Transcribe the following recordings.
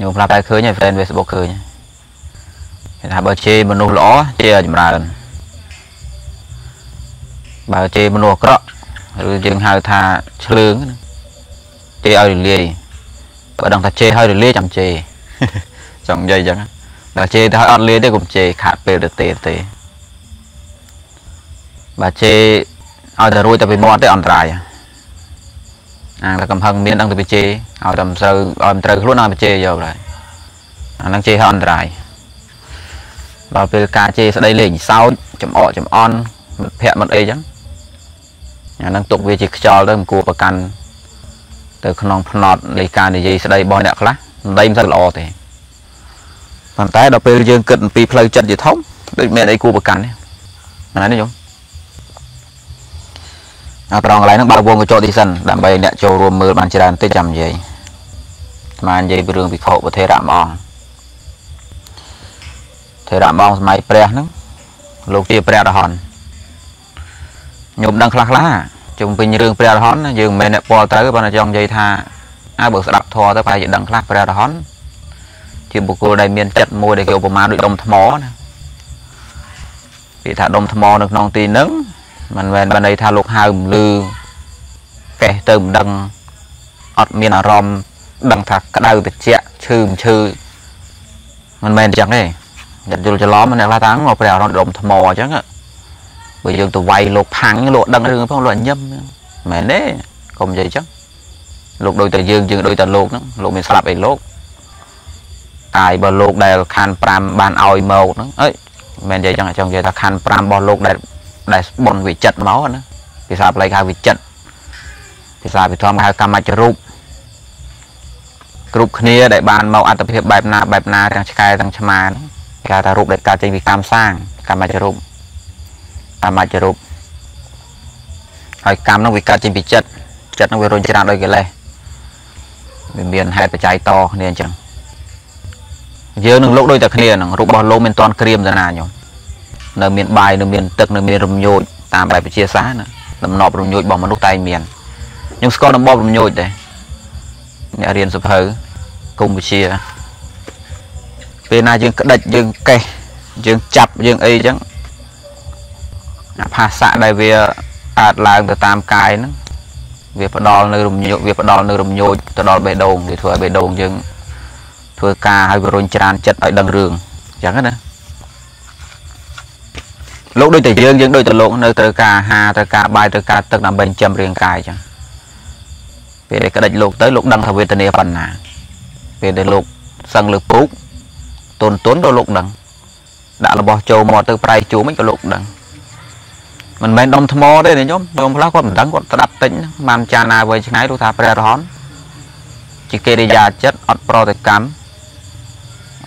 ញោមផ្លាប់តែឃើញហើយ friend Facebook ឃើញគេថាបើជេរមនុស្សល្អជេរឲ្យចម្រើនបើជេរមនុស្សអាក្រក់ឬយើងហៅថាឆ្លើងណាជេរឲ្យរលាយបើដឹងថាជេរឲ្យរលាយចាំជេរចង់និយាយអញ្ចឹងបើជេរទៅឲ្យអត់លាយទេកុំជេរខាត់ពេលទៅទេទេបើជេរឲ្យតែរួចតែពីមាត់ទេអន្តរាយ អាតែកំហឹងមានដឹងតែពីជេរឲ្យតែមិនត្រូវឲ្យមិនត្រូវខ្លួនឲ្យពីជេរយកហើយអាហ្នឹងជេរឲ្យអន្តរាយដល់ពេលការជេរស្ដីលេងសើចចំអកចំអន់មិត្តភ័ក្ដិមិត្តអីចឹងអាហ្នឹងទុកវាជាខ្យល់ទៅមិនគួរប្រកាន់ទៅក្នុងភ្នត់នៃការនិយាយស្ដីរបស់អ្នកខ្លះមិនដីមិនសូវល្អទេប៉ុន្តែដល់ពេលយើងគិតអំពីផ្លូវចិត្តជាធំដូចមានអីគួរប្រកាន់ទេណានេះយំ អាត្រង់កន្លែងហ្នឹងបើកវងកញ្ចក់ទីសិនដើម្បីអ្នកចូលរួមមើលបានច្រើនតិចចាំនិយាយស្មាននិយាយពីរឿងវិខុប្រធេរៈម្អង្គធេរៈម្អង្គសម័យព្រះហ្នឹងលោកជាព្រះអរហន្តញោមដឹងខ្លះខ្លះជុំវិញរឿងព្រះអរហន្តយើងមិនមែនអ្នកពលត្រូវប៉ុន្តែចង់និយាយថាអើបើស្ដាប់ធម៌ទៅប្រហែលជាដឹងខ្លះព្រះអរហន្តជាបុគ្គលដែលមានចិត្តមួយដែលគេឧបមាដូចដុំថ្មណាពាក្យថាដុំថ្មនៅក្នុងទីហ្នឹង មិនមែនបានន័យថាលោកហៅមលឺកេះទៅមិនដឹងអត់មានអារម្មណ៍ដឹងថាក្តៅត្រជាក់ឈឺមិនឈឺមិនមែនអញ្ចឹងទេយល់ច្រឡំអ្នកខ្លះថាមកព្រះអរហន្តដុំថ្មអញ្ចឹងបើយើងទៅវាយលោកផាំងលោកដឹងរឿងផងលោកញឹមមិនមែនទេកុំនិយាយអញ្ចឹងលោកដូចតែយើងយើងដូចតែលោកហ្នឹងលោកមានស្លាប់អីលោកកាយបើលោកដែលខណ្ឌ5បានឲ្យមកហ្នឹងអើយមិនមែននិយាយចឹងចង់និយាយថាខណ្ឌ5របស់លោកដែល ដែលបុនវិចិត្រមកណាភាសាប្លែកហៅវិចិត្រភាសាពិធមហៅកម្មច្ចរូបគ្រប់គ្នាដែលបានមកអត្តភាពបែបណាបែបណាទាំងឆ្កែទាំងឆ្មាហ្នឹងគេហៅថារូបដែលកើតចេញពីកម្មសាងកម្មច្ចរូបកម្មច្ចរូបហើយកម្មហ្នឹងវាកើតចេញពីចិត្តចិត្តហ្នឹងវារុញច្រានដោយកិលេសវាមានហេតុបច្ច័យតគ្នាអញ្ចឹងយើងនឹងលោកដូចតែគ្នាហ្នឹងរូបរបស់លោកមានតន់ក្រៀមទៅណាញោម នៅមានបាយនៅមានទឹកនៅមានរំញោចតាមបែបវិទ្យាសាស្ត្រណាដំណប់រំញោចរបស់មនុស្សតែមានខ្ញុំស្គាល់ដំបប់រំញោចដែរអ្នករៀនសភៅគុំវិទ្យាពេលណាយើងក្តិចយើងកេះយើងចាប់យើងអីចឹងអាភាសៈដែលវាកើតឡើងទៅតាមកាយហ្នឹងវាផ្ដល់នៅរំញោចវាផ្ដល់នៅរំញោចទៅដល់បេះដូងវាធ្វើឲ្យបេះដូងយើងធ្វើការឲ្យវារុញច្រានចិត្តឲ្យដឹងរឿងអញ្ចឹងណា លោកដូចតែយើងយើងដូចតែលោកនៅត្រូវការអាហារត្រូវការបាយត្រូវការទឹកដើម្បីចិញ្ចឹមរាងកាយអញ្ចឹងពេលដែលក្តិចលោកទៅលោកដឹងថាវេទនាប៉ុណ្ណាពេលដែលលោកសឹងលើពូកទុនទុនដល់លោកដឹងដាក់របស់ចូលមកទៅប្រៃជួមិនក៏លោកដឹងមិនមែនដុំថ្មទេញោមញោមខ្លះគាត់មិនដឹងគាត់ស្ដាប់តិចបានចាណាវ័យឆ្ងាយលោកថាព្រះរហន្តជាកិរិយាចិត្តអត់ប្រតិកម្ម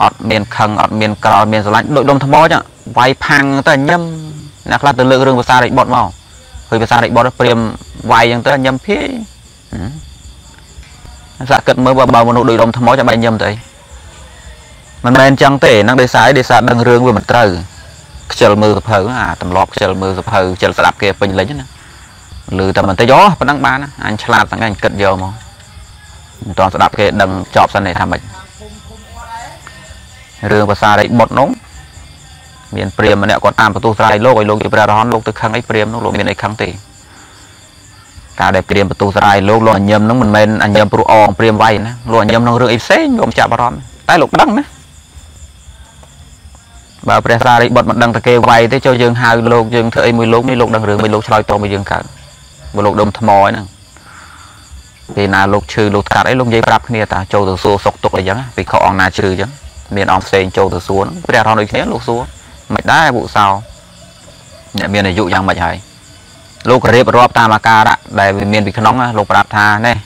អត់មានខឹងអត់មានក្រល់មានស្រឡាញ់ដូចដុំថ្មចឹងវាយផាំងទៅញឹមអ្នកខ្លះទៅលើករឿងភាសារិចបុតមកឃើញភាសារិចបុតព្រាមវាយចឹងទៅញឹមភាយសាក់គិតមើលបើមនុស្សដូចដុំថ្មចាំបាច់ញឹមទៅអីមិនមែនចឹងទេនឹងដោយសារដោយសារដឹងរឿងវាមិនត្រូវខ្ជិលមើលសភៅអាទម្លាប់ខ្ជិលមើលសភៅខ្ជិលស្ដាប់គេពេញលេញណាឮតែបន្តិចអូប៉ុណ្ណឹងបានអញឆ្លាតទាំងអញគិតយកមកមិនតស្ដាប់គេដឹងចប់សិនទេថាម៉េច រឿងភាសារិចបុតនោះមានព្រាមម្នាក់គាត់តាមបន្ទោសស្រាយលោកឲ្យលោកជាព្រះរហន្តលោកទៅខឹងអីព្រាមនោះលោកមានអីខឹងទេការដែលព្រាមបន្ទោសស្រាយលោកលោកអញ្ញឹមនោះមិនមែនអញ្ញឹមព្រោះអងព្រាមវាយណាលោកអញ្ញឹមក្នុងរឿងអីផ្សេងលោកចាប់អារម្មណ៍តែលោកដឹងណាបើព្រះសារីបុត្រមិនដឹងតែគេវាយទេចូលយើងហៅលោកយើងធ្វើអីមួយលោកនេះលោកដឹងរឿងមួយលោកឆ្លើយតបមកយើងកើតបើលោកដុំថ្មហ្នឹងពេលណាលោកឈឺលោកកាត់អីលោកនិយាយប្រាប់គ្នាតាចូលទៅសួរសុកទុកអីចឹងពីខអង្គណាឈឺចឹង មានអង្គផ្សេងចូលទៅសួរហ្នឹងព្រះរហន្តដូចគ្នាលោកសួរមិនដែរពុសោអ្នកមានអាយុយ៉ាងម៉េចហើយលោករៀបរាប់តាមអាការៈដែលវាមានពីក្នុងលោកប្រាប់ថានេះ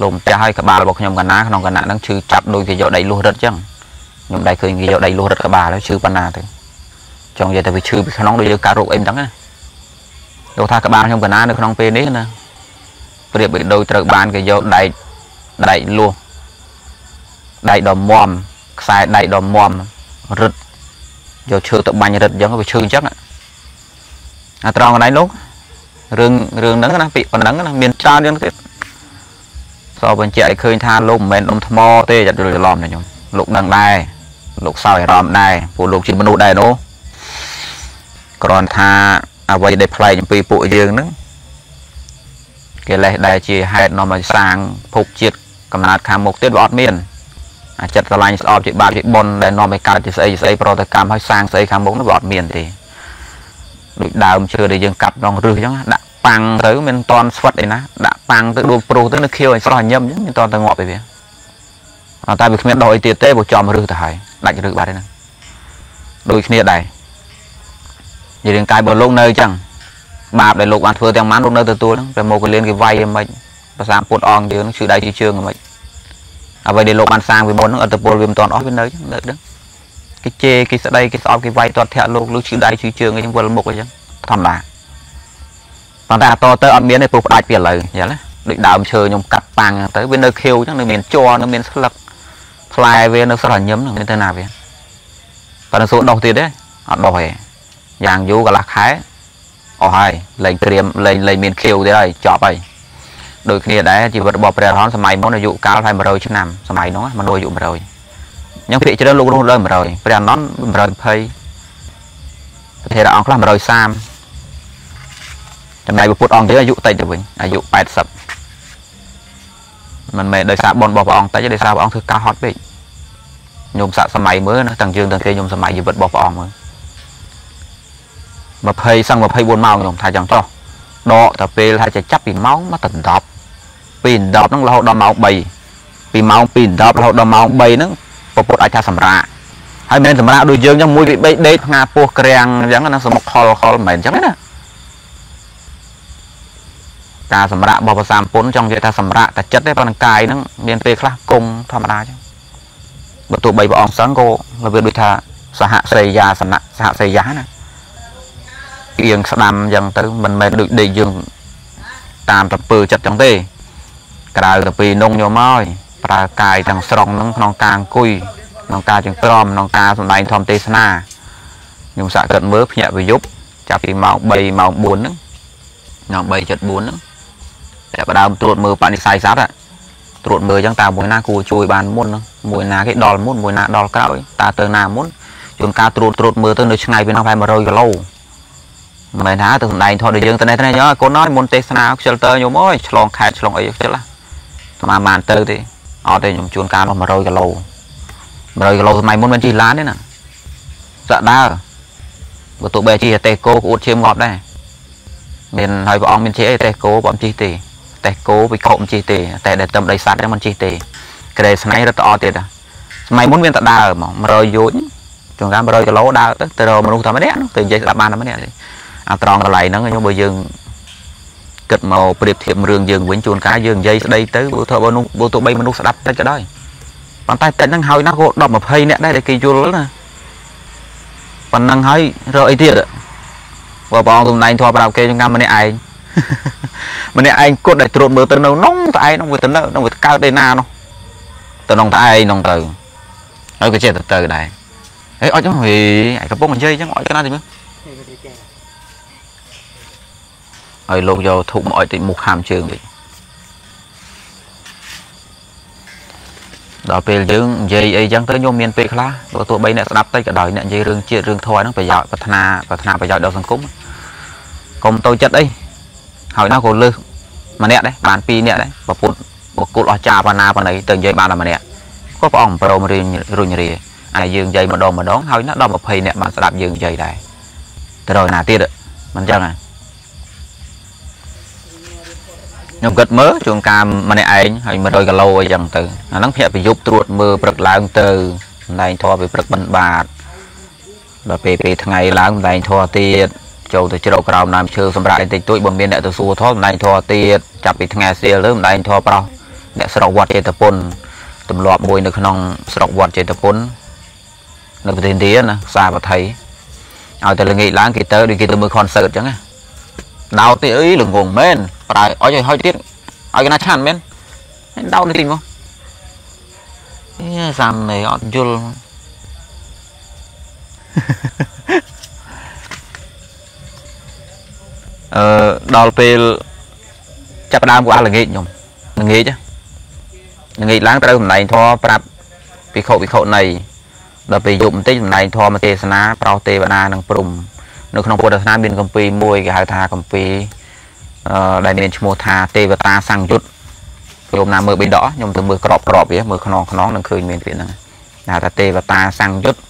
លោកម្ចាស់ហើយក្បាលរបស់ខ្ញុំកណាក្នុងកណៈហ្នឹងឈឺចាប់ដូចគេយកដៃលុះរឹតចឹងខ្ញុំដែរឃើញគេយកដៃលុះរឹតក្បាលហើយឈឺប៉ុណ្ណាទៅចង់និយាយតែវាឈឺពីក្នុងដូចយើងកើតរោគអីមិនដឹងណាលោកថាក្បាលខ្ញុំកណានៅក្នុងពេលនេះណាប្រៀបដូចត្រូវបានគេយកដែកដែកលួសដែកដ៏មម ខ្សែដែកដ៏មមរឹតយកឈើទៅបាញ់រឹតអញ្ចឹងវាឈឺអញ្ចឹងអាត្រង់កន្លែងលោករឿងរឿងហ្នឹងណាពាក្យប៉ុណ្ណឹងណាមានច្រើនយ៉ាងទៀតសបញ្ជាក់ឲ្យឃើញថាលោកមិនមែនដុំថ្មទេចាត់យល់ច្រឡំណាខ្ញុំលោកដឹងដែរលោកសោយអារម្មណ៍ដែរព្រោះលោកជាមនុស្សដែរនោះគ្រាន់ថាអ្វីដែលប្លែកអំពីពួកយើងហ្នឹងកិលេសដែលជាហេតុនាំឲ្យសាងភពជាតិកំណើតខាងមុខទៀតវាអត់មាន អាចិត្តស្រឡាញ់ស្អប់ជាបាបជាបុណ្យដែលនាំឲ្យកើតជាស្អីស្អីប្រតិកម្មឲ្យសាងស្អីខាងមុខនោះវាអត់មានទេដូចដើមឈើដែលយើងកាប់ដងរឹសអញ្ចឹងដាក់ប៉ាំងទៅមិនតន់ស្វិតអីណាដាក់ប៉ាំងទៅដួលព្រុសទៅនៅខៀវឲ្យស្រស់ញឹមអញ្ចឹងមិនតន់ទៅងាប់ទេវាតែវាគ្មានដោអីទៀតទេព្រោះចំរឹសទៅហើយដាច់រឹសបាត់ហើយហ្នឹងដូចគ្នាដែរនិយាយរាងកាយបើលោកនៅអញ្ចឹងបាបដែលលោកបានធ្វើទាំងម៉ានលោកនៅទទួលហ្នឹងតែមកកលៀនគេវាយយ៉ាងម៉េចភាសាពុទ្ធអង្គយើងហ្នឹងឈឺដៃឈឺជើងយ៉ាងម៉េច អ្វីដែលលោកបានសាងពីមុនហ្នឹងអត្តពលវាមិនតាន់អស់វានៅនៅដឹងគេជេរគេស្ដីគេស្អប់គេវាយទាត់ធាក់លោកលោកឈឺដៃឈឺជើងអីចឹងវិលមុខអីចឹងធម្មតាប៉ុន្តែអតទៅអត់មានទេព្រោះផ្ដាច់ពីឥឡូវយល់ទេដូចដើមឈើខ្ញុំកាត់ប៉ាំងទៅវានៅខៀវចឹងនៅមានជ័រនៅមានស្លឹកផ្លែវានៅស្រស់ញឹមហ្នឹងមានទៅណាវាប៉ុន្តែសួរដោះទៀតទេអត់ដោះទេយ៉ាងយូរកន្លះខែអស់ហើយលែងត្រៀមលែងលែងមានខៀវទៀតហើយចប់ហើយ ដូចគ្នាដែរជីវិតរបស់ព្រះរហន្តសម័យមុនអាយុកាលហើយ100ឆ្នាំសម័យនោះមនុស្សអាយុ100អញ្ចឹងភាគច្រើនលោករស់ដល់100ព្រះអនន្ត120ប្រធានអង្គខ្លះ130ចំណែកពុទ្ធអង្គទៀតអាយុតិចទៅវិញអាយុ80មិនមែនដោយសារបនរបស់ព្រះអង្គតិចទេដោយសារព្រះអង្គធ្វើការហត់ពេកញោមសាក់សម័យមើលណាទាំងយើងទាំងគេញោមសម័យជីវិតរបស់ព្រះអង្គមើល20សឹង24ម៉ោងខ្ញុំថាចឹងចុះដកទៅពេលថាចាប់ពីម៉ោងមកដល់10 ពី10ហ្នឹងរហូតដល់ម៉ោង3ពីម៉ោង2 10រហូតដល់ម៉ោង3ហ្នឹងពពុទ្ធអាចថាសម្រាកហើយមិនមែនសម្រាកដូចយើងចឹងមួយពី3ដេកផ្ងាពោះក្រាំងអញ្ចឹងណាសមុខខលខលមិនមែនអញ្ចឹងណាការសម្រាករបស់ប្រសាមពុនចង់និយាយថាសម្រាកតែចិត្តទេប៉ុន្តែកាយហ្នឹងមានពេលខ្លះគង់ធម្មតាអញ្ចឹងបើទោះបីព្រះអង្គសឹងក៏វាដូចថាសហសេយាសនៈសហសេយាណាអៀងស្ដាំអញ្ចឹងទៅមិនមែនដូចដេកយើងតាមតពើចិត្តអញ្ចឹងទេ ក្រៅទៅពីនងញោមហើយប្រើកាយទាំងស្រុងហ្នឹងក្នុងការអង្គុយក្នុងការចង្ក្រមក្នុងការសំដែងធម្មទេសនាខ្ញុំសាកគិតមើលភ្ញាក់វិយុបចាប់ពីម៉ោង3ម៉ោង4ហ្នឹងម៉ោង3:74ហ្នឹងតែបដើមត្រួតមើលបនិស័យសត្វត្រួតមើលអញ្ចឹងតើមួយណាគួរជួយបានមុនមួយណាគេដល់មុនមួយណាដល់ក្រោយតើទៅណាមុនជួនកាលត្រួតត្រួតមើលទៅនៅឆ្ងាយពីនោះប្រហែល100គីឡូមិនមែនថាទៅសំដែងធម៌ដូចយើងទៅនេះទៅនេះអើកូនអើយមុនទេសនាខ្ជិលទៅខ្ញុំអើយឆ្លងខេតឆ្លងអីខ្ជិល ណាស្មានបានទៅទេអត់ទេខ្ញុំជួនកាលនោះ100គីឡូ100គីឡូសម័យមុនមិនជិះឡានទេណាសាក់ដើរបើទោះបីជិះតេកូក៏អួតឈាមងាប់ដែរមានហើយព្រះអង្គមានជិះអីតេកូព្រះអង្គជិះទេតេកូវិខុមិនជិះទេតែដែលតំដីសัตว์ហ្នឹងមិនជិះទេក្រែស្នៃរត់អត់ទៀតសម័យមុនមានតែដើរហ្មង100យោជជួនកាល100គីឡូដើរទៅទៅរកមនុស្សតែម្នាក់ទៅនិយាយស្ដាប់បានតែម្នាក់ទេអាត្រង់កន្លែងហ្នឹងខ្ញុំបើយើង គិតមកប្រៀបធៀបរឿងយើងវិញជួនកាលយើងនិយាយស្ដីទៅបើធ្វើបើនោះបើទោះបីមនុស្សស្ដាប់តិចក៏ដោយប៉ុន្តែតិចហ្នឹងហើយណាក៏10 20នាក់ដែរដែលគេយល់ណាប៉ុណ្ណឹងហើយរកអីទៀតបើបងសំដែងធေါ်ប្រាប់គេចង្កាំម្នាក់ឯងម្នាក់ឯងគត់ដែលត្រួតមើលទៅនៅនោះតែឯងនោះវាទៅនៅនោះវាកើតឯណានោះទៅក្នុងតែឯងនោះទៅហើយក៏ចេះទៅទៅដែរអេអត់ចឹងហីឯងកំពុងនិយាយចឹងអត់ទៅណាទេមើល ឲ្យលោកយកធុកមកអុយតិចមុខខាំជើងតិចដល់ពេលយើងនិយាយអីចឹងទៅញោមមានពេលខ្លះបើទោះបីអ្នកស្ដាប់តិចក៏ដោយអ្នកនិយាយរឿងជាតិរឿងធម៌ហ្នឹងប្រយោជន៍ប្រាថ្នាប្រាថ្នាប្រយោជន៍ដល់សង្គមកុំតូចចិត្តអីហើយណាក៏លើសម្នាក់ដែរបាន2នាក់ដែរប្រពុតបុគ្គលអស្ចារ្យបាណាបាណីទៅនិយាយបានតែម្នាក់ក៏ព្រះអង្គប្រមរៀងរុញរាអាយើងនិយាយម្ដងម្ដងហើយណាដល់20នាក់បានស្ដាប់យើងនិយាយដែរទៅដល់ណាទៀតមិនចឹងហ៎ ខ្ញុំគិតមើលជួនកាលម្នាក់ឯងហើយ100គីឡូអីចឹងទៅអាហ្នឹងភ្នាក់ប្រយុទ្ធត្រួតមើលព្រឹកឡើងទៅម្ដែងធေါ်ពេលព្រឹកបិណ្ឌបាតដល់ពេលពេលថ្ងៃឡើងម្ដែងធေါ်ទៀតចូលទៅជ្រកក្រោមដើមឈើសម្រាប់បន្តិចតួចបើមានអ្នកទៅសួរធေါ်ម្ដែងធေါ်ទៀតចាប់ពីថ្ងៃសៀលទៅម្ដែងធေါ်ប្រុសអ្នកស្រុកវត្តចេតពុនទម្លាប់មួយនៅក្នុងស្រុកវត្តចេតពុននៅប្រទេសឥណ្ឌាណាសាវត្ថីឲ្យតែល្ងាចឡើងគេទៅដូចគេទៅមើល concert អញ្ចឹងណាដោតទេអីល្ងងមែន ប្រើអុចឲ្យហុចទៀតឲ្យកណាឆានមែនដោតនេះតិចមកអេសាំនេះអត់យល់អឺដល់ពេលចាប់ដើមគាត់ល្ងាចខ្ញុំល្ងាចល្ងាចឡើងត្រូវសម្ដែងធေါ်ប្រាប់ភិក្ខុភិក្ខុនៃដល់ពេលយប់បន្តិចសម្ដែងធម៌ទេសនាប្រោសទេវតានិងព្រំនៅក្នុងពុទ្ធសាសនាមានកម្ពីមួយគេហៅថាកម្ពីអឺ ដែលមានឈ្មោះថាទេវតាសង្យុត្តខ្ញុំណាមើលបិដកខ្ញុំទៅមើលក្របក្របវាមើលខ្នងខ្នងនឹងឃើញមានពាក្យហ្នឹងហៅថាទេវតាសង្យុត្ត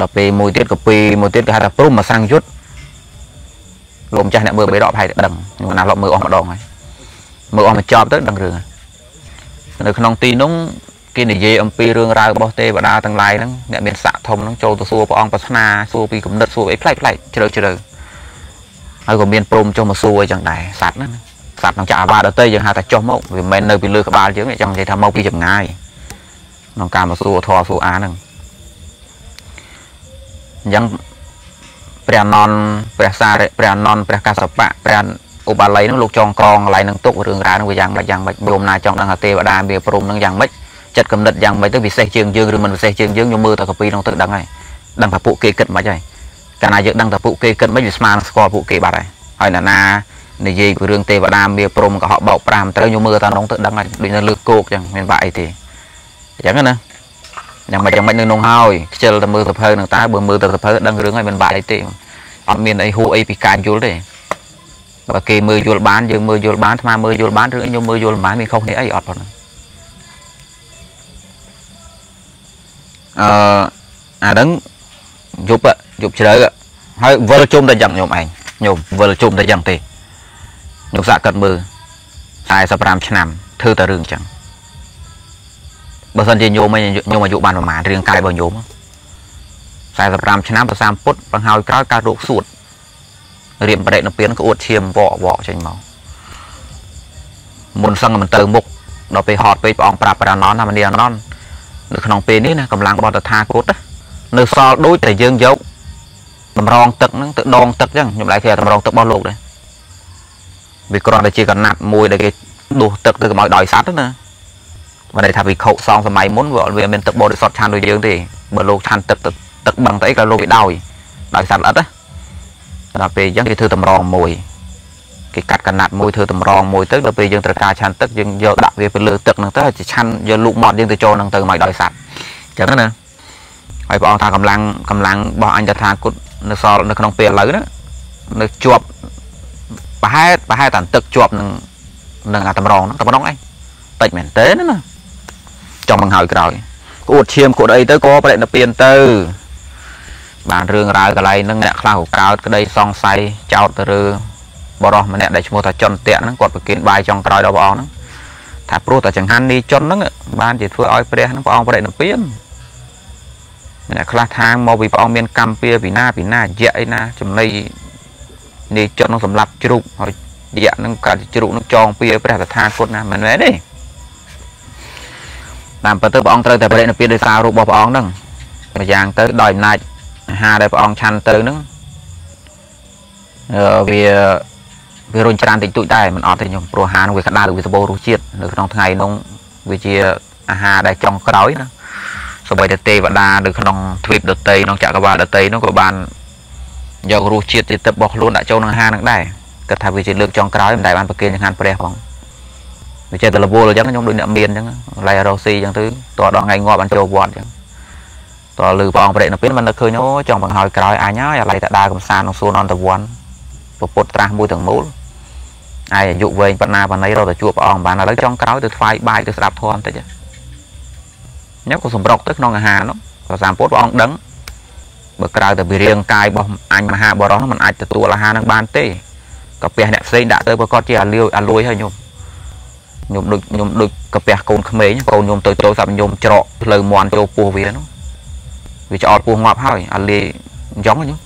ដល់ពេលមួយទៀតកម្ពីមួយទៀតគេហៅថាព្រំសង្យុត្តលោកម្ចាស់អ្នកមើលបិដកប្រហែលតែដឹងខ្ញុំណាស់ឡប់មើលអស់ម្ដងហើយមើលអស់មកចប់ទៅដឹងរឿងនៅក្នុងទីនោះគេនិយាយអំពីរឿងរ៉ាវរបស់ទេវតាទាំងឡាយហ្នឹងអ្នកមានស័ក្តិធំហ្នឹងចូលទៅសួរព្រះអង្គប្រាថ្នាសួរពីគំនិតសួរអីផ្លែកផ្លែកជ្រៅជ្រៅ ហើយក៏មានព្រមចុះមកសួរអីចឹងដែរសัตว์ហ្នឹងសัตว์ក្នុងចាអាវ៉ាដតីយើងហៅថាចុះមកវាមិនមែននៅពីលើក្បាលយើងទេចង់និយាយថាមកពីចម្ងាយក្នុងការមកសួរធរសួរអាហ្នឹងអញ្ចឹងព្រះអនន្តព្រះសារៈព្រះអនន្តព្រះកសបៈព្រះឧបាល័យហ្នឹងលោកចងក្រងកន្លែងហ្នឹងទុករឿងរ៉ាវហ្នឹងវាយ៉ាងម៉េចយ៉ាងម៉េចញោមណាចង់ដឹងថាទេវតាមានព្រមហ្នឹងយ៉ាងម៉េចចិត្តកំណត់យ៉ាងម៉េចទៅពិសេសជាងយើងឬមិនពិសេសជាងយើងខ្ញុំមើលតែកាពីក្នុងទឹកដឹងហើយដឹងថាពួកគេគិតមិនហើយ កាលណាយើងដឹងថាពួកគេគិតមិនវាស្មានស្គាល់ពួកគេបាត់ហើយហើយណាណានិយាយពីរឿងទេវតាមានព្រំកុហកបោកប្រាំត្រូវខ្ញុំមើលតែក្នុងទឹកដឹងហើយដូចនៅលើគោកចឹងមានបាក់អីទេអញ្ចឹងណាយ៉ាងម៉េចយ៉ាងម៉េចនៅក្នុងហើយខ្ជិលតែមើលសភៅនឹងតើបើមើលតែសភៅដឹងរឿងហើយមិនបាក់អីទេអត់មានអីហួអីពីការយល់ទេបើគេមើលយល់បានយើងមើលយល់បានស្មាមើលយល់បានឬខ្ញុំមើលយល់មិនបានមានខុសគ្នាអីអត់ប៉ុណ្ណឹងអឺអាហ្នឹង យប់យប់ជ្រៅហើយវិលជុំតែយ៉ាងខ្ញុំឯងខ្ញុំវិលជុំតែយ៉ាងទេខ្ញុំសាក់កាត់មើល45ឆ្នាំធ្វើតែរឿងចឹងបើសិនជាញោមញោមអាយុបានប្រហែលរឿងកាយរបស់ញោម45ឆ្នាំប្រសាមពុតបង្ហើយក្រោយកើតរោគសួតរៀបប្រេកនៅពៀនក្អួតឈាមវកវកចេញមកមុនសឹងមិនទៅមុខដល់ពេលហត់ពេកព្រះអង្គប្រាប់ព្រះអនន្តថាមនីអនន្តនៅក្នុងពេលនេះណាកម្លាំងរបស់តថាគត នៅសល់ដូចតែយើងយកតម្រងទឹកហ្នឹងទៅដងទឹកចឹងខ្ញុំឡៃគេតម្រងទឹករបស់លោកដែរវាគ្រាន់តែជាកណាត់មួយដែលគេដួសទឹកទៅកុំឲ្យដោយសัตว์ណាមិនន័យថាវិខុសងសម័យមុនវាមានទឹកបរិសុទ្ធឆានដូចយើងទេបើលោកឆានទឹកទឹកបឹងទៅអីក៏លោកវាដោយដោយសัตว์ល្អិតណាដល់ពេលអញ្ចឹងគេធ្វើតម្រងមួយគេកាត់កណាត់មួយធ្វើតម្រងមួយទៅដល់ពេលយើងត្រូវការឆាន់ទឹកយើងយកដាក់វាទៅលើទឹកហ្នឹងទៅឲ្យឆាន់យកលូកមាត់យើងទៅចូលហ្នឹងទៅមកដោយសัตว์អញ្ចឹងណា ហើយព្រះអង្គថាកម្លាំងកម្លាំងរបស់អញតថាគតនៅសល់នៅក្នុងពេលឥឡូវណានៅជាប់ប្រហែលប្រហែលតែទឹកជាប់នឹងនឹងអាតម្រងហ្នឹងតែប៉ុណ្ណឹងឯងតិចមែនទេណាចង់បង្ហើយក្រោយក្អួតឈាមក្អួតអីទៅក៏ប្រតិណពៀនទៅ បានរឿងរ៉ាវកន្លែងហ្នឹងអ្នកខ្លះក៏កោតក្តីសង្ស័យចោតទៅលើបរោះម្នាក់ដែលឈ្មោះថាចន្ទៈហ្នឹងគាត់ប្រគិនបាយចុងក្រោយដល់ព្រះអង្គហ្នឹងថាព្រោះតែចង្ហាន់នេះចុនហ្នឹងបានជាធ្វើឲ្យព្រះហ្នឹងព្រះអង្គប្រតិនិព្វាន អ្នកខ្លះថាមកពីព្រះអង្គមានកម្មពៀពីណាពីណាយៈអីណាចំណៃនេះចុននឹងសម្លាប់ជ្រូកហើយយៈនឹងកាត់ជ្រូកនឹងចងពៀព្រះតថាគតណាមិនមែនទេតាមពិតទៅព្រះអង្គត្រូវតែប្រតិនិព្វានដោយសាររូបរបស់ព្រះអង្គហ្នឹងម្យ៉ាងទៅដោយអំណាចអាហារដែលព្រះអង្គឆាន់ទៅហ្នឹងវាវារុញច្រានតិចតួចដែរមិនអត់ទេខ្ញុំព្រោះអាហារនោះវាក្តៅវាសម្បូររសជាតិនៅក្នុងថ្ងៃនោះវាជាអាហារដែលចង់ក្រោយណា សូម្បីតែទេវតានៅក្នុងទ្វីបដតីក្នុងចក្រវាលដតីនោះក៏បានយករសជាតិទឹករបស់ខ្លួនដាក់ចូលក្នុងអាហារនឹងដែរគិតថាវាជាលើកចុងក្រោយមិនដែលបានប្រគេនចង្ហាន់ព្រះផងវាចេះតែរវល់អញ្ចឹងខ្ញុំដូចអ្នកមានអញ្ចឹងឡៃរ៉ូស៊ីអញ្ចឹងទៅតដល់ថ្ងៃងាប់បានចូលវត្តអញ្ចឹងតើលើព្រះអង្គប្រេកនៅពេលមិននឹកឃើញអូចង់បង្ហើយក្រោយអញហើយអាឡៃតែដើរកំសាន្តក្នុងសួនអន្តវ័នពុទ្ធត្រាស់មួយទាំងមូលឯអាយុវែងប៉ុណ្ណាប៉ុណ្ណីរត់ទៅជួបព្រះអង្គបានឥឡូវចង់ក្រោយទៅថ្វាយបាយទៅស្ដាប់ធម៌បន្តិច ញ៉ាំក៏សម្រុកទៅក្នុងអាហារនោះក៏សាមពុទ្ធព្រះអង្គដឹងបើក្រៅតែពីរាងកាយរបស់អញមហាបរោះនោះมันអាចទទួលអាហារនឹងបានទេកាពះអ្នកផ្សេងដាក់ទៅប្រកាសជាអាលាយអាលួយហើយញោមញោមដូចញោមដូចកាពះកូនក្មេងកូនញោមទៅចូលសាប់ញោមច្រកផ្លូវមន់ចូលពោះវានោះវាឆ្អល់ពោះងាប់ហើយអាលាយអញ្ចឹងញោម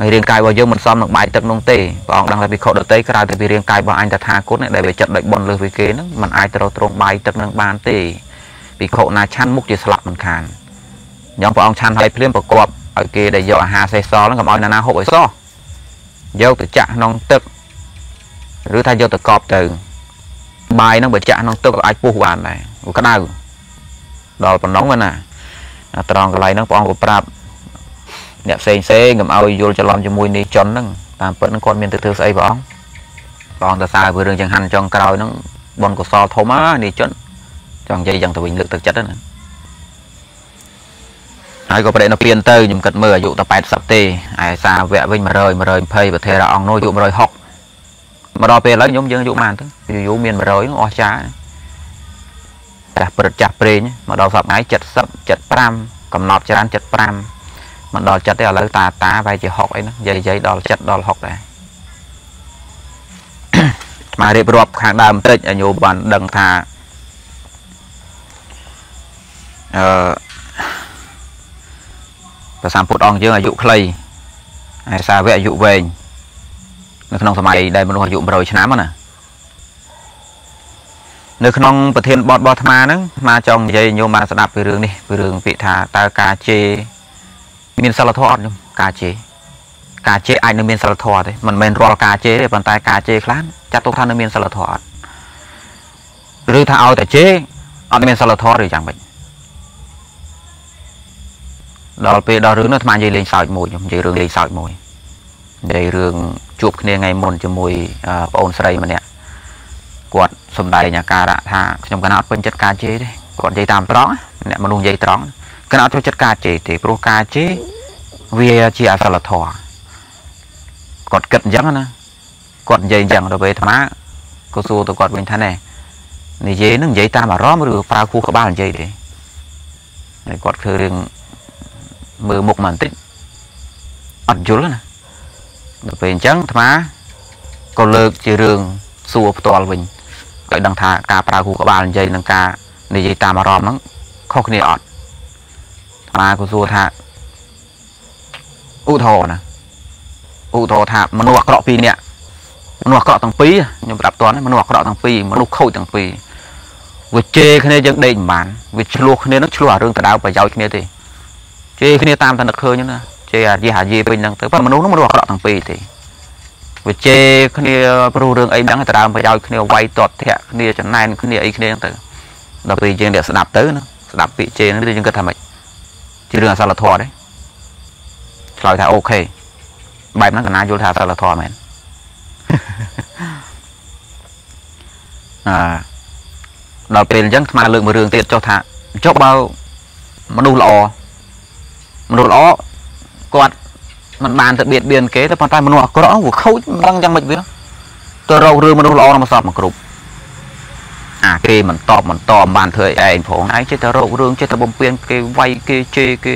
ហើយរាងកាយរបស់យើងមិនសមនឹងបាយទឹកនោះទេព្រះអង្គដឹងថាវិខុដតីក្រៅតែពីរាងកាយរបស់អញតថាគតដែលវាចិត្តដូចបនលើសពីគេហ្នឹងมันអាចត្រូវត្រង់បាយទឹកនឹងបានទេ វិខុណាឆាន់មុខជាស្លាប់មិនខានអញ្ចឹងព្រះអង្គឆាន់ហើយភ្លាមប្រកបឲ្យគេដែលយកអាហារសេះសល់ហ្នឹងកុំឲ្យណាណាហូបឲ្យសោះយកទៅចាក់ក្នុងទឹកឬថាយកទៅកប់ទៅបាយហ្នឹងបើចាក់ក្នុងទឹកក៏អាចពុះបានដែរក្តៅដល់ប៉ុណ្ណឹងណាត្រង់កន្លែងហ្នឹងព្រះអង្គក៏ប្រាប់អ្នកផ្សេងផ្សេងកុំឲ្យយល់ច្រឡំជាមួយនេះចុនហ្នឹងតាមពិតហ្នឹងគាត់មានទៅធ្វើស្អីព្រះអង្គព្រះអង្គទៅសារពីរឿងចង្ហាន់ចុងក្រោយហ្នឹងបនកុសលធំណានេះចុន ចង់និយាយយ៉ាងទៅវិញលើកទឹកចិត្តណាហើយក៏ប្រេនៅពៀនទៅខ្ញុំគិតមើលអាយុតែ80ទេឯសាវៈវិញ100 120ប្រធារអង្គនោះអាយុ160មកដល់ពេលឥឡូវខ្ញុំយើងអាយុប៉ុន្មានទៅយូរមាន100នោះអស់ចាចាស់ព្រឹត្តចាស់ព្រេងមកដល់សប្តាហ៍70 75កំណត់ច្រើន75មកដល់ចិត្តទេឥឡូវតាតាវាយជា60អីហ្នឹងយាយយាយដល់7ដល់60ដែរមករៀបរាប់ខាងដើមបន្តិចឲ្យញោមបានដឹងថា អឺព្រះសម្ពុទ្ធអង្គយើងអាយុខ្លីហើយសាវកអាយុវែងនៅក្នុងសម័យដែលមនុស្សអាយុ100ឆ្នាំណានៅក្នុងប្រធានបទរបស់អាត្មាហ្នឹងអាត្មាចង់និយាយញោមបានស្ដាប់ពីរឿងនេះពីរឿងពាក្យថាតើការជេរមានសិលធម៌អត់ញោមការជេរការជេរអាចនឹងមានសិលធម៌ទេមិនមែនរាល់ការជេរទេប៉ុន្តែការជេរខ្លះចាត់ទុកថានៅមានសិលធម៌អត់ឬថាឲ្យតែជេរអត់មានសិលធម៌ឬយ៉ាងម៉េច ដល់ពេលដល់រឿងនោះអាត្មានិយាយលេងសើចមួយខ្ញុំនិយាយរឿងលេងសើចមួយនិយាយរឿងជួបគ្នាថ្ងៃមុនជាមួយប្អូនស្រីម្នាក់គាត់សំដែងអាការៈថាខ្ញុំកណាត់ពេញចិត្តការជេរទេគាត់និយាយតាមត្រង់អ្នកមនុស្សនិយាយត្រង់កណាត់ចូលចិត្តការជេរទេព្រោះការជេរវាជាអសិលធម៌គាត់គិតអញ្ចឹងណាគាត់និយាយអញ្ចឹងដល់ពេលអាត្មាក៏សួរទៅគាត់វិញថាណែនិយាយនឹងនិយាយតាមអារម្មណ៍ឬប្រើគូក្បាលនិយាយទេហើយគាត់ធ្វើរឿង មើលមុខមកបន្តិចអត់យល់ណាដល់ពេលអញ្ចឹងអាត្មាក៏លើកជារឿងសួរផ្ទាល់វិញឲ្យដឹងថាការប្រើគូក្បាលនិយាយនិងការនិយាយតាមអារម្មណ៍ហ្នឹងខុសគ្នាអត់អាត្មាក៏សួរថាឧទាហរណ៍ណាឧទាហរណ៍ថាមនុស្សអាក្រក់ពីរនាក់មនុស្សអាក្រក់ទាំងពីរខ្ញុំប្រាប់តន់មនុស្សអាក្រក់ទាំងពីរមនុស្សខូចទាំងពីរវាជេរគ្នាយើងដេកមិនបានវាឆ្លោះគ្នានឹងឆ្លោះអារឿងដដៅប្រយោជន៍គ្នាទេ ជេរគ្នាតាមតែនឹកឃើញណាជេរអាយះអាយេពេញហ្នឹងទៅប៉ុន្តែមនុស្សនោះមនុស្សអាក្រក់ទាំងពីរទេវាជេរគ្នាព្រោះរឿងអីហ្នឹងទៅដើមប្រយោជន៍គ្នាវាយតតធាក់គ្នាចំណែនគ្នាអីគ្នាទៅដល់ពេលយើងតែស្ដាប់ទៅណាស្ដាប់ពាក្យជេរហ្នឹងយើងគិតថាម៉េចជារឿងអសលធម៌ទេឆ្លើយថាអូខេបែបហ្នឹងកណាយល់ថាអសលធម៌មែនអឺដល់ពេលអញ្ចឹងស្មាលើកមួយរឿងទៀតចុះថាចុះបើមនុស្សល្អ មនុស្សល្អគាត់មិនបានទៅបៀតបៀនគេតែប៉ុន្តែមនុស្សអាក្រក់វាខូចមិនដឹងយ៉ាងម៉េចវាទៅរករឿងមនុស្សល្អមកសពមកគ្រប់អាគេមិនតបមិនតបបានធ្វើអីឯងផងឯងចេះតែរករឿងចេះតែបំពេញគេវាយគេជេរគេ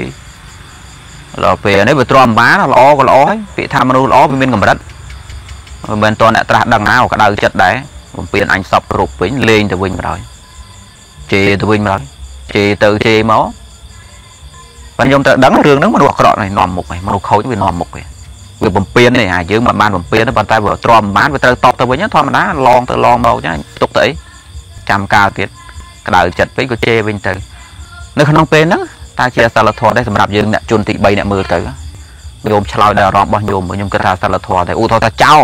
ដល់ពេលនេះវាទ្រាំបានល្អក៏ល្អហើយពាក្យថាមនុស្សល្អវាមានកម្រិតមិនមែនតអ្នកត្រាស់ដឹងណាក៏ក្តៅចិត្តដែរបំពេញអញសពគ្រប់វិញលេងទៅវិញម្ដងជេរទៅវិញម្ដងជេរទៅជេរមក បើខ្ញុំត្រូវដឹងរឿងហ្នឹងមនុស្សអាក្រក់នេះនាំមុខឯងមនុស្សខូចវានាំមុខឯងវាបំពេញនេះអាយើងមិនបានបំពេញទេប៉ុន្តែវាទ្រាំមិនបានវាត្រូវតបទៅវិញធម្មតាឡងទៅឡងមកចឹងទុកទៅអីចាំកាលទៀតក្តៅចិត្តពេកក៏ជេរវិញទៅនៅក្នុងពេលហ្នឹងតើជាសិលធម៌ដែរសម្រាប់យើងអ្នកជនទី3អ្នកមើលទៅញោមឆ្លើយដល់អារម្មណ៍របស់ញោមខ្ញុំគិតថាសិលធម៌ដែរឧទាហរណ៍ថាចោ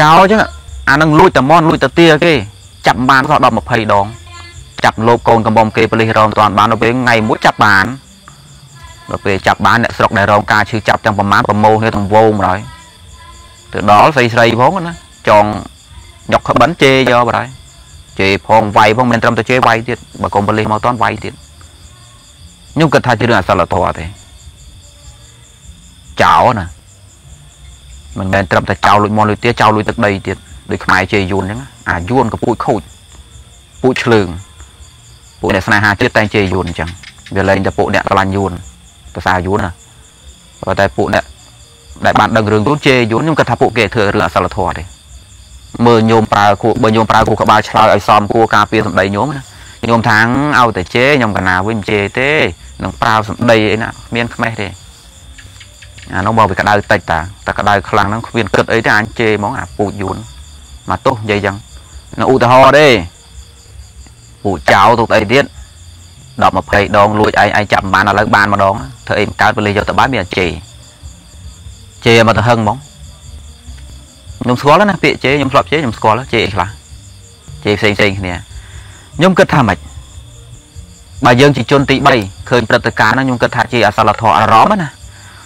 ចោចឹងអានឹងលួចតែមន់លួចទៅទាគេចាប់បានសោះ10 20ដង ចាប់លោកកូនកំបំគេប៉ូលីសរងមិនទាន់បានដល់ពេលថ្ងៃមួយចាប់បានដល់ពេលចាប់បានអ្នកស្រុកដែលរងការឈឺចាប់ទាំងប្រមាណប្រមូលគ្នាទាំងវងម្ដងទៅដល់ស្រីស្រីផងណាចងញុកក្បិនជេយកបណ្ដោយជេផងវាយផងមិនត្រឹមតែជេវាយទៀតបើកុំប៉ូលីសមកតន់វាយទៀតខ្ញុំគិតថាជារឿងអសិលធម៌ទេចោលណាមិនមែនត្រឹមតែចោលលួចមន់លួចទាចោលលួចទឹកដីទៀតដូចខ្មែរជេយួនអញ្ចឹងអាយួនក៏ពូជខូចពូជឆ្លើង ពួកអ្នកស្នេហាជាតិតែងជេរយួនអញ្ចឹងវាលែងតែពួកអ្នកស្រឡាញ់យួនភាសាយួនណាប៉ុន្តែពួកអ្នកដែលបានដឹងរឿងយួនជេរយួនខ្ញុំគិតថាពួកគេធ្វើរឿងអសិលធម៌ទេមើលញោមប្រើគួបើញោមប្រើគួក្បាលឆ្លើយឲ្យសមគួការពារសម្ដីញោមណាញោមថាងឲ្យតែជេរខ្ញុំកណាវិញជេរទេនឹងប្រើសម្ដីអីណាមានខ្មេះទេអានោះបើវាក្តៅតិចតាតែក្តៅខ្លាំងហ្នឹងគ្មានគិតអីទេអញជេរហ្មងអាពូជយួនមកទោះនិយាយចឹងនៅឧទាហរណ៍ទេ ពូចោទុកអីទៀត10 20ដងលួចឯងឯងចាប់បានឥឡូវបានម្ដងធ្វើអីមិនកើតពលិសយកទៅបានមានជេជេមកទៅហឹងហ្មងខ្ញុំស្គាល់ណាពាក្យជេខ្ញុំធ្លាប់ជេខ្ញុំស្គាល់ជេអីខ្លះជេផ្សេងផ្សេងគ្នាខ្ញុំគិតថាម៉េចបើយើងជាជនទី3ឃើញព្រឹត្តិការណ៍ហ្នឹងខ្ញុំគិតថាជាអសិលធម៌អារម្មណ៍ណា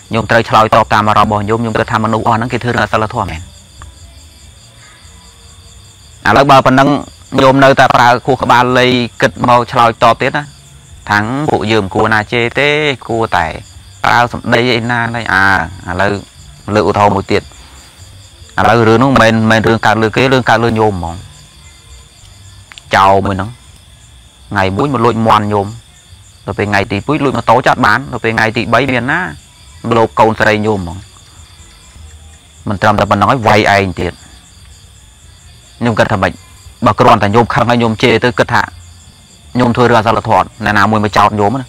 ខ្ញុំត្រូវឆ្លើយតបតាមអារម្មណ៍របស់ខ្ញុំខ្ញុំគិតថាមនុស្សអស់ហ្នឹងគេធ្វើរឿងអសិលធម៌មែនឥឡូវបើប៉ុណ្ណឹង ញញោមនៅតែប្រើខួរក្បាលលៃគិតមកឆ្លើយតបទៀតណាថាំងពួកយើងគួរណាជេរទេគួរតែប្រើសម្ដីឯណានេះអាឥឡូវលើកឧទាហរណ៍មួយទៀតឥឡូវរឿងនោះមិនមែនរឿងកើតលើគេរឿងកើតលើញោមហ្មងចោលមួយហ្នឹងថ្ងៃមួយមកលួចមន់ញោមដល់ពេលថ្ងៃទី2លួចម៉ូតូចាត់បានដល់ពេលថ្ងៃទី3មានណាលោកកូនស្រីញោមហ្មងមិនត្រឹមតែប៉ុណ្ណឹងហើយវាយឯងទៀតខ្ញុំគិតថាម៉េច បើគ្រាន់តែញោមខឹងហើយញោមជេរទៅគិតថាញោមធ្វើរឿងអសិលធម៌ណែណាមួយមកចោតញោមណា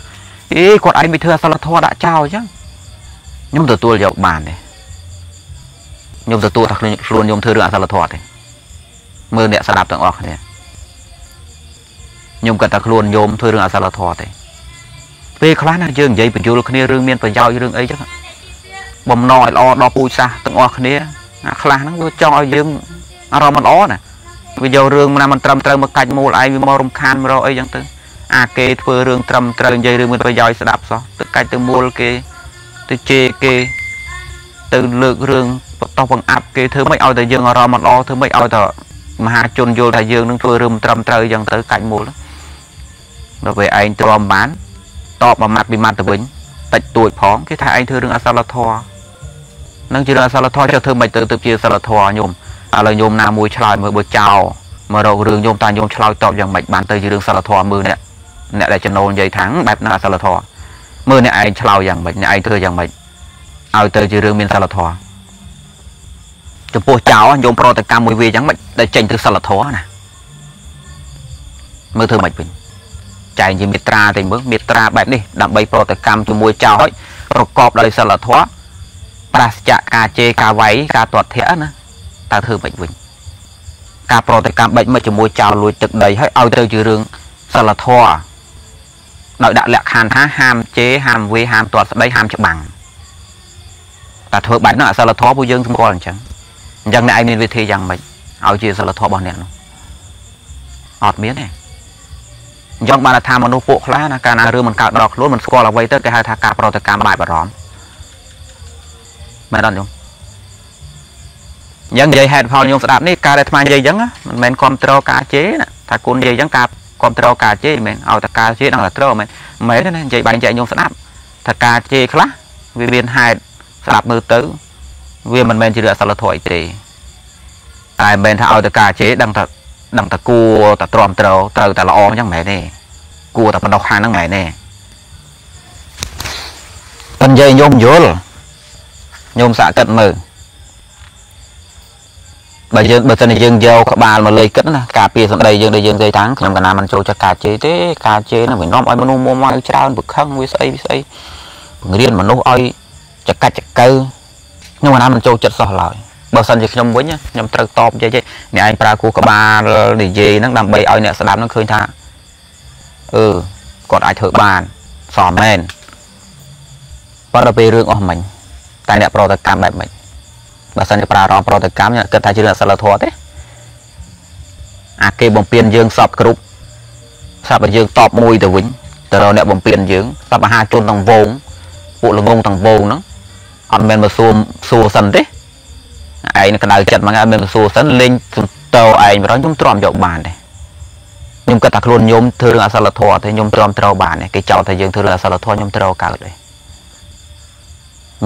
អេគាត់ឯងមិនធ្វើអសិលធម៌ដាក់ចោលអញ្ចឹងខ្ញុំទទួលយកបានទេខ្ញុំទទួលថាខ្លួនខ្លួនខ្ញុំធ្វើរឿងអសិលធម៌ទេមើលអ្នកស្ដាប់ទាំងអស់គ្នាខ្ញុំគាត់ថាខ្លួនញោមធ្វើរឿងអសិលធម៌ទេពេលខ្លះណាយើងនិយាយបញ្យល់គ្នារឿងមានប្រយោជន៍រឿងអីចឹងបំណងឲ្យល្អដល់ពូជសាសទាំងអស់គ្នាអាខ្លះហ្នឹងវាចង់ឲ្យយើងអារម្មណ៍មិនល្អណា វាយករឿងណាមិនត្រឹមត្រូវមកកាច់មូលឯងវាមករំខានមករកអីចឹងទៅអាគេធ្វើរឿងត្រឹមត្រូវនិយាយរឿងមានប្រយោជន៍ស្ដាប់សោះទៅកាច់ទៅមូលគេទៅជេរគេទៅលើករឿងបន្តបង្អាប់គេធ្វើមិនឲ្យតែយើងអារម្មណ៍មិនល្អធ្វើមិនឲ្យតែមហាជនយល់ថាយើងនឹងធ្វើរឿងមិនត្រឹមត្រូវចឹងទៅកាច់មូលដល់ពេលឯងទ្រាំបានតបមួយម៉ាត់ពីម៉ាត់ទៅវិញតិចតួចផងគេថាឯងធ្វើរឿងអសិលធម៌នឹងជារឿងអសិលធម៌ចុះធ្វើមិនទៅទៅជាសិលធម៌ញោម ឥឡូវញោមណាមួយឆ្លើយមើលបើចោលមករករឿងញោមតាញោមឆ្លើយតបយ៉ាងម៉េចបានទៅជារឿងសិលធម៌មើលអ្នកអ្នកដែលចំណូលនិយាយថាងបែបណាសិលធម៌មើលអ្នកឯងឆ្លើយយ៉ាងម៉េចអ្នកឯងធ្វើយ៉ាងម៉េចឲ្យទៅជារឿងមានសិលធម៌ចំពោះចោលញោមប្រតិកម្មមួយវាយ៉ាងម៉េចដែលចេញទៅសិលធម៌ណាមើលធ្វើម៉េចវិញចែងជាមេត្រាទៅមើលមេត្រាបែបនេះដើម្បីប្រតិកម្មជាមួយចោលប្រកបដោយសិលធម៌ប្រាសចាកការជេរការវាយការទាត់ធាក់ណា តើធ្វើមិនវិញការប្រតិកម្មបិចមកជាមួយចោលលួចទឹកដីហើយឲ្យទៅជារឿងសិលធម៌ដោយដាក់លក្ខខណ្ឌថាហាមជេរហាមវាហាមទាត់ស្ដីហាមច្បាំងតើធ្វើបែបនោះអសិលធម៌ពួកយើងស្គាល់អញ្ចឹងអញ្ចឹងអ្នកឯងមានវិធីយ៉ាងម៉េចឲ្យជាសិលធម៌របស់អ្នកនោះអត់មានទេអញ្ចឹងបានថាមនុស្សពួកខ្លះណាកាលណារឿងមិនកើតដល់ខ្លួនមិនស្គាល់អ្វីទៅគេហៅថាការប្រតិកម្មបែបអារម្មណ៍មែនអត់យំ អញ្ចឹងនិយាយហេតុផលខ្ញុំស្ដាប់នេះការដែលអាត្មានិយាយអញ្ចឹងមិនមែនគ្រប់គ្រងការជេរណាថាគុណនិយាយអញ្ចឹងការគ្រប់គ្រងការជេរមិនមែនឲ្យតែការជេរដល់តែត្រូវមិនមែនទេណានិយាយបែងចែកខ្ញុំស្ដាប់ថាការជេរខ្លះវាមានហេតុស្ដាប់មើលទៅ វាមិនមែនជារឿងអសិលធម៌អីទេតែមិនមែនថាឲ្យតែការជេរដឹងថាដឹងតែគួរតែទ្រាំត្រូវត្រូវតែល្អអញ្ចឹងមិនមែនទេគួរតែបណ្ដោះខាងហ្នឹងមិនមែនទេប៉ុន្តែញោមយល់ញោមសាកគិតមើល បើយើងបើសិនជាយើងយកក្បាលមកលេខគិតណាការពារសម្ដីយើងដែលយើងនិយាយថាខ្ញុំកណាមិនចូលចិត្តការជេរទេការជេរហ្នឹងវានាំឲ្យមនុស្សមុំមកច្រើនបខឹងវាស្អីវាស្អីបង្រៀនមនុស្សឲ្យចកាច់ចកើខ្ញុំកណាមិនចូលចិត្តសោះឡើយបើសិនជាខ្ញុំវិញខ្ញុំត្រូវតបនិយាយអ្នកឯងប្រើគូក្បាលនិយាយហ្នឹងដើម្បីឲ្យអ្នកស្ដាប់ហ្នឹងឃើញថាអឺគាត់អាចធ្វើបានសមមែនប៉ុន្តែពេលរឿងអស់មិញតែអ្នកប្រតិកម្មបែបម៉េច បើសិនជាប្រើអារម្មណ៍ប្រតិកម្មគិតថាជារឿងអសិលធម៌ទេអាគេបំពេញយើងសពគ្រប់ស្រាប់តែយើងតបមួយទៅវិញទៅរកអ្នកបំពេញយើងស្រាប់មហាជនទាំងវងពួកល្ងងទាំងវងហ្នឹងអត់មែនមកសួរសួរសិនទេឯងក្តៅចិត្តមកហើយមានសួរសិនលេងតោឯងបរខ្ញុំទ្រាំយកបានទេខ្ញុំគិតថាខ្លួនខ្ញុំធ្វើរឿងអសិលធម៌ទេខ្ញុំទ្រាំត្រូវបានទេគេចោទថាយើងធ្វើរឿងអសិលធម៌ខ្ញុំត្រូវកើតទេ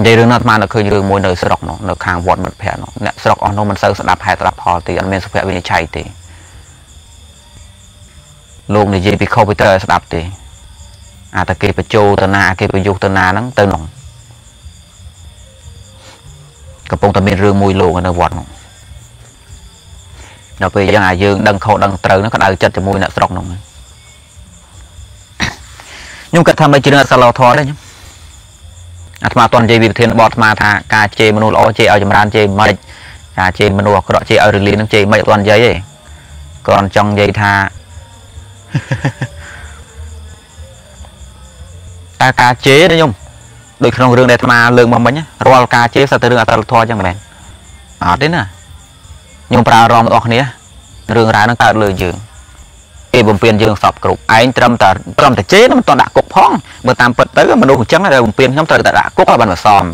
និយាយរឿងនោះអាត្មានៅឃើញរឿងមួយនៅស្រុកនោះនៅខាងវត្តមិត្តភ័ក្ដិនោះអ្នកស្រុកអស់នោះមិនសូវស្ដាប់ហេតុស្ដាប់ផលទេអត់មានសុភវិនិច្ឆ័យទេលោកនិយាយពីខុសពីត្រូវស្ដាប់ទេអាតែគេបញ្ជោទៅណាគេប្រយុទ្ធទៅណាហ្នឹងទៅនោះកំពុងតែមានរឿងមួយលោកនៅវត្តនោះដល់ពេលអញ្ចឹងអាយើងដឹងខុសដឹងត្រូវហ្នឹងក៏ដៅចិត្តជាមួយអ្នកស្រុកនោះខ្ញុំគិតថាមិនជារឿងអសិលធម៌ទេខ្ញុំ អាត្មាតន់និយាយវិធានបទអាត្មាថាការជេរមនុស្សល្អជេរឲ្យចម្រើនជេរមិនការជេរមនុស្សអាក្រក់ជេរឲ្យរលីនឹងជេរមិនអត់តន់និយាយទេគាត់ចង់និយាយថាតែការជេរណាខ្ញុំដូចក្នុងរឿងដែលអាត្មាលើកមកមិញរាល់ការជេរសិតតែរឿងអតលធម៌ចឹងមែនអត់ទេណាខ្ញុំប្រើអារម្មណ៍របស់គ្នារឿងរ៉ាវហ្នឹងកើតលើយើង គេបំពេញយើងសពគ្រប់ឯងត្រឹមតែត្រឹមតែជេរមិនតដាក់គុកផងបើតាមពិតទៅមនុស្សអញ្ចឹងដែលបំពេញខ្ញុំត្រូវតែដាក់គុកឲ្យបានសម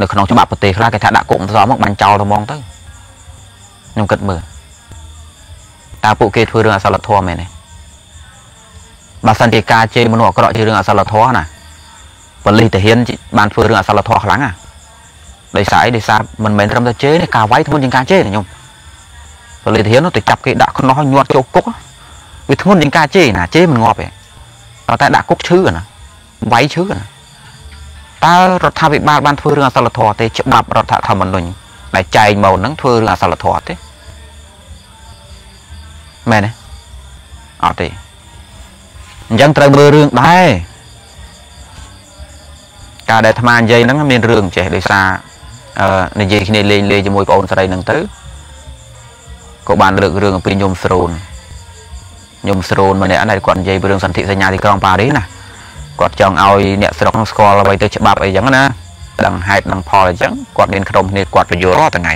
នៅក្នុងច្បាប់ប្រទេសខ្លះគេថាដាក់គុកមិនសមមកបាញ់ចោលទៅហ្មងទៅខ្ញុំគិតមើលតើពួកគេធ្វើរឿងអសិលធម៌មែនទេបើសិនជាការជេរមនុស្សអាក្រក់ជារឿងអសិលធម៌ណាប៉ូលីសទាហានបានធ្វើរឿងអសិលធម៌ខ្លាំងណាដោយសារអីដោយសារមិនមែនត្រឹមតែជេរទេការវាយធ្ងន់ជាងការជេរទេខ្ញុំប៉ូលីសទាហានទៅចាប់គេដាក់ខ្នោះញាត់ចូលគុក វាធ្ងន់ជាងការជេរណាជេរមិនងាប់ទេតែដាក់គុកឈឺណាវាយឈឺណាតើរដ្ឋាភិបាលបានធ្វើរឿងអសិលធម៌ទេច្បាប់រដ្ឋធម្មនុញ្ញដែលចែងមកហ្នឹងធ្វើរឿងអសិលធម៌ទេមែនទេអត់ទេអញ្ចឹងត្រូវមើលរឿងដែរការដែលអាត្មានិយាយហ្នឹងមានរឿងចេះដោយសារអឺនិយាយគ្នាលេងលេងជាមួយបងអូនស្រីហ្នឹងទៅក៏បានលើករឿងអំពីញោមស្រូន ញោមស្រូនម្នាក់ហ្នឹងគាត់និយាយពីរឿងសន្ធិសញ្ញាទីក្រុងប៉ារីសណាគាត់ចង់ឲ្យអ្នកស្រុកស្គាល់អ្វីទៅច្បាប់អីចឹងណាដឹងហេតុដឹងផលអីចឹងគាត់មានក្រុមគ្នាគាត់ពយល់រាល់ថ្ងៃ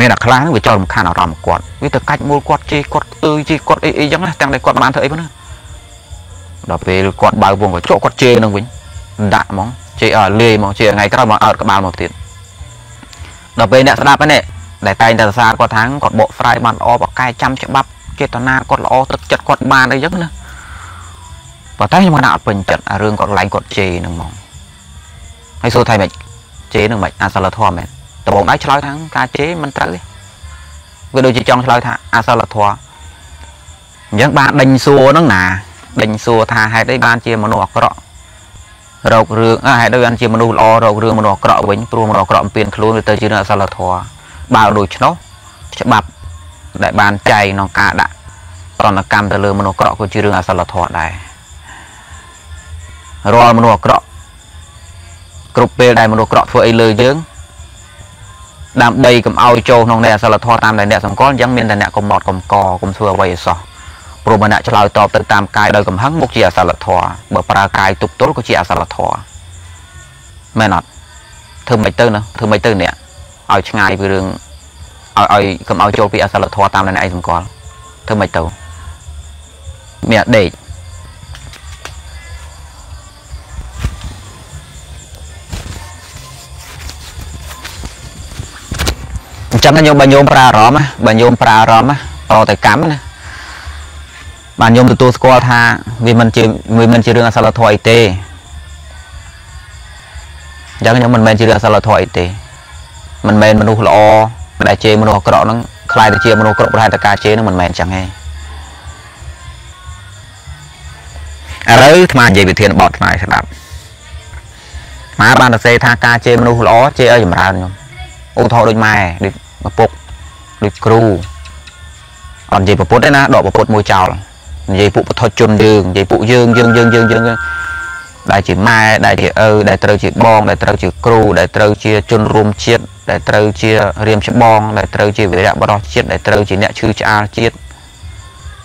មានអាខ្លះហ្នឹងវាចោលរំខានអារម្មណ៍គាត់វាទៅកាច់មូលគាត់ជេរគាត់អើយជេរគាត់អីអីចឹងណាទាំងតែគាត់បានធ្វើអីប៉ុណ្ណាដល់ពេលគាត់បើវងកញ្ចក់គាត់ជេរនឹងវិញដាក់ហ្មងជេរអើលាយហ្មងជេរថ្ងៃក្រោយមកអើតក្បាលមកទៀតដល់ពេលអ្នកស្ដាប់ហ្នឹងដែលតែងតែសរសើរគាត់ថាគាត់បកស្រាយបានល្អបកកែចាំច្បាប់ ចេតនាគាត់ល្អទឹកចិត្តគាត់បានអីចឹងណាប៉ុន្តែខ្ញុំមិនអត់ពេញចិត្តអារឿងគាត់ឡើងគាត់ជេរហ្នឹងហ្មងហើយសួរថាម៉េចជេរហ្នឹងម៉េចអសិលធម៌មែនដំបងដៃឆ្លើយថាការជេរមិនត្រូវទេវាដូចជាចង់ឆ្លើយថាអសិលធម៌អញ្ចឹងបានដេញសួរហ្នឹងណាដេញសួរថាហេតុអីបានជាមនុស្សអាក្រក់រោគរឿងហេតុអីបានជាមនុស្សល្អរោគរឿងមនុស្សអាក្រក់វិញព្រោះមនុស្សអាក្រក់អំពានខ្លួនវាទៅជាអសិលធម៌បើដូច្នោះច្បាប់ ដែលបានចែងក្នុងការដាក់ប្រណកម្មទៅលើមនុស្សអាក្រក់ក៏ជារឿងអសិលធម៌ដែររាល់មនុស្សអាក្រក់គ្រប់ពេលដែលមនុស្សអាក្រក់ធ្វើអីលើយើងដើម្បីកុំឲ្យចូលក្នុងនៃអសិលធម៌តាមដែលអ្នកសង្កល់អញ្ចឹងមានតែអ្នកកំណត់កំកកុំធ្វើអ្វីឲ្យសោះព្រោះបើអ្នកឆ្លើយតបទៅតាមកាយដោយកំហឹងមុខជាអសិលធម៌បើប្រើកាយទប់ទល់ក៏ជាអសិលធម៌មែនអត់ធ្វើមិនទៅណាធ្វើមិនទៅអ្នកឲ្យឆ្ងាយពីរឿង ឲ្យឲ្យកុំឲ្យចូលពីអសិលធម៌តាមដែលអ្នកឯងសង្កល់ធ្វើមិនទៅមានដេកអញ្ចឹងញោមបើញោមប្រើអារម្មណ៍បើញោមប្រើអារម្មណ៍តទៅកម្មណាបាទញោមទទួលស្គាល់ថាវាមិនជាវាមិនជារឿងអសិលធម៌អីទេអញ្ចឹងខ្ញុំមិនមែនជារឿងអសិលធម៌អីទេមិនមែនមនុស្សល្អ ដែលជេរមនុស្សអាក្រក់ហ្នឹងខ្លាយទៅជាមនុស្សអាក្រក់ប្រហែលតែការជេរហ្នឹងមិនមែនអញ្ចឹងទេឥឡូវអាត្មានិយាយវិធានបទថ្មស្ដាប់អាបានសរសេរថាការជេរមនុស្សល្អជេរឲ្យចម្រើនខ្ញុំឧទាហរណ៍ដូចម៉ែដូចឪពុកដូចគ្រូអត់និយាយប្រពុតទេណាដកប្រពុតមួយចោលនិយាយពួកបឋមជនយើងនិយាយពួកយើងយើងយើងយើងយើង ដែលជាម៉ែដែលជាឪដែលត្រូវជាបងដែលត្រូវជាគ្រូដែលត្រូវជាជនរួមជាតិដែលត្រូវជារៀមច្បងដែលត្រូវជាវីរៈបរិសជាតិដែលត្រូវជាអ្នកឈឺឆ្អាលជាតិ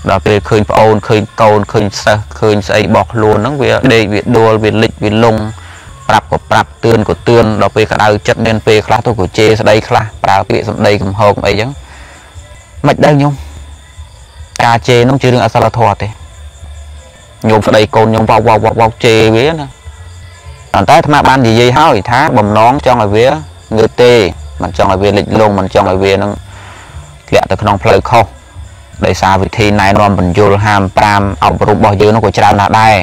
ដល់ពេលឃើញប្អូនឃើញកូនឃើញសិស្សឃើញស្អីបោះខ្លួនហ្នឹងវាដេកវាដួលវាលិចវាលងប្រាប់ក៏ប្រាប់ទឿនក៏ទឿនដល់ពេលក្តៅចិត្តមានពេលខ្លះទៅក៏ជេរស្ដីខ្លះប្រើពាក្យសម្ដីកំហុសអីចឹងមិនដឹងខ្ញុំការជេរនោះជារឿងអសិលធម៌ទេ ញោមស្ដីកូនញោមវ៉ាវវ៉ាវវ៉ាវជេរវាណាប៉ុន្តែអាត្មាបាននិយាយហើយថាបំណងចង់ឲ្យវាងើបទេមិនចង់ឲ្យវាលិចលង់មិនចង់ឲ្យវានឹងធ្លាក់ទៅក្នុងផ្លូវខុសដោយសារវិធីណែនាំបញ្យលហាម5អប់រំរបស់យើងនោះក៏ច្រើនណាស់ដែរ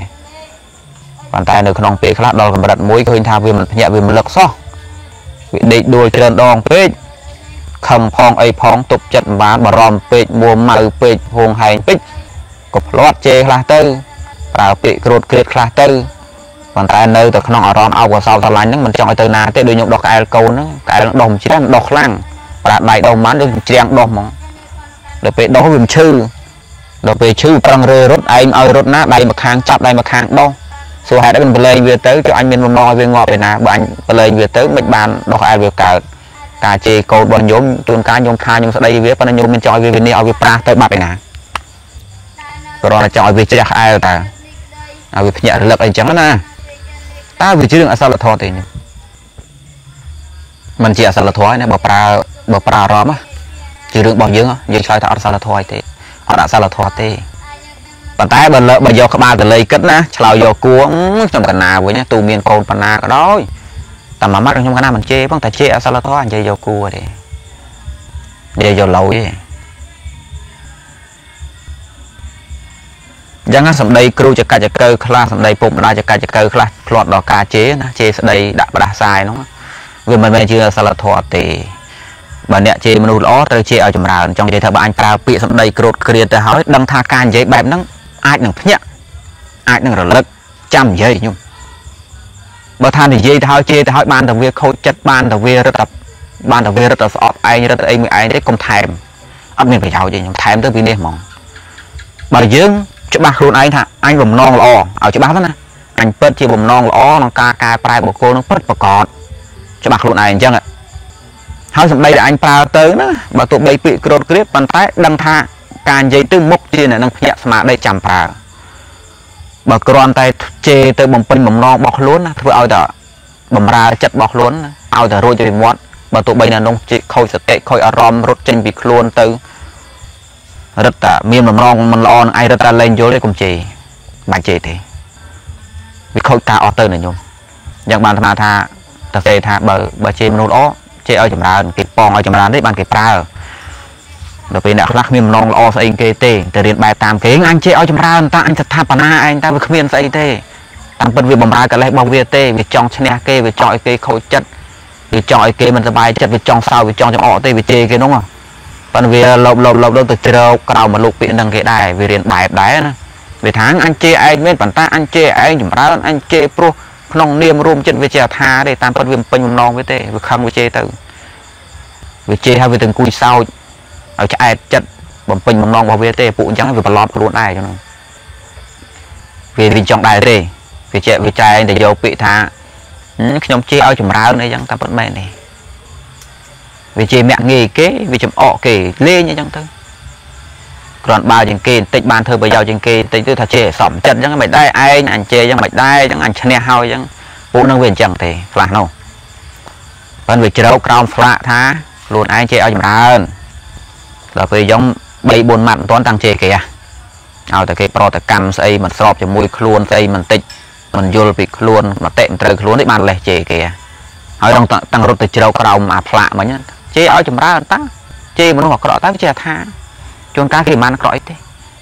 ប៉ុន្តែនៅក្នុងពេលខ្លះដល់កម្រិតមួយឃើញថាវាមិនភ្ញាក់វាមិនលឹកសោះវាដេកដួលច្រើនដងពេកខឹងផងអីផងទប់ចិត្តមិនបានបារម្ភពេកមួម៉ៅពេកហួងហែងពេកក៏ផ្លាត់ជេរខ្លះទៅ ប្រើពាក្យក្រូតក្រៀតខ្លះទៅប៉ុន្តែនៅតែក្នុងអារម្មណ៍អោបកសោតស្រឡាញ់ហ្នឹងមិនចង់ឲ្យទៅណាទេដូចខ្ញុំដោះក្អែលកូនហ្នឹងក្អែលដុំច្រាំដោះខ្លាំងប្រើដៃដុំបានដូចច្រាំងដោះហ្មងដល់ពេលដោះវាមិនឈឺដល់ពេលឈឺប្រឹងរើរត់ឯងឲ្យរត់ណាដៃម្ខាងចាប់ដៃម្ខាងដោះសួរហេតុអីមិនប្រឡែងវាទៅចុះអញមានបំណងឲ្យវាងាប់ឯណាបើអញប្រឡែងវាទៅមិនបានដោះក្អែលវាកើតការជេរកូនរបស់ញោមជួនកាលញោមថាញោមស្ដីវាប៉ុន្តែញោមមិនចង់ឲ្យវាវិនិច្ឆ័យឲ្យវាប្រាស់ទៅបាត់ឯណាគ្រាន់តែចង់ឲ្យវាជ្រះក្អែលតើ ឲ្យវាភ្ញាក់រលឹកអីចឹងណាតើវាជារឿងអសិលធម៌ទេញោមมันជាអសិលធម៌ណាបើប្រើបើប្រើអារម្មណ៍ជារឿងរបស់យើងយើងឆ្លើយថាអត់អសិលធម៌ទេអត់អសិលធម៌ទេប៉ុន្តែបើលើបើយកក្បាលតលៃគិតណាឆ្លើយយកគួងខ្ញុំកណាវិញទូមានកូនបណ្ណាក៏ដោយតែមួយម៉ាត់ខ្ញុំកណាមិនជេរផងតែជេរអសិលធម៌និយាយយកគួទេនិយាយយកលយទេ អញ្ចឹងសម្ដីគ្រូចកាច់ចកើខ្លះសម្ដីពុកម្ដាយចកាច់ចកើខ្លះធ្លាត់ដល់ការជេរណាជេរស្ដីដាក់ផ្ដាសាយហ្នឹងវាមិនមែនជាសិលធម៌ទេបើអ្នកជេរមនុស្សល្អត្រូវជេរឲ្យចម្រើនចង់និយាយថាបើអញប្រើពាក្យសម្ដីក្រោតគ្រាទៅហើយដឹងថាការនិយាយបែបហ្នឹងអាចនឹងភ្ញាក់អាចនឹងរលឹកចាំនិយាយខ្ញុំបើថានិយាយទៅហើយជេរទៅហើយបានតែវាខូចចិត្តបានតែវារត់តែបានតែវារត់តែស្អប់ឯងរត់តែអីមួយឯងទេកុំថែមអត់មានប្រយោជន៍ទេខ្ញុំថែមទៅពីនេះហ្មងបើយើង ច្បាស់ខ្លួនឯងថាអញបំណងល្អឲ្យច្បាស់ទៅណាអញពិតជាបំណងល្អក្នុងការកែប្រែបុគ្គលនឹងពិតប្រកបច្បាស់ខ្លួនឯងអញ្ចឹងហើយសម្ដីដែលអញប្រើទៅណាបើទោះបីពាក្យក្រោតគ្រៀបប៉ុន្តែដឹងថាការនិយាយទៅមុខជាអ្នកនឹងភ្ញាក់ស្មារតីចាំប្រើបើគ្រាន់តែជេរទៅបំពេញបំណងរបស់ខ្លួនណាធ្វើឲ្យតែបំរើចិត្តរបស់ខ្លួនឲ្យតែរួចពីមាត់បើទោះបីនៅនោះខូចសតិខូចអារម្មណ៍រត់ចេញពីខ្លួនទៅ រត់តែមានបំណងមិនល្អនឹងឯងរត់តែលែងយល់ទេកុំជេរបាច់ជេរទេវាខូចការអស់ទៅណាញោមយ៉ាងបានថ្មថាតែសេថាបើបើជេរមនុស្សល្អជេរឲ្យចម្រើនគេប៉ងឲ្យចម្រើនទេបានគេប្រើដល់ពេលអ្នកខ្លះគ្មានបំណងល្អស្អីគេទេតែរៀនបែបតាមគេអញជេរឲ្យចម្រើនតើអញស្ថាបនាឯងតើវាគ្មានស្អីទេតាមពិតវាបំរើកលេសរបស់វាទេវាចង់ឈ្នះគេវាចង់ឲ្យគេខូចចិត្តវាចង់ឲ្យគេមិនសប្បាយចិត្តវាចង់សើវាចង់ចំអកទេវាជេរគេនោះ ប៉ុន្តែវាលបលបលបទៅជ្រោកក្រៅមកលោកពាក្យនឹងគេដែរវារៀនបែបដែរណាវាថាអញជេរឯងមែនប៉ុន្តែអញជេរឯងចម្រើនអញជេរព្រោះក្នុងនាមរួមចិត្តវាជាអថាទេតាមពិតវាមិនពេញបំណងវាទេវាខឹងវាជេរទៅវាជេរហើយវាទៅអង្គុយសោចឲ្យឆ្អែតចិត្តបំពេញបំណងរបស់វាទេពួកអញ្ចឹងវាប្រឡប់ខ្លួនដែរអញ្ចឹងវាវាចង់ដែរទេវាចេះវាចែងតែយកពាក្យថាខ្ញុំជេរឲ្យចម្រើនអីចឹងតាមពិតមែនទេ វាជេរមាក់ងាយគេវាចំអកគេលេងអីចឹងទៅគ្រាន់បើជាងគេបន្តិចបានធ្វើប្រយោជន៍ជាងគេបន្តិចទៅថាជេរសំចិត្តចឹងមិនដែរឯងអញជេរចឹងមិនដែរចឹងអញឈ្នះហើយចឹងពួកនឹងវាអញ្ចឹងទេខ្លះនោះប៉ុន្តែវាជ្រោកក្រោមស្លាកថាខ្លួនឯងជេរឲ្យចម្រើនដល់ពេលខ្ញុំ3 4ម៉ាត់មិនទាន់តាំងជេរគេហ่ะឲ្យតែគេប្រតកម្មស្អីមិនស្របជាមួយខ្លួនស្អីមិនតិចមិនយល់ពីខ្លួនមតិមិនត្រូវខ្លួនទេបានលេះជេរគេហើយរងតាំងរត់ទៅជ្រៅក្រោមអាផ្លាកមិញ ជេរឲ្យចម្រើនតាជេរមនុស្សអាក្រក់ទៅជាថាជួនកាលគេមិនបានអាក្រក់អីទេ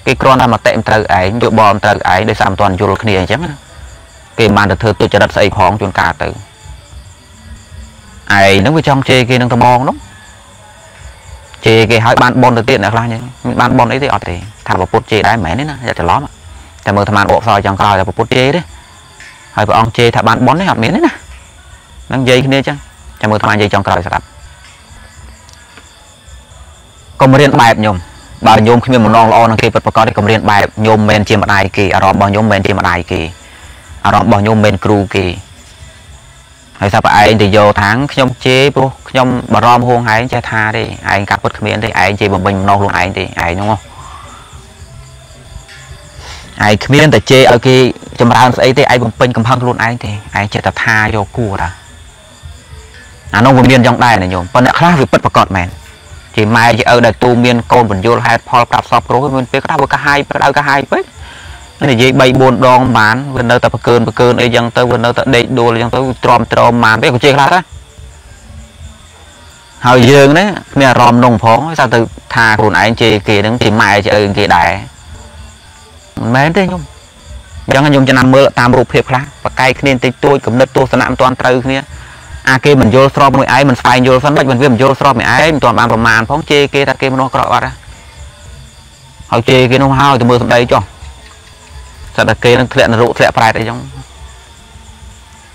គេគ្រាន់តែមតិមិនត្រូវឯងយោបល់មិនត្រូវឯងដោយសារមិនទាន់យល់គ្នាអញ្ចឹងណាគេមិនបានទៅធ្វើទុច្ចរិតស្អីផងជួនកាលទៅឯងហ្នឹងវាចង់ជេរគេនឹងត្មងនោះជេរគេឲ្យបានប៉ុនទៅទៀតអ្នកខ្លះហ្នឹងមិនបានប៉ុនអីទេអត់ទេថាប្រពុតជេរដែរមិនមែនទេណាយ៉ាច្រឡំតែមើលអាត្មាអកសយចង់ក្រោយតែប្រពុតជេរទេហើយព្រះអង្គជេរថាបានប៉ុនទេអត់មានទេណានឹងនិយាយគ្នាចឹងចាំមើលអាត្មានិយាយចង់ក្រោយស្ដាប់ កុំរៀនបែបញោមបើញោមគ្មានបំណងល្អនឹងគេពិតប្រកបទេកុំរៀនបែបញោមមិនជាម្ដាយគេអារម្មណ៍របស់ញោមមិនជាម្ដាយគេអារម្មណ៍របស់ញោមមិនគ្រូគេហើយថាបើឯងទៅយកທາງខ្ញុំជេរព្រោះខ្ញុំបារម្ភហួងឯងចេះថាទេឯងកាប់ពុតគ្មានទេឯងជេរបំពេញបំណងខ្លួនឯងទេឯងហ្នឹងឯងគ្មានតែជេរឲ្យគេចម្រើនស្អីទេឯងបំពេញកំហឹងខ្លួនឯងទេឯងចេះតែថាយកគួរតាអានោះវាមានយ៉ាងដែរណាញោមប៉ុន្តែខ្លះវាពិតប្រកបមែន ជាម៉ែជាឪដែលទូមានកូនបញ្យលហេតុផលប្រាប់សពគ្រូមានពេលក្តៅវាកាហាយប្រដៅកាហាយពេកនិយាយ3 4ដងបានវានៅតែប្រកើនប្រកើនអីចឹងទៅវានៅតែដេកដួលចឹងទៅទ្រាំទ្រមបានពេលក៏ជេរខ្លះដែរហើយយើងនេះគ្មានអារម្មណ៍នងផងស្អាតទៅថាខ្លួនឯងជេរគេហ្នឹងជាម៉ែជាឪគេដែរមិនមែនទេខ្ញុំអញ្ចឹងខ្ញុំចំណាំមើលតាមរូបភាពខ្លះបកែកគ្នាតិចតួចគំនិតទស្សនៈមិនទាន់ត្រូវគ្នា អាគេមិនយល់ស្របមួយឯងមិនស្វែងយល់សិនមិនវាមិនយល់ស្របមួយឯងមិនទាន់បានប្រមាណផងជេរគេថាគេមនុស្សក្រក់អត់ហើយជេរគេនោះហើយទៅមើលសម្ដីចុះតែតែគេនឹងធ្លាក់នរកធ្លាក់ប្រែតអីចឹង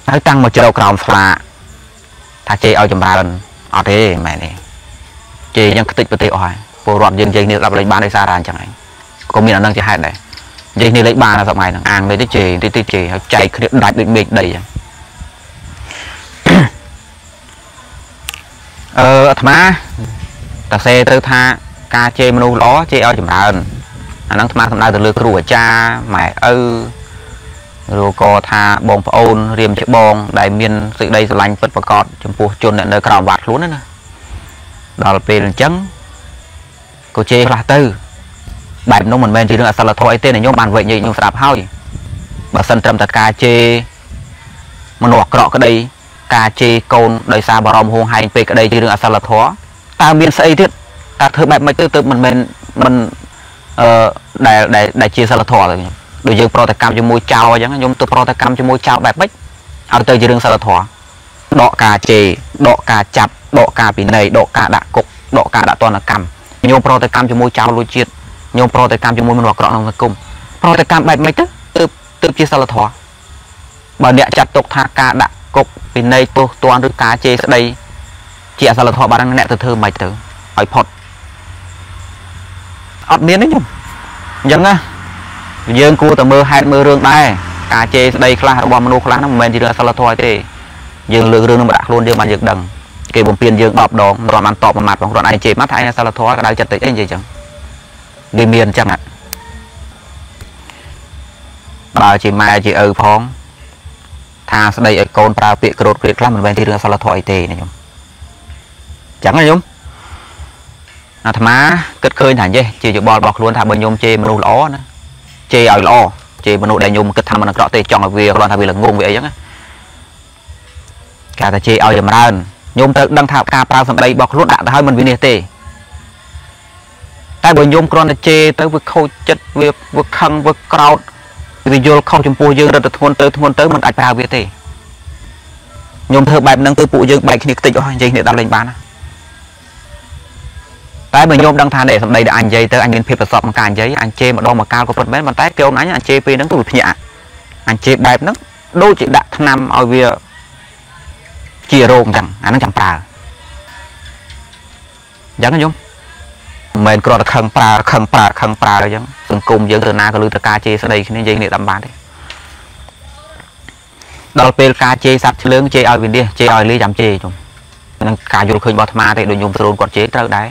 ហើយតាំងមកជ្រៅក្រោមស្លាកថាជេរឲ្យចម្រើនអត់ទេមែនទេជេរយ៉ាងខ្ទេចប្រទេសអស់ហើយពលរដ្ឋយើងនិយាយគ្នាដល់លេងបានដោយសារតែអញ្ចឹងឯងក៏មានអានឹងជាហេតុដែរនិយាយគ្នាលេងបានដល់សម័យហ្នឹងអាងលេងទៅជេរតិចតិចជេរហើយចែកគ្នាដាច់ដូចមេឃដីអញ្ចឹង អឺអាត្មាតាសេទៅថាការជេរមនុស្សល្អជេរឲ្យចម្រើនអាហ្នឹងអាត្មាសំដៅទៅលើគ្រូអាចារ្យម៉ែឪឬក៏ថាបងប្អូនរៀមច្បងដែលមានសេចក្តីស្រឡាញ់ពិតប្រកបចំពោះជនអ្នកនៅក្រៅវត្តខ្លួនណាដល់ពេលអញ្ចឹងក៏ជេរខ្លះទៅបែបនោះមិនមែនជារឿងអសិលធម៌អីទេញោមបានវិញ្ញាណញោមស្ដាប់ហើយបើសិនត្រឹមតែការជេរមនុស្សអាក្រក់ក្តី ការជេរកូនដោយសារបរមហួងហែងពេកក្តីជារឿងអសិលធម៌តើមានស្អីទៀតតើធ្វើបែបម៉េចទៅទើបមិនមែនមិនអឺដែលដែលដែលជាសិលធម៌ទៅដូចយើងប្រតិកម្មជាមួយចៅអញ្ចឹងខ្ញុំទៅប្រតិកម្មជាមួយចៅបែបម៉េចឲ្យទៅជារឿងសិលធម៌ដកការជេរដកការចាប់ដកការពិន័យដកការដាក់គុកដកការដាក់ទណ្ឌកម្មខ្ញុំប្រតិកម្មជាមួយចៅលួចជាតិខ្ញុំប្រតិកម្មជាមួយមនុស្សអាក្រក់ក្នុងសង្គមប្រតិកម្មបែបម៉េចទៅទើបទើបជាសិលធម៌បើអ្នកចាត់ទុកថាការដាក់ គុកពិន័យទោសទណ្ឌឬការជេរស្ដីជាអសិលធម៌បាត់ហ្នឹងអ្នកទៅធ្វើមិនទៅឲ្យផុតអត់មានទេខ្ញុំអញ្ចឹងណាយើងគួរតែមើលហេតុមើលរឿងដែរការជេរស្ដីខ្លះរបស់មនុស្សខ្លះហ្នឹងមិនមែនជារឿងអសិលធម៌ទេយើងលើករឿងនឹងមកដាក់ខ្លួនយើងបានយើងដឹងគេបំពេញយើង10ដងមិនបានតបប្រមាថផងគាត់ឯងជេរមកថាឯងអសិលធម៌ក្តៅចិត្តតិចអីនិយាយអញ្ចឹងវាមានអញ្ចឹងណាបើជាម៉ែជាឪផង ថាស្ដីឲ្យកូនប្រើពាក្យក្រោតគ្រៀតខ្លះមិនមែនជារឿងអសិលធម៌អីទេណាខ្ញុំអញ្ចឹងណាខ្ញុំអាត្មាគិតឃើញថាយេជាយោបល់របស់ខ្លួនថាបើខ្ញុំជេរមនុស្សល្អណាជេរឲ្យល្អជេរមនុស្សដែលខ្ញុំគិតថាមិនអាក្រក់ទេចង់ឲ្យវាគ្រាន់ថាវាល្ងងវាអីចឹងណាគេថាជេរឲ្យចម្រើនខ្ញុំត្រូវដឹងថាការប្រើសម្ដីរបស់ខ្លួនដាក់ទៅឲ្យមិនវិនិច្ឆ័យទេតែបើខ្ញុំគ្រាន់តែជេរទៅវាខូចចិត្តវាវាខឹងវាក្រោត វាយល់ខុសចំពោះយើងរត់ទៅធ្ងន់ទៅធ្ងន់ទៅមិនអាចប្រើវាទេខ្ញុំធ្វើបែបហ្នឹងទៅពួកយើងបែកគ្នាខ្ទេចអស់និយាយគ្នាដល់លេងបានណាតែបើញោមដឹងថាអ្នកសម្ដីដែលអញនិយាយទៅអញមានភាពប្រសពក្នុងការនិយាយអញជេរម្ដងមកកាលក៏ពិតមែនប៉ុន្តែកូនអញអញជេរពេលហ្នឹងទៅវាភ្ញាក់អញជេរបែបហ្នឹងដូចជាដាក់ថ្នាំឲ្យវាជារោគអញ្ចឹងអាហ្នឹងចាំប្រើអញ្ចឹងញោ មមិនមែនគ្រាន់តែខឹងប្រើខឹងប្រើខឹងប្រើអញ្ចឹងសង្គមយើងទៅណាក៏លើទៅការជេរស្ដីគ្នានិយាយគ្នាតាមបានទេដល់ពេលការជេរសัตว์ឆ្លើងជេរឲ្យវិនិច្ឆ័យជេរឲ្យលីចាំជេរជុំនឹងការយល់ឃើញរបស់អាត្មាទេដូចញោមស្រូនគាត់ជេរត្រូវដែរ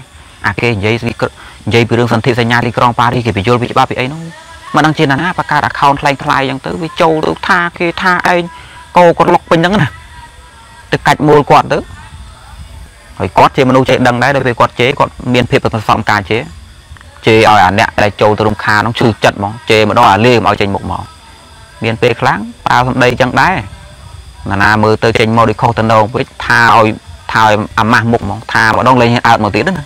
អាគេនិយាយនិយាយពីរឿងសន្ធិសញ្ញាទីក្រុងប៉ារីសគេបញ្យល់ពីច្បាប់ពីអីនោះមិនដឹងជាណាបង្កើត account ថ្លៃថ្លៃអញ្ចឹងទៅវាចូលទៅថាគេថាឯងកោគាត់លុកពេញហ្នឹងណាទៅកាច់មូលគាត់ទៅ ហើយគាត់ជាមនុស្សចេះដឹងដែរដល់ពេលគាត់ជេរគាត់មានភាពប្រសពការជេរជេរឲ្យអាអ្នកដែលចូលទៅរំខាននោះឈឺចិត្តហ្មងជេរម្ដងអាលេមកឲ្យចេញមុខមកមានពេលខ្លាំងប្រើសម្ដីអញ្ចឹងដែរណាណាមើលទៅចេញមកដូចខុសតំណងពេកថាឲ្យថាឲ្យអាម៉ាស់មុខហ្មងថាម្ដងលេងអើតមកទៀតណា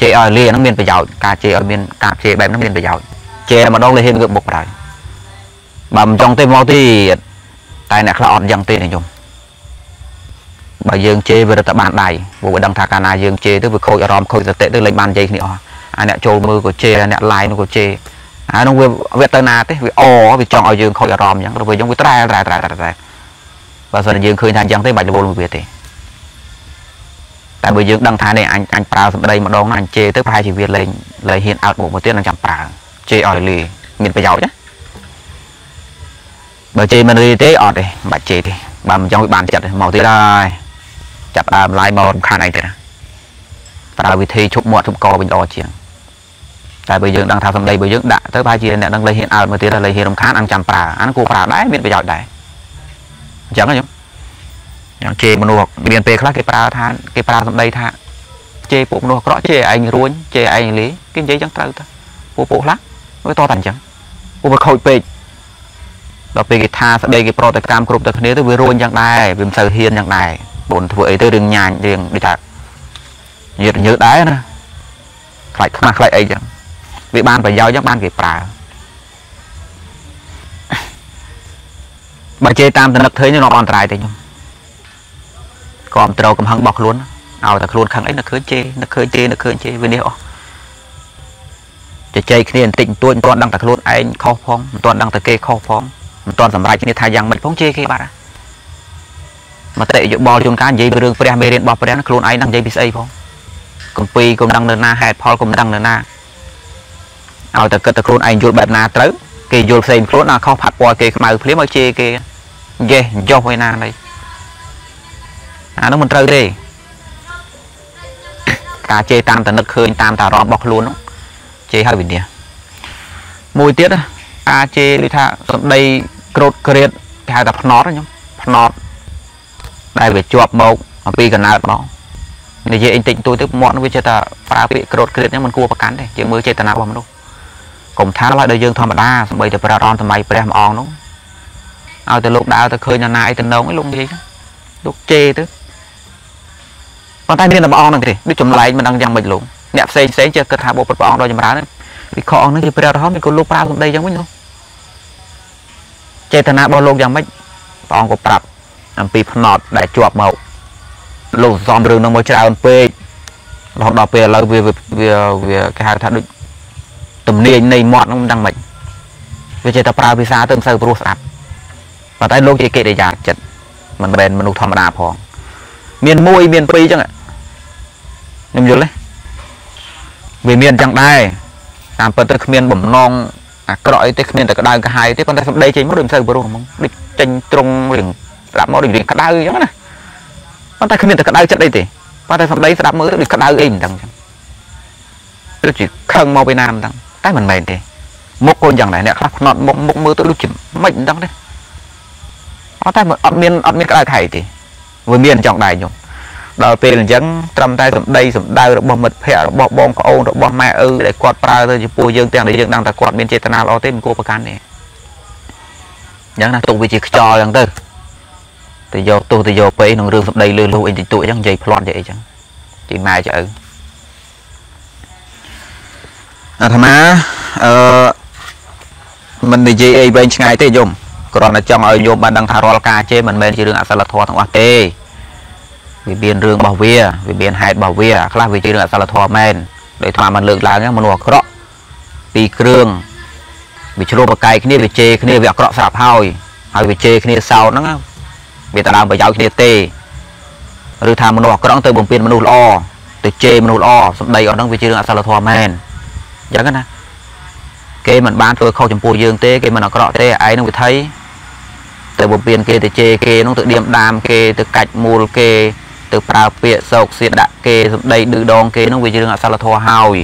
ជេរឲ្យលាហ្នឹងមានប្រយោជន៍ការជេរឲ្យមានការជេរបែបហ្នឹងមានប្រយោជន៍ជេរម្ដងលេហ៊ានងើបមុខបណ្ដោយបើមិនចង់ទេមកទៀតតែអ្នកខ្លះអត់យ៉ាងទេណាខ្ញុំ បើយើងជេរវារត់ទៅបានដៃព្រោះវាដឹងថាកាលណាយើងជេរទៅវាខូចអារម្មណ៍ខូចសតិទៅលេងបាននិយាយគ្នាអស់អាអ្នកចូលមើលក៏ជេរអ្នក live នោះក៏ជេរអានោះវាវាទៅណាទេវាអវាចង់ឲ្យយើងខូចអារម្មណ៍អញ្ចឹងឬវាយើងវាត្រែត្រែត្រែត្រែបើសិនយើងឃើញថាអញ្ចឹងទេបាច់រវល់មួយវាទេតែបើយើងដឹងថានេះអញអញប្រើសម្ដីម្ដងអញជេរទៅប្រហែលជាវាលេងលេងហ៊ានអោតមកមួយទៀតនឹងចាំប្រើជេរឲ្យលីមានប្រយោជន៍ណាបើជេរមិនរីទេអត់ទេមិនបាច់ជេរទេបើមិនចង់វាបានចិត្តមកទៀតហើយ ចាប់ដើមឡាយមករំខានឯងទៀតណាប្រើវិធីឈប់មាត់ឈប់កវិញល្អជាងតែបើយើងដឹងថាសម្ដីបើយើងដាក់ទៅប្រហែលជាអ្នកនឹងលេងហ៊ានអើតមកទៀតលេងហ៊ានរំខានអញចាំប្រើអានគួរប្រើដែរមានប្រយោជន៍ដែរអញ្ចឹងខ្ញុំយ៉ាងជេរមនុស្សមានពេលខ្លះគេប្រើថាគេប្រើសម្ដីថាជេរពួកមនុស្សអាក្រក់ជេរឯងរួញជេរឯងលីគេនិយាយចឹងត្រូវទៅពួកពួកខ្លះវាតតែអញ្ចឹងពួកវាខូចពេកដល់ពេលគេថាស្ដីគេប្រតិកម្មគ្រប់តែគ្នាទៅវារួញយ៉ាងដែរវាមិនសូវហ៊ានយ៉ាងដែរ បងធ្វើអីទៅរឿងញ៉ាញរឿងដូចថាញើតញើតដែរណាខ្លាច់ខ្មាស់ខ្លាច់អីចឹងវាបានប្រយោជន៍ចឹងបានគេប្រើបើជេរតាមតំណឹកធ្វើនេះនាំអន្តរាយទេខ្ញុំគ្រប់ត្រូលកំហឹងរបស់ខ្លួនឲ្យតែខ្លួនខឹងអីនឹកឃើញជេនឹកឃើញជេនឹកឃើញជេវានេះអស់ជជែកគ្នាបន្តិចបន្តួចមិនទាន់ដឹងតែខ្លួនឯងខុសផងមិនទាន់ដឹងតែគេខុសផងមិនទាន់សម្រេចគ្នាថាយ៉ាងម៉េចផងជេគេបាត់ មតិយោបល់ជួនកាលនិយាយពីរឿងព្រះមេរៀនរបស់ព្រះខ្លួនឯងនឹងនិយាយពីស្អីផងកំពីគុំដឹងនៅណាហេតុផលគុំដឹងនៅណាឲ្យតែគិតតែខ្លួនឯងយល់បែបណាត្រូវគេយល់ផ្សេងខ្លួនណាខុសផាត់ពណ៌គេខ្មៅភ្លាមឲ្យជេរគេយេចុះឯណានេះអានោះមិនត្រូវទេការជេរតាមតនឹកឃើញតាមតារម្មណ៍របស់ខ្លួននោះជេរឲ្យវិញ្ញាមួយទៀតការជេរដូចថាសម្ដីក្រោតក្រៀតគេហៅថាភ្នត់ខ្ញុំភ្នត់ ដែលវាជាប់មកអំពីកណើតមកនិយាយអីតិចតួចទៅមាត់នោះវាចេះតែប្រើពាក្យក្រោតក្រៀតហ្នឹងមិនគួរប្រកាន់ទេយើងមើលចេតនារបស់មនុស្សកុំថាឡើយដល់យើងធម្មតាសម្បីតែព្រះរនសម័យព្រះម្អងនោះឲ្យតែលោកដើរទៅឃើញណាអីតំណងឯងលោកនិយាយលោកជេរទៅប៉ុន្តែមានតែព្រះអង្គហ្នឹងទេដូចចម្លែកមិនដឹងយ៉ាងម៉េចលោកអ្នកផ្សេងផ្សេងចេះគិតថាបុព្វព្រះអង្គដ៏ចម្រើនវិខអង្គហ្នឹងជាព្រះរហន្តមិនក៏លោកប្រើសម្ដីយ៉ាងវិញនោះចេតនារបស់លោកយ៉ាងម៉េចព្រះអង្គក៏ប្រាប់ អំពីផ្នត់ដែលជាប់មកលោកសំរឿងនឹងមកច្រើនពេករហូតដល់ពេលឥឡូវវាវាវាគេហៅថាដូចទំនាញនៃមាត់ហ្នឹងមិនដឹងម៉េចវាចេះតែប្រើភាសាទៅមិនសូវព្រោះស្ដាប់ប៉ុន្តែលោកជាកិរិយាចិត្តមិនមែនមនុស្សធម្មតាផងមានមួយមានពីរអញ្ចឹងខ្ញុំយល់ទេវាមានអញ្ចឹងដែរតាមពិតទៅគ្មានបំណងអាក្រក់អីទេគ្មានតែក្តៅក្រហាយទេប៉ុន្តែសម្ដីចេញមកដូចមិនសូវព្រោះហ្មងដូចចេញត្រង់រៀង ស្ដាប់មកដូចរៀងក្តៅអញ្ចឹងណាប៉ុន្តែគ្មានតែក្តៅចិត្តអីទេប៉ុន្តែសម្ដីស្ដាប់មើលដូចក្តៅអីមិនដឹងអញ្ចឹងដូចជាខឹងមកពីណាមិនដឹងតែមិនមែនទេមុខក៏អញ្ចឹងដែរអ្នកខ្លះផ្នត់មុខមុខមើលទៅដូចជាមិនមិនដឹងទេអត់តែអត់មានអត់មានក្តៅខៃទេវាមានអញ្ចឹងដែរខ្ញុំដល់ពេលអញ្ចឹងត្រឹមតែសម្ដីសម្ដៅរបស់មិត្តភ័ក្តិរបស់បងប្អូនរបស់ម៉ែឪដែលគាត់ប្រើទៅចំពោះយើងទាំងដែលយើងដឹងថាគាត់មានចេតនាល្អទេមិនគួរប្រកាន់ទេអញ្ចឹងណាទុកវាជាខ្យល់អញ្ចឹងទៅ ទៅយកទោសទៅយកពេកក្នុងរឿងសម្ដីលឺលុះអីតិចតួចអញ្ចឹងនិយាយផ្្លាត់និយាយអីចឹងជិះម៉ែចឪអាត្មាអឺមិននិយាយអីវែងឆ្ងាយទេយមគ្រាន់តែចង់ឲ្យញោមបានដឹងថារាល់ការជេរមិនមែនជារឿងអសិលធម៌ទាំងអស់ទេវាមានរឿងរបស់វាវាមានហេតុរបស់វាខ្លះវាជារឿងអសិលធម៌មែនដោយថ្មមិនលើកឡើងមនុស្សអាក្រក់ពីគ្រឿងវាឆ្លោះប្រកែកគ្នាវាជេរគ្នាវាអាក្រក់ស្រាប់ហើយហើយវាជេរគ្នាសោតហ្នឹង វាទៅដើមប្រយោជន៍គ្នាទេឬថាមនុស្សអាក្រក់ទៅបំពេញមនុស្សល្អទៅជេរមនុស្សល្អសម្ដីអស់ហ្នឹងវាជារឿងអសិលធម៌មែនអញ្ចឹងណាគេមិនបានធ្វើខុសចំពោះយើងទេគេមិនអាក្រក់ទេឯងនឹងវិធីទៅបំពេញគេទៅជេរគេនោះទៅឌៀមដាមគេទៅកាច់មូលគេទៅប្រើពាក្យសោកសៀតដាក់គេសម្ដីឌឺដងគេនោះវាជារឿងអសិលធម៌ហើយ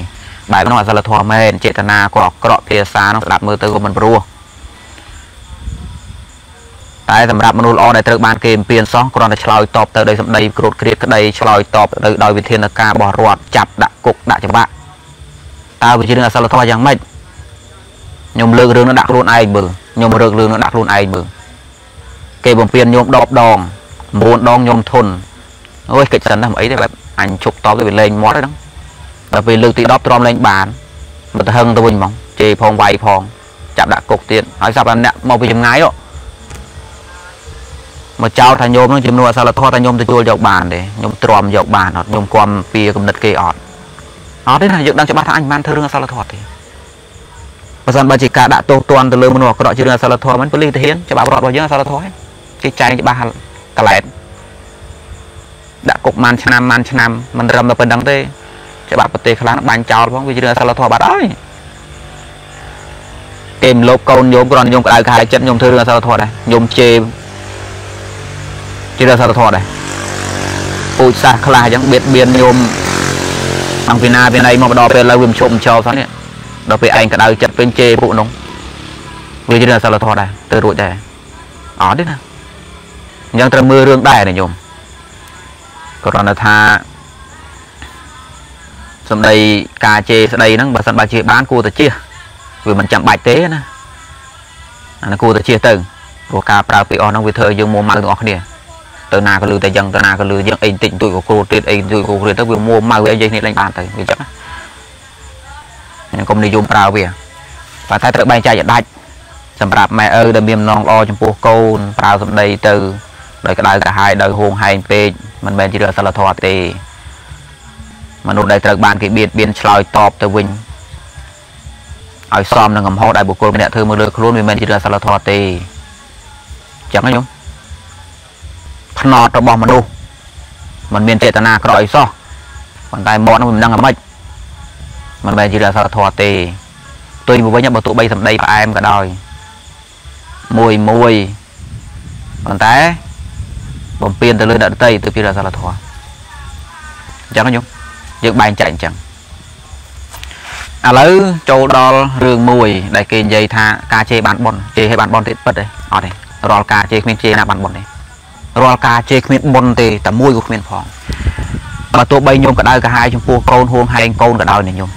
បែបនោះអសិលធម៌មែនចេតនាក៏អាក្រក់ភាសានោះស្ដាប់មើលទៅក៏មិនព្រោះ តែសម្រាប់មនុស្សល្អដែលត្រូវបានគេអំពានសោះគ្រាន់តែឆ្លើយតបទៅដោយសម្ដីក្រោតគ្រៀតក្តីឆ្លើយតបទៅដោយវិធានការរបស់រដ្ឋចាប់ដាក់គុកដាក់ច្បាប់តើវាជារឿងអសិលធម៌យ៉ាងម៉េចខ្ញុំលើករឿងនោះដាក់ខ្លួនឯងមើលខ្ញុំរើករឿងនោះដាក់ខ្លួនឯងមើលគេបំពេញញោមដបដង9ដងញោមធន់អូយកិច្ចសិនណាមិនអីទេបែបអញជុកតបទៅវាលេងមាត់ហ្នឹងដល់ពេលលើកទី10ទ្រាំលេងបានមកទៅហឹងទៅវិញហ្មងជេរផងវាយផង ចាប់ដាក់គុកទៀតហើយសាប់តែអ្នកមកពីចម្ងាយ មកចោលថាញោមនឹងចំនួនអសិលធម៌ថាញោមទទួលយកបានទេញោមទ្រាំយកបានអត់ញោមគំពីគំនិតគេអត់អត់ទេណាយើងដឹងច្បាស់ថាអញមិនបានធ្វើរឿងអសិលធម៌ទេបើសិនបើជាការដាក់ទោសទណ្ឌទៅលើមនុស្សអាក្រក់ជារឿងអសិលធម៌មិនប៉ូលីសទាហានច្បាប់រដ្ឋរបស់យើងអសិលធម៌គេចែងច្បាស់កលែតដាក់គុកម៉ានឆ្នាំម៉ានឆ្នាំមិនត្រឹមតែប៉ុណ្្នឹងទេច្បាប់ប្រទេសខ្លះបាញ់ចោលផងវាជារឿងអសិលធម៌បាត់ហើយគេមិនលោកកូនញោមគ្រាន់ញោមក្តៅខាយចិត្តញោមធ្វើរឿងអសិលធម៌ដែរញោមជេរ ជារឿងអសិលធម៌ដែរពូជសាសខ្លះអញ្ចឹងបៀតបៀនញោមអង្គពីណាពីណីមកដល់ពេលឥឡូវវាមិនឈប់មិនចោលសោះនេះដល់ពេលឯងក្តៅចិត្តពេញជេរពួកនោះវាជារឿងអសិលធម៌ដែរទៅរួចដែរអត់ទេណាអញ្ចឹងត្រូវមើលរឿងដែរណាញោមគ្រាន់តែថាសំដីការជេរស្ដីហ្នឹងបើសិនបើជាបានគួរតែជៀសវាមិនចាំបាច់ទេណាអានេះគួរតែជៀសទៅព្រោះការប្រើពាក្យអស់ហ្នឹងវាធ្វើឲ្យយើងមួម៉ៅទាំងអស់គ្នា ទៅណាក៏លឺតែយ៉ាងទៅណាក៏លឺយ៉ាងអីបន្តិចបន្តួចក៏គ្រូទៀតអីបន្តិចក៏គ្រូទៅវាមួម៉ៅអីនិយាយគ្នាលេងបានទៅវាចឹងណាខ្ញុំកុំនិយមប្រើវាប៉ុន្តែត្រូវបែងចែកឲ្យដាច់សម្រាប់ម៉ែឪដែលមានម្នងល្អចំពោះកូនប្រើសម្ដីទៅដោយក្តៅក្រហាយដោយហួងហែងពេកមិនមែនជារឿងសិលធម៌ទេមនុស្សដែលត្រូវបានគេបៀតបៀនឆ្លើយតបទៅវិញឲ្យសមនឹងកំហុសដែលបុគ្គលម្នាក់ធ្វើមកលើខ្លួនវាមិនជារឿងសិលធម៌ទេអញ្ចឹងខ្ញុំ ផ្នត់របស់មនុស្សมันមានចេតនាក្រអីសោះប៉ុន្តែមកនោះមិនដឹងអ្ម៉េចមិនមែនជារឿងសិលធម៌ទេទុយមកវិញបើទោះបីសម្ដីផ្អែមក៏ដោយមួយមួយប៉ុន្តែបំពេញទៅលើអ្នកដតីទៅពីរសិលធម៌អញ្ចឹងខ្ញុំយើងបែងចែកអញ្ចឹងឥឡូវចូលដល់រឿងមួយដែលគេនិយាយថាការជេរបានប៉ុនជេរឲ្យបានប៉ុនទៀតពិតទេអត់ទេរាល់ការជេរគ្មានជេរណាបានប៉ុនទេ រាល់ការជេរគ្មានប៉ុនទេតែមួយក៏គ្មានផងបើទោះបីញោមក្តៅក្រហាយចំពោះកូនហួងហែងកូនក៏ដោយនេះញោម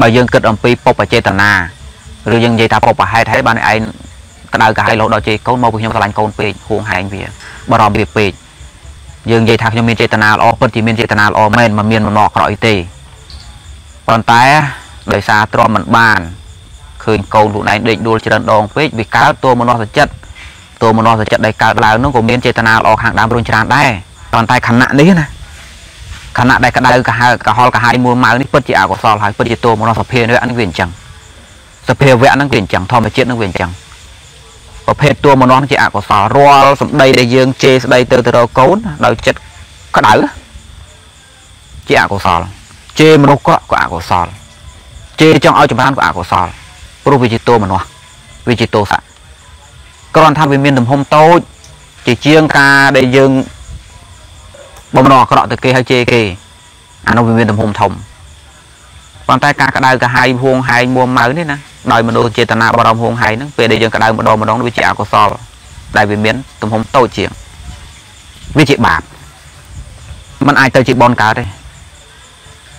បើយើងគិតអំពីពុបចេតនាឬយើងនិយាយថាពុបហេតុហើយបានឯងក្តៅក្រហាយលោដល់ជេរកូនមកពីខ្ញុំស្រឡាញ់កូនពេកហួងហែងវាបារម្ភវាពេកយើងនិយាយថាខ្ញុំមានចេតនាល្អពិតជាមានចេតនាល្អមែនមិនមានបំណងអាក្រក់អីទេប៉ុន្តែដោយសារទ្រាំមិនបានឃឃើញកូនខ្លួនឯងដេកដួលច្រើនដងពេកវាកើតតួមនោសចិត្ត តួមនោសចិត្តដែលកើតឡើងនោះក៏មានចេតនាល្អខាងដើមរុញច្រានដែរប៉ុន្តែខណៈនេះណាខណៈដែលក្តៅកាហើកហល់កាហាយមួម៉ៅនេះពិតជាអកុសលហើយពិតជាតួមនោសភានេះនេះវាអញ្ចឹងសភាវៈហ្នឹងវាអញ្ចឹងធម្មជាតិហ្នឹងវាអញ្ចឹងប្រភេទតួមនោជាអកុសលរាល់សម្ដីដែលយើងជេរស្ដីទៅទៅរកកូនដោយចិត្តក្តៅជាអកុសលជេរមនុស្សក៏ក៏អកុសលជេរចង់ឲ្យចម្រើនក៏អកុសលព្រោះវាជាតួមនុស្សវាជាទោសៈ គ្រាន់ថាវាមានទំហំតូច ជាជាងការដែលយើងបំណងអាក្រក់ទៅគេឲ្យជេរគេអានោះវាមានទំហំធំប៉ុន្តែការក្តៅកាហាយហួងហែងមួម៉ៅនេះណាដោយមនោចេតនាបរមហួងហែងហ្នឹងពេលដែលយើងក្តៅម្ដងម្ដងវាជាអកុសលដែលវាមានទំហំតូចជាងវាជាបាបมันអាចទៅជាបនកើតទេ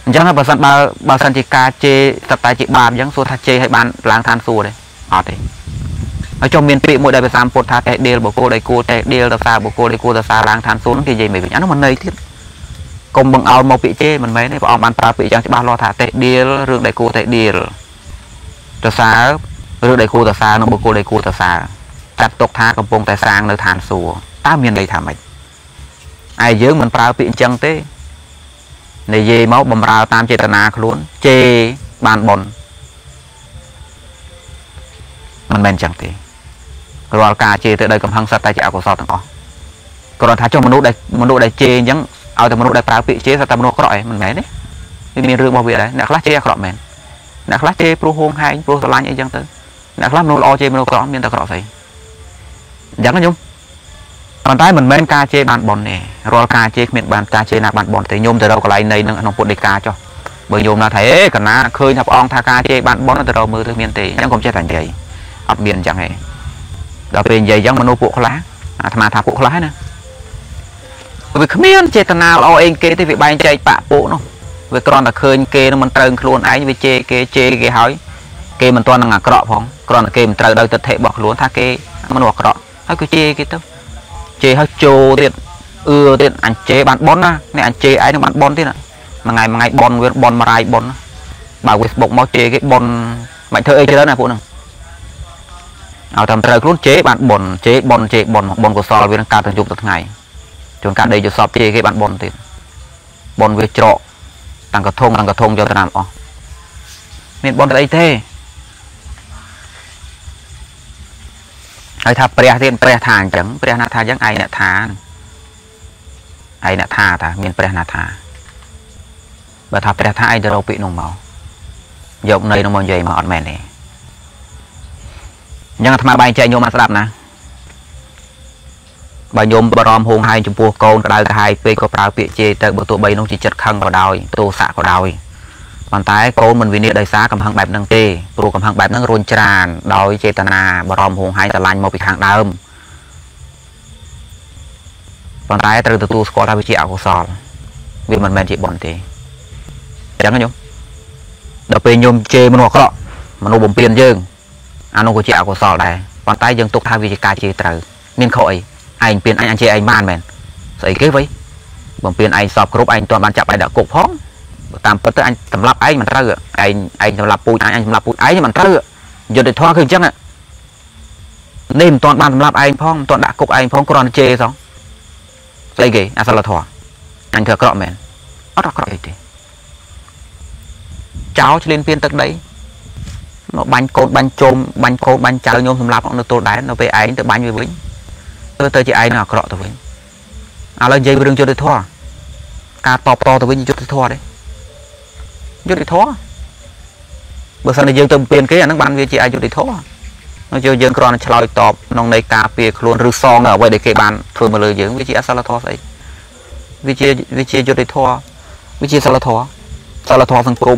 អញ្ចឹងបើសិនបើបើសិនជាការជេរសត្វតែជាបាបអញ្ចឹងសួរថាជេរឲ្យបានឡើងឋានសួគ៌ទេអត់ទេ ហើយចុះមានពាក្យមួយដែលភាសាពុទ្ធថាតេដៀលបុគ្គលដែលគួរតេដៀលទៅសារបុគ្គលដែលគួរទៅសារឡើងឋានសួគ៌ហ្នឹងគេនិយាយមិនវិញអានោះមិនន័យទៀតកុំបង្អោលមកពាក្យជេរមិនមែនទេព្រះអង្គបានប្រើពាក្យយ៉ាងច្បាស់លាស់ថាតេដៀលរឿងដែលគួរតេដៀលទៅសាររឿងដែលគួរទៅសារនឹងបុគ្គលដែលគួរទៅសារចាត់ទុកថាកំពុងតែសាងនៅឋានសួគ៌តើមានន័យថាម៉េចឯយើងមិនប្រើពាក្យអញ្ចឹងទេនិយាយមកបំរើតាមចេតនាខ្លួនជេរបានប៉ុនមិនមែនអញ្ចឹងទេ រាល់ការជេរទៅដោយកំហឹងសត្វតែជាអកុសលទាំងអស់គ្រាន់ថាចុះមនុស្សដែលមនុស្សដែលជេរអញ្ចឹងឲ្យតែមនុស្សដែលប្រើពាក្យជេរសត្វតែមនុស្សអាក្រក់ឯងមិនមែនទេវាមានរឿងរបស់វាដែរអ្នកខ្លះជេរអាក្រក់មែនអ្នកខ្លះជេរព្រោះហួងហែងព្រោះស្រឡាញ់អីចឹងទៅអ្នកខ្លះមនុស្សល្អជេរមនុស្សអាក្រក់មានតែអាក្រក់ស្អីអញ្ចឹងខ្ញុំប៉ុន្តែមិនមែនការជេរបានបនទេរាល់ការជេរគ្មានបានការជេរណាបានបនទេញោមទៅរកកន្លែងនៃនឹងក្នុងពុទ្ធដីកាចុះបើញោមណាថាអេកណាឃើញថាព្រះអង្គថាការជេរបានបនទៅរកមើលទៅមានទេអញ្ចឹងកុំចេះតែនិយាយអត់មានអញ្ចឹងទេ ដល់ពេលនិយាយអញ្ចឹងមនុស្សពួកខ្លះអាត្មាថាពួកខ្លះណាវាគ្មានចេតនាល្អអីគេទេវាបែងចែកបាក់ពួកនោះវាគ្រាន់តែឃើញគេនឹងមិនត្រូវខ្លួនឯងវាជេរគេជេរគេហើយគេមិនទាន់នឹងអាក្រក់ផងគ្រាន់តែគេមិនត្រូវដោយទិដ្ឋិរបស់ខ្លួនថាគេមនុស្សអាក្រក់ហើយក៏ជេរគេទៅជេរហើយចូលទៀតអឺទៀតអញជេរបានប៉ុនណានេះអញជេរឯងនឹងបានប៉ុនទៀតមួយថ្ងៃមួយថ្ងៃប៉ុនវាប៉ុនមួយរាយប៉ុនបើ Facebook មកជេរគេប៉ុនមិនធ្វើអីច្រើនណាពួកហ្នឹង ឲ្យតាមត្រូវខ្លួនជេរបានប៉ុនជេរប៉ុនជេរប៉ុនប៉ុនកុសលវានឹងកើតទៅយប់ទៅថ្ងៃជួនកាលដេកយល់សពជេរគេបានប៉ុនទៀតប៉ុនវាច្រកតាំងកធងតាំងកធងយកទៅណាអស់មានប៉ុនស្អីទេហើយថាព្រះទៀតព្រះថាអញ្ចឹងព្រះណាថាអញ្ចឹងឯងអ្នកថាឯងអ្នកថាថាមានព្រះណាថាបើថាព្រះថាឯងទៅរកពាក្យនោះមកយកន័យនោះមកនិយាយមកអត់មែនទេ អញ្ចឹងអាត្មាបែងចែកញោមមកស្ដាប់ណាបើញោមបរំហួងហែងចំពោះកូនក្តៅក្រហាយពេកក៏ប្រើពាក្យជេរទៅបើទោះបីនោះជាចិត្តខឹងក៏ដោយទោសៈក៏ដោយប៉ុន្តែកូនមិនវិនិច្ឆ័យដោយសារកំហឹងបែបហ្នឹងទេព្រោះកំហឹងបែបហ្នឹងរួញច្រានដោយចេតនាបរមហួងហែងស្រឡាញ់មកពីខាងដើមប៉ុន្តែត្រូវទទួលស្គាល់ថាវាជាអកុសលវាមិនមែនជាបុណ្យទេអញ្ចឹងញោមដល់ពេលញោមជេរមនុស្សអាក្រក់មនុស្សបំពេញយើង អានោះក៏ជាអកុសលដែរប៉ុន្តែយើងទុកថាវាជាការជេរត្រូវមានខុសអីឯងពៀនអញអញជេរឯងបានមែនស្អីគេវៃបំពេញឯងសອບគ្រប់ឯងទាន់បានចាប់ឯងដាក់គុកផងតាមពិតទៅអញសម្លាប់ឯងមិនត្រូវឯងឯងសម្លាប់ពូជអញអញសម្លាប់ពូជឯងមិនត្រូវយុទ្ធធម៌គឺអញ្ចឹងនេះមិនទាន់បានសម្លាប់ឯងផងមិនទាន់ដាក់គុកឯងផងគ្រាន់តែជេរសោះស្អីគេអសិលធម៌អញធ្វើអាក្រក់មែនអត់អាក្រក់អីទេចោលឆ្លៀនពៀនទឹកដី នៅបាញ់កូនបាញ់ជុំបាញ់កូនបាញ់ចៅញោមសម្លាប់នៅទល់ដែននៅពេលឯងទៅបាញ់វាវិញទៅទៅជាឯងនៅអាក្រក់ទៅវិញឥឡូវនិយាយរឿងយុទ្ធធម៌ការតបតទៅវិញយុទ្ធធម៌ទេយុទ្ធធម៌បើសិនតែយើងទៅពៀនគេអានឹងបានវាជាអយុត្តិធម៌នៅយើងយើងគ្រាន់តែឆ្លើយតបក្នុងនៃការពៀខ្លួនឬសងអ្វីដែលគេបានធ្វើមកលើយើងវាជាអសិលធម៌ស្អីវាជាវាជាយុត្តិធម៌វាជាសិលធម៌សិលធម៌សង្គម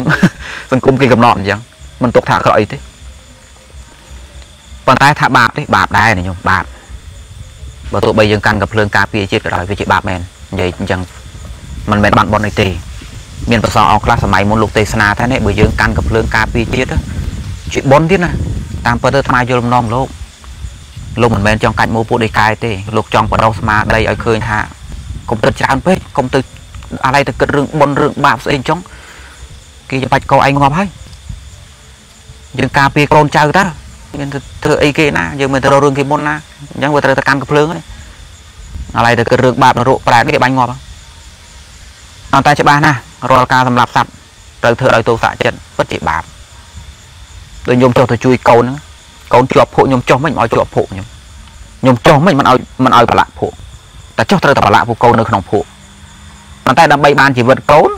សង្គមគេកំណត់អញ្ចឹង មិនទុកថាអក្រក់អីទេប៉ុន្តែថាបាបទេបាបដែរញោមបាបបើទោះបីយើងកាន់កំភ្លើងការពារជាតិក៏ដោយវាជាបាបមែននិយាយអញ្ចឹងមិនមែនបានបន់អីទេមានប្រសងអង្គខ្លះសម័យមុនលោកទេសនាថានេះបើយើងកាន់កំភ្លើងការពារជាតិជាបន់ទៀតណាតាមពិតទៅថ្មយល់លំនាំលោកលោកមិនមែនចង់កាច់មួពួកដីកែទេលោកចង់បដោះស្មារតីឲ្យឃើញថាកុំគិតច្រើនពេកកុំទៅអាឡ័យទៅគិតរឿងបន់រឿងបាបស្អីអញ្ចឹងគេจะបាច់កោឯងងាប់ហើយ យើងការពារកូនចៅតើមានធ្វើអីគេណាយើងមិនទៅរករឿងគេមុនណាអញ្ចឹងវាត្រូវទៅកាន់កំភ្លើងហ្នឹងឥឡូវទៅគិតរឿងបាបនរកប្រែតនេះគេបាញ់ងាប់អត់តែច្បាស់ណាស់រាល់ការសម្លាប់សត្វត្រូវធ្វើឲ្យទោសៈចិត្តពិតជាបាបដូចខ្ញុំចុះទៅជួយកូនហ្នឹងកូនជាប់ភក់ខ្ញុំចុះមិនឲ្យជាប់ភក់ខ្ញុំខ្ញុំចុះមិនមិនឲ្យមិនឲ្យប្រឡាក់ភក់តែចុះត្រូវតែប្រឡាក់ពួកកូននៅក្នុងភក់ប៉ុន្តែដើម្បីបានជីវិតកូន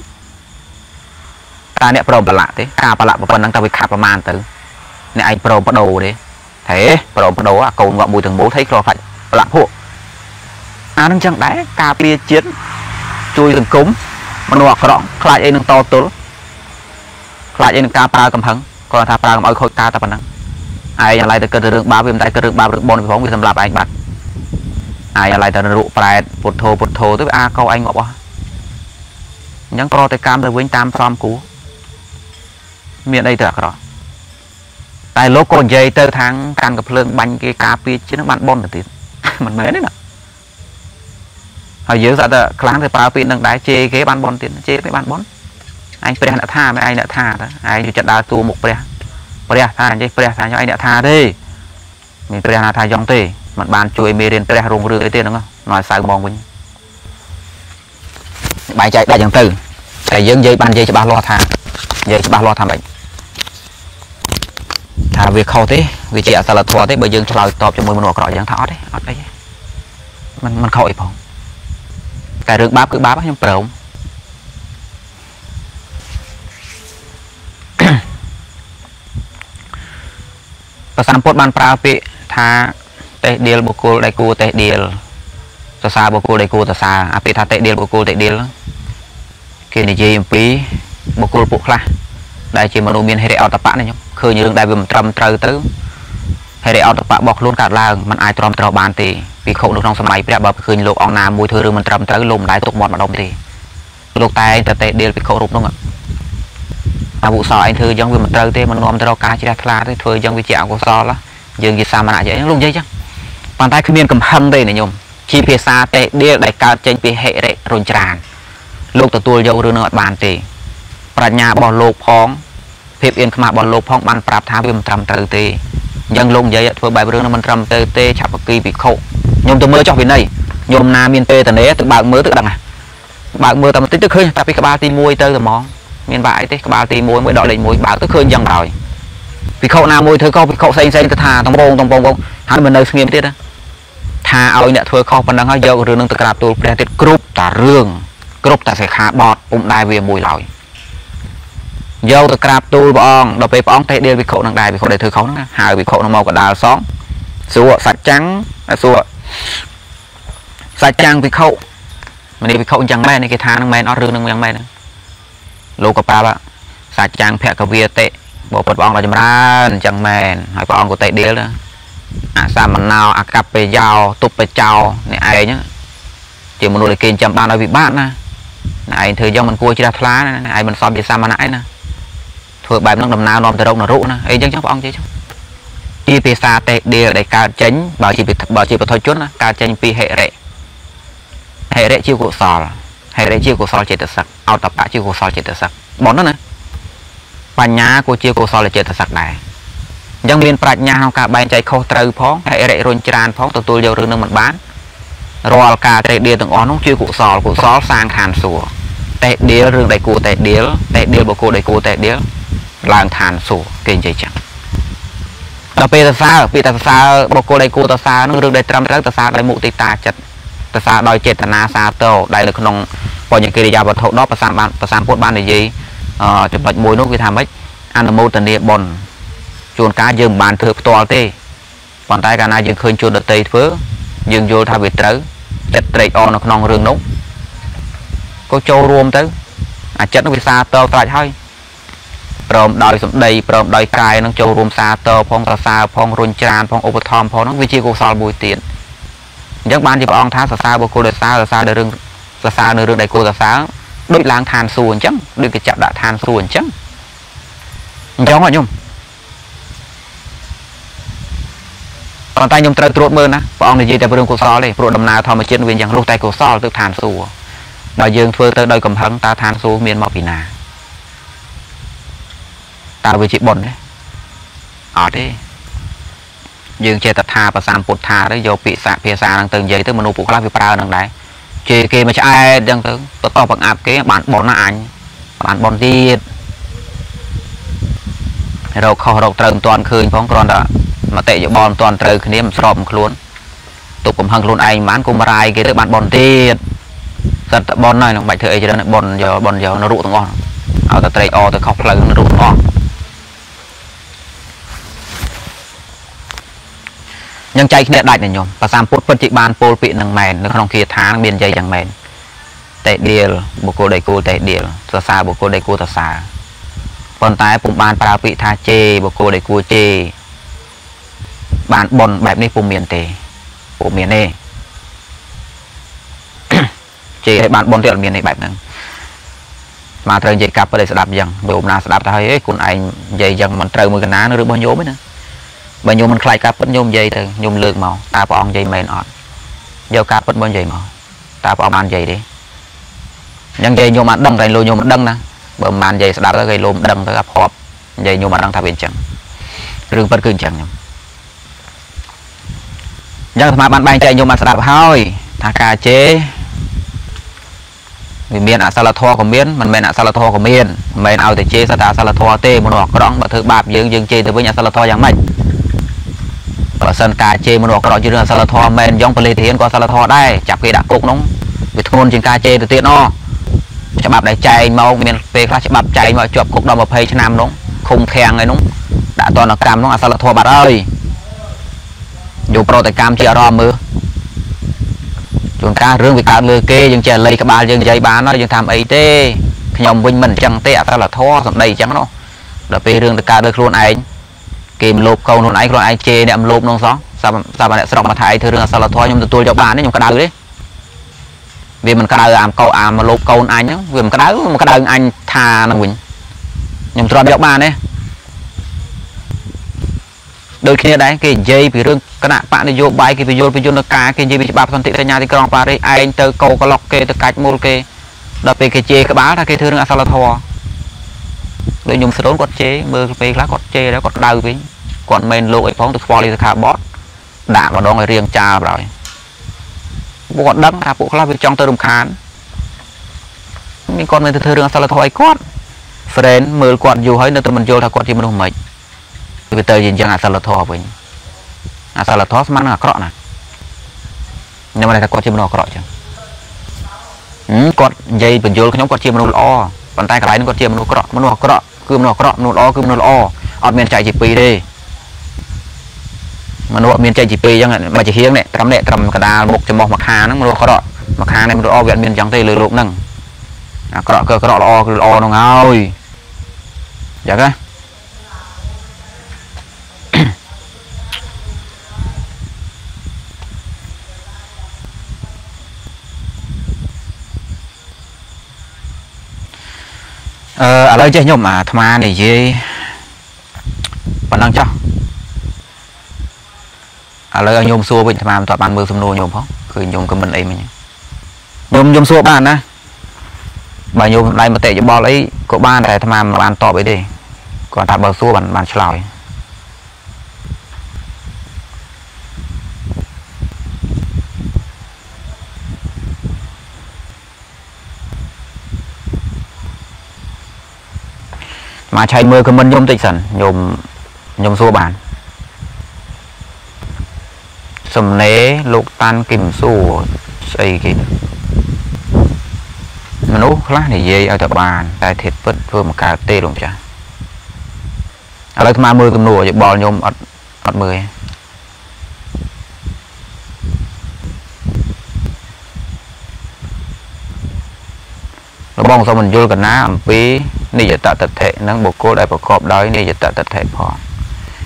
តើអ្នកប្រមប្រឡាក់ទេការប្រឡាក់ប៉ុណ្ណឹងតើវាខាត់ប្រមាណទៅអ្នកឯងប្រមបដូរទេហេប្រមបដូរអាកូនងាប់មួយទាំងមូលថៃខ្លោខ្លាច់ប្រឡាក់ភក់អានឹងចឹងដែរការពារជាតិជួយសង្គមមនុស្សអាក្រក់ខ្លាចអីនឹងតទល់ខ្លាចអីនឹងការប្រើកំហឹងគាត់ថាប្រើកុំឲ្យខូចការតែប៉ុណ្ណឹងឯងឥឡូវទៅគិតរឿងបាបវាមិនតែគិតរឿងបាបរឿងបុណ្យផងវាសម្រាប់ឯងបាត់ឯងឥឡូវទៅរੂប្រែតពុទ្ធោពុទ្ធោទៅវាអាកោឯងងាប់អស់អញ្ចឹងប្រតិកម្មទៅវិញតាមសំគូ មានអីទៅអាក្រក់តែលោកក៏និយាយទៅខាងកាន់កំភ្លើងបាញ់គេការពារជាងបានប៉ុនទៅទៀតមិនមែនទេណាហើយយើងស្អាតតែខ្លាំងទៅប្រើពាក្យនឹងដែរជេរគេបានប៉ុនទៀតជេរគេបានប៉ុនឯងព្រះអ្នកថាមិនឯងអ្នកថាតើឯងយកចិត្តដើរតួមុខព្រះព្រះថាអញ្ចឹងព្រះថាខ្ញុំឯងអ្នកថាទេមានព្រះណាថាយ៉ងទេมันបានជួយមេរៀនព្រះរងរឿងអីទេហ្នឹងនៅឲ្យសៅមកវិញបាយចែកដាច់អញ្ចឹងទៅតែយើងនិយាយបាននិយាយច្បាស់លាស់ថា និយាយច្បាស់លាស់ថាម៉េចថាវាខុសទេវាជាអសិលធម៌ទេបើយើងឆ្លើយតបជាមួយមនុស្សអាក្រក់អញ្ចឹងថាអត់ទេអត់អីទេมันมันខុសអីផងតែរឿងបាបគឺបាបខ្ញុំព្រមប្រសាពុទ្ធបានប្រើពាក្យថាតេះដៀលបុគ្គលដែលគួរតេះដៀលសរសើរបុគ្គលដែលគួរសរសើរអាពាក្យថាតេះដៀលបុគ្គលតេះដៀលគេនិយាយអំពី បុគ្គលពួកខ្លះដែលជាមនុស្សមានហិរិអតបៈនេះខ្ញុំឃើញរឿងដែលវាមិនត្រឹមត្រូវទៅហិរិអតបៈរបស់ខ្លួនកាត់ឡើងมันអាចទ្រាំទ្របានទេពីខុសនៅក្នុងសម័យព្រះបើឃើញលោកអង្គណាមួយធ្វើរឿងមិនត្រឹមត្រូវលោកមិនដែលទុកមាត់ម្ដុំទេលោកតែតែតេដៀលពីខុសរូបនោះអវុសលឯងធ្វើអញ្ចឹងវាមិនត្រូវទេមិននាំទៅរកការជ្រះថ្លាទេធ្វើអញ្ចឹងវាជាអកុសលយើងជាសាមណៈយ៉ាងលោកនិយាយអញ្ចឹងប៉ុន្តែគ្មានកំហឹងទេណាញោមជាភាសាតេដៀលដែលកើតចេញពីហិរិរុញច្រានលោកទទួលយករឿងនោះអត់បានទេ ប្រាជ្ញារបស់លោកផងភាពអៀនខ្មាស់របស់លោកផងបានប្រាប់ថាវាមិនត្រឹមត្រូវទេអញ្ចឹងលោកនិយាយធ្វើបែបរឿងនោះមិនត្រឹមត្រូវទេឆាប់បកីពិខុខ្ញុំទៅមើលចុះវិន័យខ្ញុំណាមានពេលតនេទៅបើកមើលទៅដឹងបើកមើលតែបន្តិចទៅឃើញតែពីក្បាលទី1ទៅតែហ្មងមានបាក់អីទេក្បាលទី1មួយដកលេខ1បើកទៅឃើញយ៉ាងហើយពិខុណាមួយធ្វើខុសពិខុផ្សេងផ្សេងទៅថាតំបងតំបងបងហើយមិននៅស្ងៀមទៀតថាឲ្យអ្នកធ្វើខុសប៉ុណ្ណឹងហើយយករឿងនឹងទៅក្រាបទូលព្រះទៀតគ្រប់តារឿងគ្រប់តាសិក្ខាបទពុំដែរវាមួយឡើយ យកទៅក្រាបទូលព្រះអង្គដល់ពេលព្រះអង្គទេដៀលវិខុនឹងដែរវិខុដែលធ្វើខុសហ្នឹងហៅវិខុនឹងមកកដាលសងសួរសច្ចាំងសួរសច្ចាំងវិខុមនីវិខុអញ្ចឹងមែនគេថានឹងមែនអត់រឿងនឹងយ៉ាងមែនលោកក៏ប្រាប់សច្ចាំងភគវាតិបបព្រះអង្គដល់ចម្រើនអញ្ចឹងមែនហើយព្រះអង្គក៏ទេដៀលអសមណោអកបេយោទុបបចោនេះឯងជាមនុស្សដែលគេចាំបានឲ្យវិបាកណាឯងធ្វើយ៉ាងមិនគួរជ្រះថ្លាណាឯងមិនសមជាសាមណៈឯណា ធ្វើបែបហ្នឹងដំណើរនាំទៅរកនរកណាអីចឹងចឹងព្រះអង្គនិយាយចឹងជាភាសាតេដៀលដែលកើតចេញបើជាបើជាបទជនណាកើតចេញពីហិរិហិរិជាកុសលហិរិជាកុសលចេតសិកអតបៈជាកុសលចេតសិកបងណាបញ្ញាក៏ជាកុសលចេតសិកដែរអញ្ចឹងមានប្រាជ្ញាក្នុងការបែងចែកខុសត្រូវផងហិរិរុញច្រានផងទទួលយករឿងនឹងមិនបានរាល់ការតេដៀលទាំងអស់នោះជាកុសលកុសលសាងឋានសួគ៌តេដៀលរឿងដែលគួរតេដៀលតេដៀលបុគ្គលដែលគួរតេដៀល ឡើងឋានសួគ៌គេនិយាយចឹងដល់ពេលសរសើរពាក្យតែសរសើរបុគ្គលដែលគួរសរសើរនោះរឿងដែលត្រឹមត្រូវសរសើរដោយមុទិតាចិត្តសរសើរដោយចេតនាសាទរដែលនៅក្នុងបញ្ញកិរិយាវត្ថុ10ប្រសាបានប្រសាពុទ្ធបាននិយាយចំណុចមួយនោះគឺថាម៉េចអនុមោទនាបុណ្យជួនកាលយើងមិនបានធ្វើផ្ទាល់ទេប៉ុន្តែកាលណាយើងឃើញជួនដតីធ្វើយើងយល់ថាវាត្រូវចិត្តត្រេកអរនៅក្នុងរឿងនោះក៏ចូលរួមទៅអាចិត្តនោះវាសាតត្រាច់ហើយ ព្រមដោយសម្ដីព្រមដោយកាយនឹងចូលរួមសាតផងសរសើរផងរុញច្រានផងឧបត្ថម្ភផងនោះវាជាកុសលមួយទៀតអញ្ចឹងបានជាព្រះអង្គថាសរសើរបុគ្គលដែលសើសរសើរនៅរឿងសរសើរនៅរឿងដែលគួរសរសើរដូចឡើងឋានសួគ៌អញ្ចឹងដូចគេចាប់ដាក់ឋានសួគ៌អញ្ចឹងអញ្ចឹងហ៎ខ្ញុំប៉ុន្តែខ្ញុំត្រូវត្រួតមើលណាព្រះអង្គនិយាយតែរឿងកុសលទេព្រោះដំណើរធម្មជាតិវាយ៉ាងរស់តែកុសលទៅឋានសួគ៌បើយើងធ្វើទៅដោយកំហឹងតើឋានសួគ៌មានមកពីណា តើវាជាបុណ្យទេអត់ទេយើងចេះតែថាប្រសាមពុទ្ធថាទៅយកពាក្យសាភាសាហ្នឹងទៅនិយាយទៅមនុស្សពួកខ្លះវាប្រើហ្នឹងដែរជេរគេមកឆ្អែតអញ្ចឹងទៅទៅតបង្អាប់គេបានប៉ុនណាអញបានប៉ុនទៀតរកខុសរកត្រូវមិនទាន់ឃើញផងគ្រាន់តែមតិយោបល់មិនទាន់ត្រូវគ្នាមិនស្របមិនខ្លួនទុកកំហឹងខ្លួនឯងមិនបានគុំរាយគេទៅបានប៉ុនទៀតសិតតែប៉ុនហើយនឹងបាច់ធ្វើអីច្រើនប៉ុនយកប៉ុនយកនៅរុកទាំងអស់ឲ្យតែត្រេកអរទៅខុសផ្លូវនៅរុកទាំងអស់ នឹងចែកគ្នាដាច់ណាញោមប្រសាមពុទ្ធពិតជាបានពោលពាក្យនឹងមែននៅក្នុងគាថានឹងមាននិយាយយ៉ាងមែនតេដៀលបុគ្គលដែលគួរតេដៀលសរសើរបុគ្គលដែលគួរសរសើរប៉ុន្តែពុំបានប្រើពាក្យថាជេរបុគ្គលដែលគួរជេរបានប៉ុនបែបនេះពុំមានទេពុំមានទេជេរឲ្យបានប៉ុនទៀតអត់មានទេបែបហ្នឹងមកត្រូវនិយាយកាប់ទៅស្ដាប់យ៉ាងញោមណាស្ដាប់ទៅហើយគុណឯងនិយាយយ៉ាងមិនត្រូវមួយកណាឬរបស់ញោមទេណា បើញោមមិនខ្លាចការពិតញោមនិយាយទៅញោមលើកមកតើព្រះអង្គនិយាយមែនអត់យកការពិតមកនិយាយមកតើព្រះអង្គបាននិយាយទេអញ្ចឹងនិយាយញោមអត់ដឹងតែលោកញោមមិនដឹងណាបើមិនបាននិយាយស្ដាប់ទៅគេលោកមិនដឹងទៅអាភ័ព្វនិយាយញោមអត់ដឹងថាវាអញ្ចឹងរឿងពិតគឺអញ្ចឹងញោមអញ្ចឹងអាត្មាបានបែងចែកញោមបានស្ដាប់ហើយថាការជេរវាមានអសិលធម៌ក៏មានមិនមែនអសិលធម៌ក៏មានមិនមែនឲ្យតែជេរសត្វតែអសិលធម៌ទេមនុស្សអាក្រក់បើធ្វើបាបយើងយើងជេរទៅវិញអសិលធម៌យ៉ាងម៉េច បើសិនការជេរមនុស្សអាក្រក់ជារឿងអសិលធម៌មែនយ៉ងពលិធានក៏អសិលធម៌ដែរចាប់គេដាក់គុកនោះវាធ្ងន់ជាងការជេរទៅទៀតណោះច្បាប់ដែលចែងមកមានពេលខ្លះច្បាប់ចែងមកជាប់គុកដល់20ឆ្នាំនោះឃុំឃាំងឯនោះដាក់តនកម្មនោះអសិលធម៌បាត់ហើយយកប្រតិកម្មជាអារម្មណ៍មើលជួនកាលរឿងវាកើតលើគេយើងចេះលៃក្បាលយើងនិយាយបានហើយយើងថាអីទេខ្ញុំវិញមិនអញ្ចឹងទេអសិលធម៌សំដីអញ្ចឹងនោះដល់ពេលរឿងទៅកើតលើខ្លួនឯង គេមលោបកូនខ្លួនឯងខ្លួនឯងជេរអ្នកមលោបនោះសោះសាប់សាប់អ្នកស្រុកមកថាឯងធ្វើរឿងអសិលធម៌ខ្ញុំទទួលយកបានទេខ្ញុំក្តៅទេវាមិនក្តៅអាមកោអាមកលោបកូនអញហ្នឹងវាមិនក្តៅមិនក្តៅអញថានឹងវិញខ្ញុំទ្រាំយកបានទេដូចគ្នាដែរគេនិយាយពីរឿងគណៈបកនយោបាយគេពយល់ពយន្តការគេនិយាយពីច្បាប់សន្តិសញ្ញាទីក្រុងប៉ារីសឯងទៅកោក្លុកគេទៅកាច់មូលគេដល់ពេលគេជេរក្បាលថាគេធ្វើរឿងអសិលធម៌ ដូចខ្ញុំស្រូនគាត់ជេរមើលពេលខ្លះគាត់ជេរដែរគាត់ដៅវិញគាត់មិនលោកអីផងទៅស្គាល់លីសខាបតដាក់ម្ដងឲ្យរៀងចាលបដ ாய் ពួកគាត់ដឹងថាពួកខ្លះវាចង់ទៅរំខានមានគាត់មិនទៅធ្វើរឿងអសិលធម៌អីគាត់ friend មើលគាត់យូរហើយនៅតែមិនយល់ថាគាត់ជាមនុស្សមិនវាទៅជាយ៉ាងអសិលធម៌វិញអសិលធម៌ស្មើនឹងអាក្រក់ណាខ្ញុំមិនថាគាត់ជាមនុស្សអាក្រក់ចឹងគាត់និយាយបញ្យល់ខ្ញុំគាត់ជាមនុស្សល្អ ប៉ុន្តែកន្លែងនោះគាត់ជាមនុស្សអាក្រក់មនុស្សអាក្រក់គឺមនុស្សអាក្រក់មនុស្សល្អគឺមនុស្សល្អអត់មានចែកជាពីរទេមនុស្សអត់មានចែកជាពីរអញ្ចឹងមកជាហៀងនេះត្រឹមនេះត្រឹមកដាលមុខច្រមុះមកខាងហ្នឹងមនុស្សអាក្រក់មកខាងនេះមនុស្សល្អវាអត់មានអញ្ចឹងទេលើលោកហ្នឹងអាក្រក់គឺអាក្រក់ល្អគឺល្អហ្នឹងហើយអញ្ចឹងណា អឺឥឡូវចេះខ្ញុំអាអាត្មានិយាយប៉ុណ្ណឹងចុះឥឡូវឲ្យខ្ញុំសួរវិញអាត្មាមិនទាន់បានមើលសំណួរខ្ញុំផងគឺខ្ញុំក៏មិនអីមិញខ្ញុំខ្ញុំសួរបានណាបើខ្ញុំដៃមតិយោបល់អីក៏បានតែអាត្មាមិនបានតបអីទេគាត់ថាបើសួរបានបានឆ្លើយ មកឆែកមើលខមមិនខ្ញុំតិចសិនខ្ញុំខ្ញុំសួរបានសំណេរលោកតាន់គឹមសួរស្អីគេមនុស្សខ្លះនិយាយឲ្យតែបាន តែធៀបពិតធ្វើមកកើតទេលោកម្ចាស់ឥឡូវស្មានមើលទំនួលយោបល់ខ្ញុំអត់អត់មើលទេ បងសូមបញ្យល់កណាអំពីនិយតតថេនិងបុគ្គលដែលប្រកបដោយនិយតតថេផង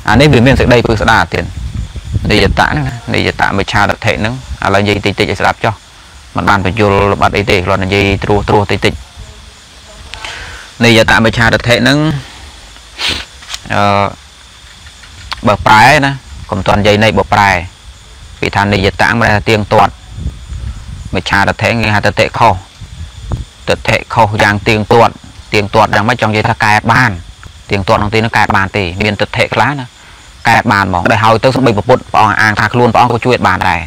អានេះវាមានសេចក្តីពឹស្ដារទៀតនិយតហ្នឹងនិយតមិឆាតថេហ្នឹងឥឡូវនិយាយតិចតិចឲ្យស្ដាប់ចុះมันបានបញ្យលល្បាត់អីទេគ្រាន់តែនិយាយត្រួសត្រួសតិចតិចនិយតមិឆាតថេហ្នឹងអឺបើប្រែណាកុំតន់និយាយនៃបើប្រែពីថានិយតមិនថាទៀងទាត់មិឆាតថេគេហៅតតិខុស តតិខុសយ៉ាងទៀងទាត់ទៀងទាត់យ៉ាងម៉េចចង់និយាយថាកែបានទៀងទាត់ក្នុងទីនោះកែបានទេមានទិដ្ឋិខ្លះណាកែបានហ្មងដែលហើយទៅសំបីប្រពុតព្រះអង្គអាងថាខ្លួនព្រះអង្គក៏ជួយបានដែរ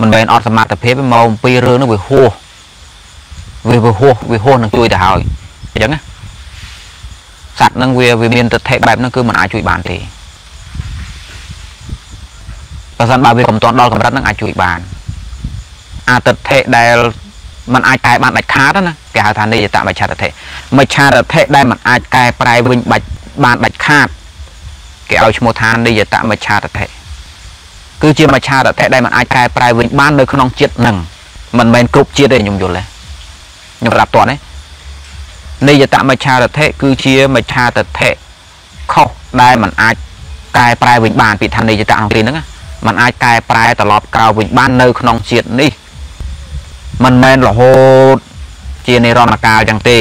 មិនមែនអត់សមត្ថភាពទេមកអំពីរឿងនោះវាហួសវាវាហួសវាហួសនឹងជួយទៅហើយអញ្ចឹងណាសត្វនឹងវាវាមានទិដ្ឋិបែបហ្នឹងគឺมันអាចជួយបានទេបើសិនបើវាកំទាន់ដល់កម្រិតហ្នឹងអាចជួយបានអាទិដ្ឋិដែល มันអាចកែបានដាច់ខាតណាគេហៅថានិយតមច្ឆាទិដ្ឋិមច្ឆាទិដ្ឋិដែលมันអាចកែប្រែវិញបាច់បានដាច់ខាតគេឲ្យឈ្មោះថានិយតមច្ឆាទិដ្ឋិគឺជាមច្ឆាទិដ្ឋិដែលมันអាចកែប្រែវិញបាននៅក្នុងចិត្តនឹងមិនមែនគ្រប់ជាតិទេខ្ញុំយល់ទេខ្ញុំប្រាប់តទេនិយតមច្ឆាទិដ្ឋិគឺជាមច្ឆាទិដ្ឋិខុសដែលมันអាចកែប្រែវិញបានពីថានិយតក្នុងទីហ្នឹងมันអាចកែប្រែត្រឡប់ក្រោយវិញបាននៅក្នុងជាតិនេះ មិនមែនរហូតជានិរន្តរកាលចឹងទេ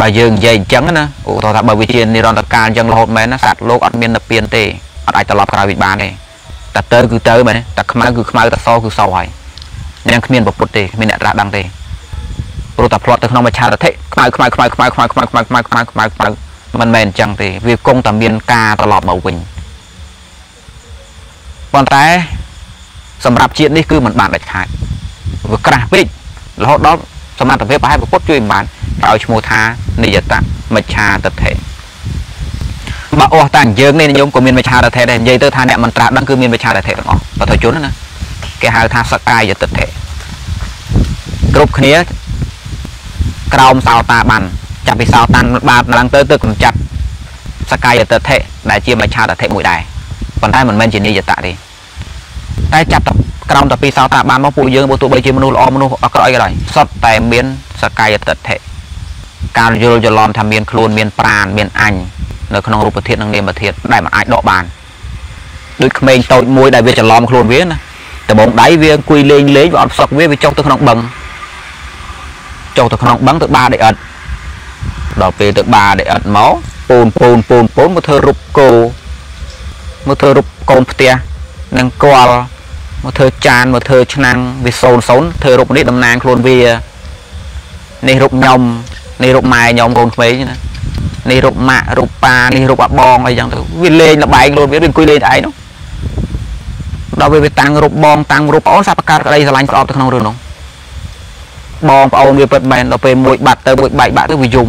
បើយើងនិយាយអញ្ចឹងណាឧទាហរណ៍ថាបើវាជានិរន្តរកាលអញ្ចឹងរហូតមែនណាសត្វលោកអត់មាននិព្វានទេអត់អាចត្រឡប់ក្រោយវិញបានទេតែទៅគឺទៅមែនតែខ្មៅគឺខ្មៅតែសគឺសហើយនឹងគ្មានប្រពុតទេគ្មានអ្នកត្រាស់ដឹងទេព្រោះតែផ្្លាត់ទៅក្នុងមច្ឆារតិខ្មៅខ្មៅខ្មៅខ្មៅខ្មៅខ្មៅខ្មៅខ្មៅខ្មៅខ្មៅខ្មៅមិនមែនអញ្ចឹងទេវាគង់តែមានការត្រឡប់មកវិញប៉ុន្តែសម្រាប់ជាតិនេះគឺมันបានដាច់ខាត វាក្រាស់ពេករហូតដល់សមត្ថភាពប្រហែលពុទ្ធជួយមិនបានឲ្យឈ្មោះថានិយតមច្ឆាទិដ្ឋិបើអស់តាយើងនេះញោមក៏មានមច្ឆាទិដ្ឋិដែរនិយាយទៅថាអ្នកមិនត្រាស់ដឹងគឺមានមច្ឆាទិដ្ឋិទាំងអស់បទជនណាគេហៅថាសកាយទិដ្ឋិគ្រប់គ្នាក្រោមសោតាបានចាប់ពីសោតានបាតឡើងទៅទៅកំចាត់សកាយទិដ្ឋិដែលជាមច្ឆាទិដ្ឋិមួយដែរប៉ុន្តែមិនមែនជានិយតទេ តែចាប់ក្រោមតែពីសោតាបានមកពួកយើងបើទោះបីជាមនុស្សល្អមនុស្សអក្រក់អីក៏ដោយសុទ្ធតែមានសកាយតិដ្ឋិការយល់ច្រឡំថាមានខ្លួនមានប្រានមានអញនៅក្នុងរូបធាតុនិងនាមធាតុដែលមិនអាចដកបានដូចក្មេងតូចមួយដែលវាច្រឡំខ្លួនវាណាដបងដៃវាអង្គុយលេងលេងវាអត់ផ្សឹកវាវាចុះទៅក្នុងបឹងចុះទៅក្នុងបឹងទៅបាដីឥដ្ឋដល់ពេលទៅបាដីឥដ្ឋមកពូនពូនពូនពូនមកធ្វើរូបគោមកធ្វើរូបកូនផ្ទះ នឹងគល់មកធ្វើចានមកធ្វើឆ្នាំងវាសូនសូនធ្វើរូបនេះតំណាងខ្លួនវានេះរូបខ្ញុំនេះរូបម៉ែខ្ញុំកូនក្មេងណានេះរូបម៉ាក់រូបប៉ានេះរូបអាបងអីចឹងទៅវាលេងលបែងខ្លួនវាអង្គុយលេងតែឯងនោះដល់វាវាតាំងរូបបងតាំងរូបប្អូនសាប់កើតក្តីស្រឡាញ់ស្អប់ទៅក្នុងរឿងនោះបងប្អូនវាពិតមែនដល់ពេលមួយបាត់ទៅមួយបែកបាក់ទៅវាយំ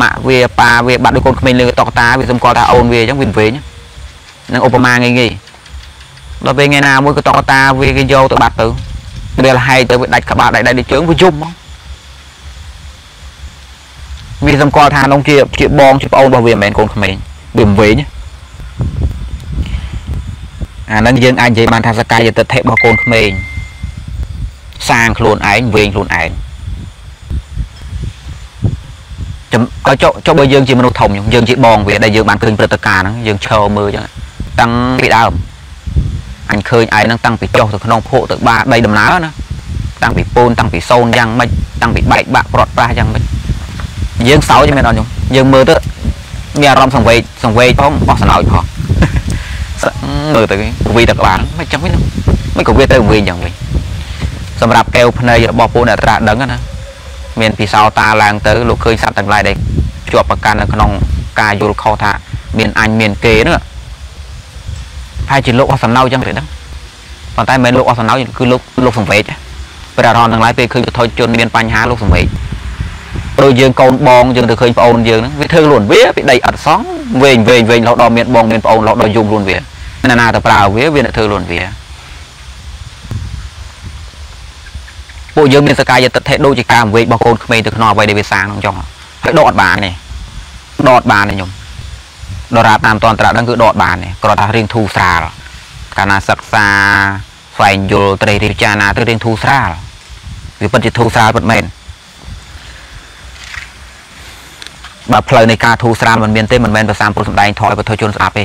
ម៉ាក់វាប៉ាវាបាត់ដូចកូនក្មេងលើតុកតាវាសម្គាល់ថាអូនវាអញ្ចឹងវាវិញនឹងឧបមាងាយងាយ ដល់ពេលថ្ងៃណាមួយក៏តកតាវាគេយកទៅបាត់ទៅវាលហែកទៅវាដាច់ក្បាលដាច់ដៃជើងវាយំហ្មងវាសម្គាល់ថានោះជាជាបងជាប្អូនរបស់វាមិនមែនកូនក្មេងវាមិនវិញអាហ្នឹងយើងអាចនិយាយបានថាសកាយតិដ្ឋិរបស់កូនក្មេងសាងខ្លួនឯងវែងខ្លួនឯងចាំក៏ចុះចុះបើយើងជាមនុស្សធំយើងជាបងវាដែលយើងបានឃើញព្រឹត្តិការណ៍ហ្នឹងយើងឈរមើលអញ្ចឹងតាំងពីដើម អញឃើញឯងហ្នឹងតាំងពីចុះទៅក្នុងភក់ទៅបាដីដំណើរណាតាំងពីពូនតាំងពីសូនយ៉ាងម៉េចតាំងពីបែកបាក់ប្រត់ប្រាស់យ៉ាងម៉េចយើងសោចមែនអត់ខ្ញុំយើងមើលទៅមានអារម្មណ៍សង្វេកសង្វេកផងបោះស្នោចផងមើលទៅកវីទៅក្បាលមិនចឹងវិញមិនកវីទៅវិញចឹងវិញសម្រាប់កែវភ្នែករបស់ពូអ្នកត្រាស់ដឹងណាមានពិសោតាឡើងទៅលោកឃើញសត្វទាំងឡាយដែលជាប់ប្រកាន់នៅក្នុងការយល់ខុសថាមានអញមានគេនោះ ហើយជាលោកអស់សំណៅចឹងទេដឹងប៉ុន្តែមិនមែនលោកអស់សំណៅគឺលោកលោកសង្វេកព្រះអរហន្តទាំងឡាយពេលឃើញពុទ្ធជនមានបញ្ហាលោកសង្វេកដូចយើងកូនបងយើងទៅឃើញប្អូនយើងហ្នឹងវាធ្វើខ្លួនវាពីដីអត់សងវែងវែងវែងរហូតដល់មានបងមានប្អូនរហូតដល់យំខ្លួនវាណាណាទៅប្រើវាវាអ្នកធ្វើខ្លួនវាពួកយើងមានសកាយតិដ្ឋិដូចជាការវែងរបស់កូនក្មេងទៅក្នុងអ្វីដែលវាសាងហ្នឹងចង់ហើយដកអត់បានទេដកអត់បានទេខ្ញុំ ដរាបតាមតន្ត្រៈហ្នឹងគឺដកបានទេគ្រាន់តែរៀងធូរស្រាលកាលណាសិក្សាស្វែងយល់ត្រីរិះចារណាទៅរៀងធូរស្រាលវាពិតជាធូរស្រាលពិតមែនបើផ្លូវនៃការធូរស្រាលមិនមានទេមិនមែនប្រសាមពុទ្ធសម្ដែងថយពុទ្ធជនស្ដាប់ទេ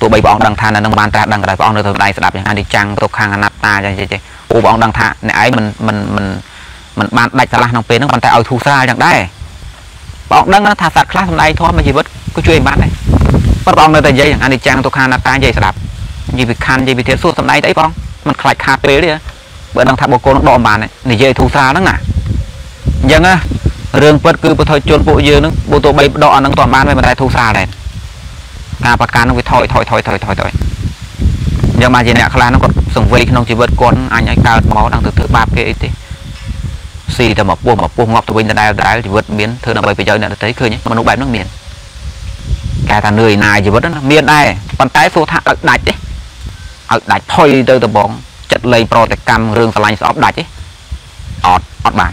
ទោះបីព្រះអង្គដឹងថានៅនឹងបានត្រាស់ដឹងក៏ដោយព្រះអង្គនៅទៅសម្ដែងស្ដាប់យ៉ាងអនិច្ចំទុក្ខអនត្តាចឹងចេះអូព្រះអង្គដឹងថាអ្នកឯងមិនមិនមិនមិនបានដាច់ឆ្លាស់ក្នុងពេលហ្នឹងប៉ុន្តែឲ្យធូរស្រាលចឹងដែរព្រះអង្គដឹងថាសត្វខ្លះសម្ដែងធម៌មួយជីវិត ក៏ជួយបានដែរប៉ុន្តែព្រះអង្គនៅតែនិយាយអនិច្ចំទុក្ខអនត្តានិយាយស្ដាប់និយាយវិខណ្ឌនិយាយវិធានសួរសម្ដែងទៅអីបងមិនខ្លាចខាតពេលទេបើដឹងថាបុគ្គលនឹងដកបាននិយាយធូរស្រាលហ្នឹងណាអញ្ចឹងណារឿងពិតគឺពុទ្ធជនពួកយើងនឹងបើទោះបីដកអានឹងតបានមិនតែធូរស្រាលដែរការប្រកាន់នឹងវាថយថយថយថយថយថយយ៉ាងមកជាអ្នកខ្លះហ្នឹងគាត់សង្វេយក្នុងជីវិតគាត់អញឲ្យកើតមកដល់ទៅធ្វើបាបគេអីទេស៊ីតែមកពោះមកពោះងាប់ទៅវិញដដែលដដែលជីវិតមានធ្វើដើម្បីប្រយោជន៍អ្នកដទៃឃើញមនុស្សបែបហ្នឹងមាន គេថានឿយណាយជីវិតហ្នឹងមានដែរប៉ុន្តែសួរថាឲ្យដាច់ទេឲ្យដាច់ផុយទៅតបងចិត្តលេងប្រតិកម្មរឿងឆ្លាញ់ស្អប់ដាច់ទេអត់អត់បាន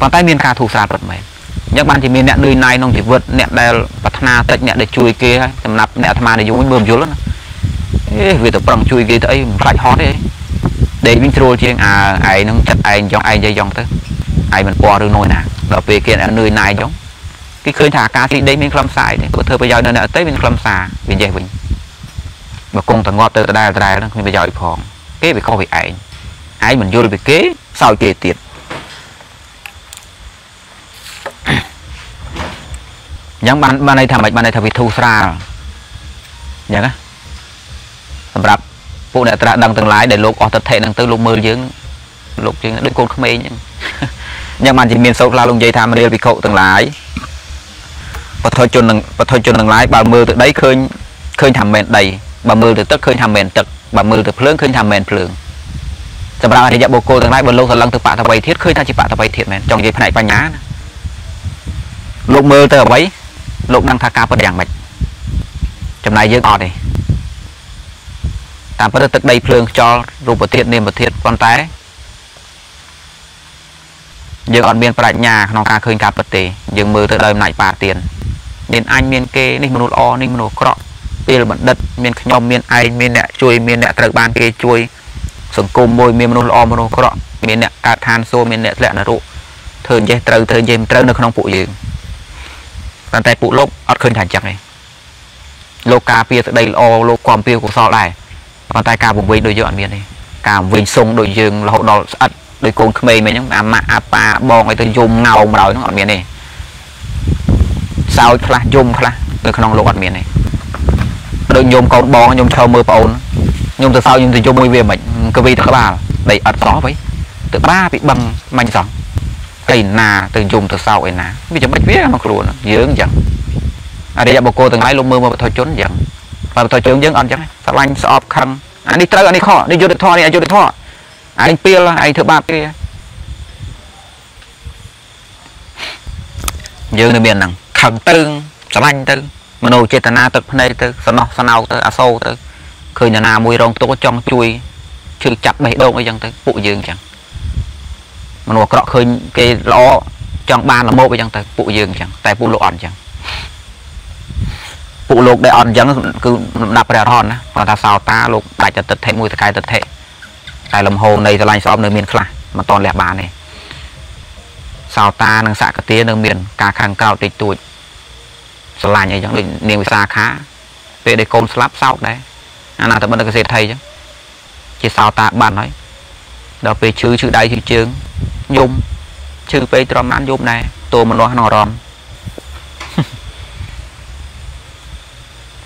ប៉ុន្តែមានការធូរស្រាលពិតមែនអញ្ចឹងបានជាមានអ្នកនឿយណាយក្នុងជីវិតអ្នកដែលប្រាថ្នាតិចអ្នកដែលជួយគេហើយសម្រាប់អ្នកអាត្មានិយមមើលមិនយល់ណាអេវាទៅប្រឹងជួយគេទៅអីមិនខ្លាចហត់ទេដេកវិញជ្រួលជាងអើឯងនឹងចិត្តឯងចង់ឯងនិយាយចង់ទៅឯងមិនពាល់រឿងនោះណាដល់ពេលគេអ្នកនឿយណាយចង់ គេឃើញថាការទីដេកមានខ្លឹមសារទេគាត់ធ្វើប្រយោជន៍នៅអ្នកអតីមានខ្លឹមសារវាចេះវិញបើគង់តែងាប់ទៅដដែលដដែលហ្នឹងគ្មានប្រយោជន៍ផងគេវាខុសពីឯងឯងមិនយល់ពីគេសោយគេទៀតអញ្ចឹងបានបានន័យថាម៉េចបានន័យថាវាធូរស្រាលអញ្ចឹងណាសម្រាប់ពួកអ្នកត្រាស់ដឹងទាំងឡាយដែលលោកអស់ទិដ្ឋិហ្នឹងទៅលោកមើលយើងលោកជាងដូចកូនក្មេងអញ្ចឹងអញ្ចឹងបានជាមានសោកខ្លះលោកនិយាយថាមរៀលវិខុទាំងឡាយ បទជននឹងបទជនទាំងឡាយបើមើលទៅដីឃើញឃើញថាមិនមែនដីបើមើលទៅទឹកឃើញថាមិនមែនទឹកបើមើលទៅភ្លើងឃើញថាមិនមែនភ្លើងសម្រាប់អរិយបុគ្គលទាំងឡាយបើលោកស្រឡឹងទៅបតវ័យធាតឃើញថាជាបតវ័យធាតមែនចង់និយាយផ្នែកបញ្ញាណាលោកមើលទៅអ្វីលោកដឹងថាការពិតយ៉ាងម៉េចចំណែកយើងអត់ទេតាមពិតទឹកដីភ្លើងខ្យល់រូបធាតុនាមធាតុប៉ុន្តែយើងអត់មានប្រាជ្ញាក្នុងការឃើញការពិតទេយើងមើលទៅដោយអំណាចបាទៀន មានអញមានគេនេះមនុស្សល្អនេះមនុស្សអាក្រក់ពេលបណ្ឌិតមានខ្ញុំមានឯងមានអ្នកជួយមានអ្នកត្រូវបានគេជួយសង្គមមួយមានមនុស្សល្អមនុស្សអាក្រក់មានអ្នកកើតឋានសួគ៌មានអ្នកធ្លាក់នរកធ្វើអញ្ចេះត្រូវធ្វើអញ្ចេះមិនត្រូវនៅក្នុងពួកយើងប៉ុន្តែពួកលោកអត់ឃើញថាអញ្ចឹងទេលោកការពារស្ដីល្អលោកគាំពារកុសលដែរប៉ុន្តែការបង្វេងដូចយើងអត់មានទេការបង្វេងសុងដូចយើងរហូតដល់ស្អិតដោយកូនក្មេងមិញហ្នឹងអាម៉ាក់អាប៉ាបងឲ្យទៅយំងោមដល់ហ្នឹងអត់មានទេ សោចខ្លះយំខ្លះនៅក្នុងលោកអត់មានទេដូចញោមកូនបងញោមឈរមើលប្អូនញោមទៅសោចញោមទៅយំមួយវាមិនកវីទៅក្បាលដីអត់សោះវិញទៅបាពីបឹងមាញ់សោះឯណាទៅយំទៅសោកឯណាវាចាំបាច់វាក្នុងខ្លួនយើងអញ្ចឹងអរិយបុគ្គលទាំងឡាយលោកមើលមកបទជនអញ្ចឹងបើបទជនយើងអត់អញ្ចឹងស្រឡាញ់ស្អប់ខឹងអានេះត្រូវអានេះខុសនេះយុទ្ធធម៌នេះអយុទ្ធធម៌ឯងពៀលឯងធ្វើបាបគេយើងនៅមានហ្នឹង ខឹងទៅស្រឡាញ់ទៅមโนចេតនាទឹកភ្នែកទៅសំណោះសំណោកទៅអាសូរទៅឃើញនរណាមួយរងទុកចង់ជួយជឿចាប់បេះដូងអីចឹងទៅពួកយើងចឹងមនុស្សអាក្រក់ឃើញគេល្អចង់បានលមោបអីចឹងទៅពួកយើងចឹងតែពួកលោកអត់ចឹងពួកលោកដែលអត់អញ្ចឹងគឺលំដាប់ព្រះអរហន្តណាគាត់ថាសោតាលោកដាច់ទៅទឹកថេមួយតកែទឹកថេតែលំហូរនៃឆ្លាញ់ស្អប់នៅមានខ្លះមិនតន់លះបានទេ សោតានិងសកទានៅមានការខាងក្រោតតិចតួចឆ្លាញ់អីចឹងដូចនាងវិសាខាពេលដែលកូនស្លាប់សោកដែរអាណាតបិណ្ឌកសេដ្ឋីចឹងជាសោតាបានហើយដល់ពេលឈឺឈឺដៃឈឺជើងយំឈឺពេកទ្រាំបានយំដែរតួមនោះក្នុងអារម្មណ៍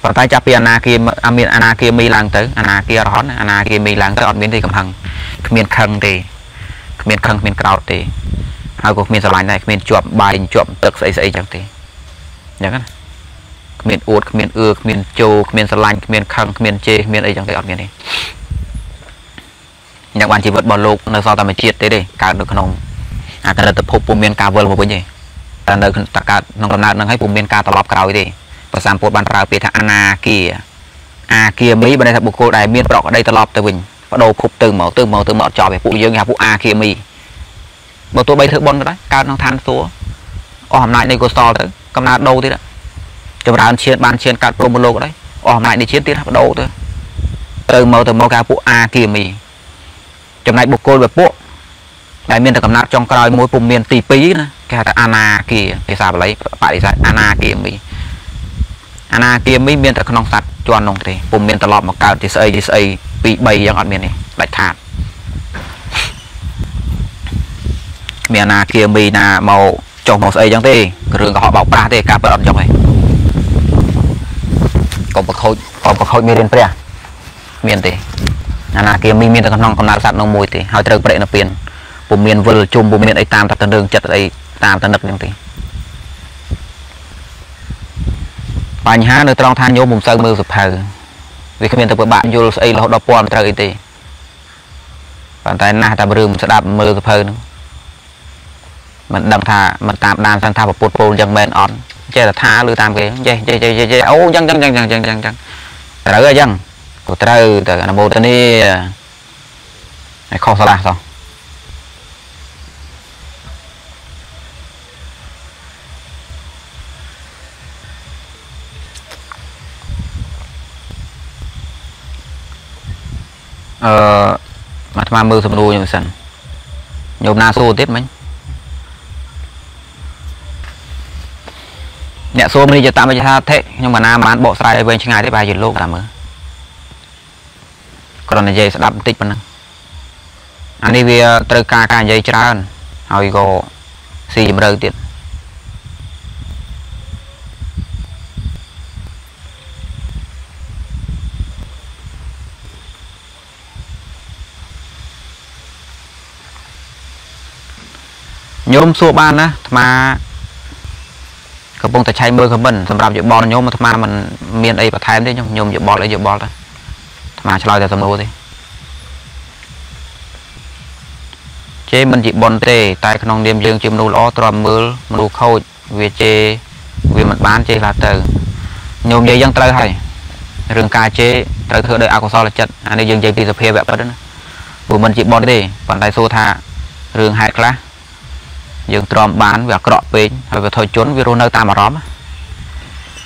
ប៉ុន្តែចាប់ពីអនាគាមានអនាគាមីឡើងទៅអនាគារហន្តអនាគាមីឡើងទៅអត់មានទេកំហឹងគ្មានខឹងទេគ្មានខឹងគ្មានក្រោតទេ ហើយក៏គ្មានស្រឡាញ់ដែរគ្មានជាប់បាយជាប់ទឹកស្អីស្អីចឹងទេអញ្ចឹងណាគ្មានអួតគ្មានអឺគ្មានជោគ្មានស្រឡាញ់គ្មានខឹងគ្មានជេរគ្មានអីចឹងទេអត់មានទេយ៉ាងបានជីវិតរបស់លោកនៅសល់តែមួយជាតិទេទេកើតនៅក្នុងអាកណិតភពពុំមានការវិលមកវិញទេតែនៅតែកើតក្នុងកំណើតហ្នឹងហើយពុំមានការត្រឡប់ក្រោយទេប្រសាមពុទ្ធបានប្រើពាក្យថាអនាគាអាគាមីបានថាបុគ្គលដែលមានប្រកក្តីត្រឡប់ទៅវិញបដូរភពទៅមកទៅមកទៅមកអត់ចប់ទេពួកយើងហៅពួកអាគាមី បើទោះបីធ្វើបុណ្យក៏ដោយកើតក្នុងឋានសួគ៌អស់អំណាចនៃកុសលទៅកំណើតដូរទៀតចម្រើនឈានបានឈានកាត់ព្រមលោកដែរអស់អំណាចនៃឈានទៀតបដូរទៅទៅមកទៅមកគេពួកអាគាមីចំណែកបុគ្គលវាពួកដែលមានតែកំណត់ចុងក្រោយមួយពុំមានទី2ណាគេហៅថាអាណាគាភាសាបាលីបរិស័ទអាណាគាមីអាណាគាមីមានតែក្នុងសត្វជន់នោះទេពុំមានត្រឡប់មកកើតជាស្អីជាស្អី2 3យ៉ាងអត់មានទេដាច់ខាត មានអាណាគាមីណាមកចុះមកស្អីចឹងទេរឿងកុហកបោកប្រាស់ទេការពិតអត់ចុះទេកុំប្រខូចកុំប្រខូចមេរៀនព្រះមានទេអាណាគាមីមានតែក្នុងកំណើតសត្វនោះមួយទេហើយត្រូវប្រេកនៅពៀនពុំមានវិលជុំពុំមានអីតាមតែទៅរឿងចិត្តអីតាមតនឹកចឹងទេបញ្ហានៅត្រង់ថាញោមមិនសូវមើលសភៅវាគ្មានទៅពិបាកយល់ស្អីរហូតដល់ពាន់ត្រូវអីទេប៉ុន្តែណាស់តែរឿងស្ដាប់មើលសភៅហ្នឹង មិនដឹងថាមិនតាមដានសិនថាពុទ្ធពលអញ្ចឹងមែនអត់ចេះតែថាឬតាមគេចេះចេះចេះចេះអូអញ្ចឹងអញ្ចឹងអញ្ចឹងអញ្ចឹងអញ្ចឹងត្រូវអញ្ចឹងក៏ត្រូវទៅអនុមោទនីឲ្យខុសឆ្លាស់សោះអឺអាត្មាមើលសំណួរខ្ញុំសិនញោមណាសួរទៀតមិញ អ្នកសួរមនីយតាមវិជ្ជាថាធិខ្ញុំមិនណាបានបកស្រាយឲ្យវែងឆ្ងាយទេប្រហែលជាលោកតាមមើលគ្រាន់តែនិយាយស្ដាប់បន្តិចប៉ុណ្ណឹងអានេះវាត្រូវការការនិយាយច្រើនហើយក៏ស៊ីជម្រៅទៀតញោមសួរបានណាអាត្មា កំពុងតែឆៃមើលខមមិនសម្រាប់យោបល់ញោមអាត្មាមិនមានអីបន្ថែមទេញោមញោមយោបល់អីយោបល់ទៅអាត្មាឆ្លើយតែសំណួរទេជេមិនជាប៉ុនទេ តែក្នុងនាមយើងជាមនុស្សល្អទ្រាំមើលមនុស្សខូចវាជេវាមិនបានជេខ្លះទៅញោមនិយាយយ៉ាងត្រូវហើយរឿងការជេត្រូវធ្វើដោយអកុសលចិត្តអានេះយើងនិយាយពីសភាវៈពិតណាព្រោះមិនជាប៉ុនទេប៉ុន្តែសួរថារឿងហេតុខ្លះ យើងទ្រាំបានវាអាក្រក់ពេកហើយវាថយជន់វារស់នៅតាមអារម្មណ៍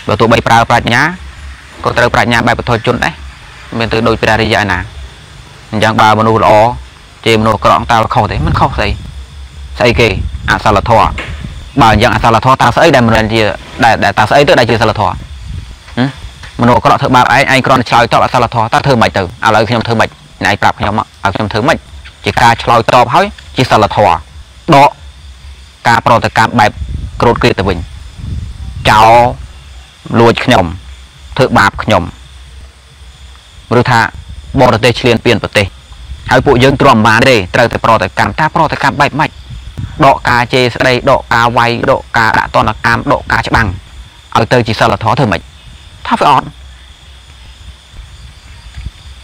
បើទោះបីប្រើប្រាជ្ញាក៏ត្រូវប្រាជ្ញាបែបបថយជន់ដែរមានទៅដូចព្រះរិយៈណាអញ្ចឹងបើមនុស្សល្អជាមនុស្សអាក្រក់តើខុសទេមិនខុសស្អីស្អីគេអសិលធម៌បើអញ្ចឹងអសិលធម៌តើស្អីដែលមិនជាដែលតើស្អីទៅដែលជាសិលធម៌មនុស្សអាក្រក់ធ្វើបាបឯងឯងគ្រាន់តែឆ្លើយតបអសិលធម៌តើធ្វើមិនទៅឥឡូវខ្ញុំធ្វើមិនឯងប្រាប់ខ្ញុំឲ្យខ្ញុំធ្វើមិនជាការឆ្លើយតបហើយជាសិលធម៌ដក ការប្រតិកម្មបែបក្រោតគ្រៀតទៅវិញចោលលួចខ្ញុំធ្វើបាបខ្ញុំឬថាបរទេសឆ្លៀនពៀនប្រទេសហើយពួកយើងទ្រាំបានទេត្រូវតែប្រតិកម្មតាប្រតិកម្មបែបម៉េចដកការជេរស្ដីដកការវាយដកការដាក់តនកម្មដកការច្បាំងឲ្យទៅជាសិលធម៌ធ្វើម៉េចថាវាអត់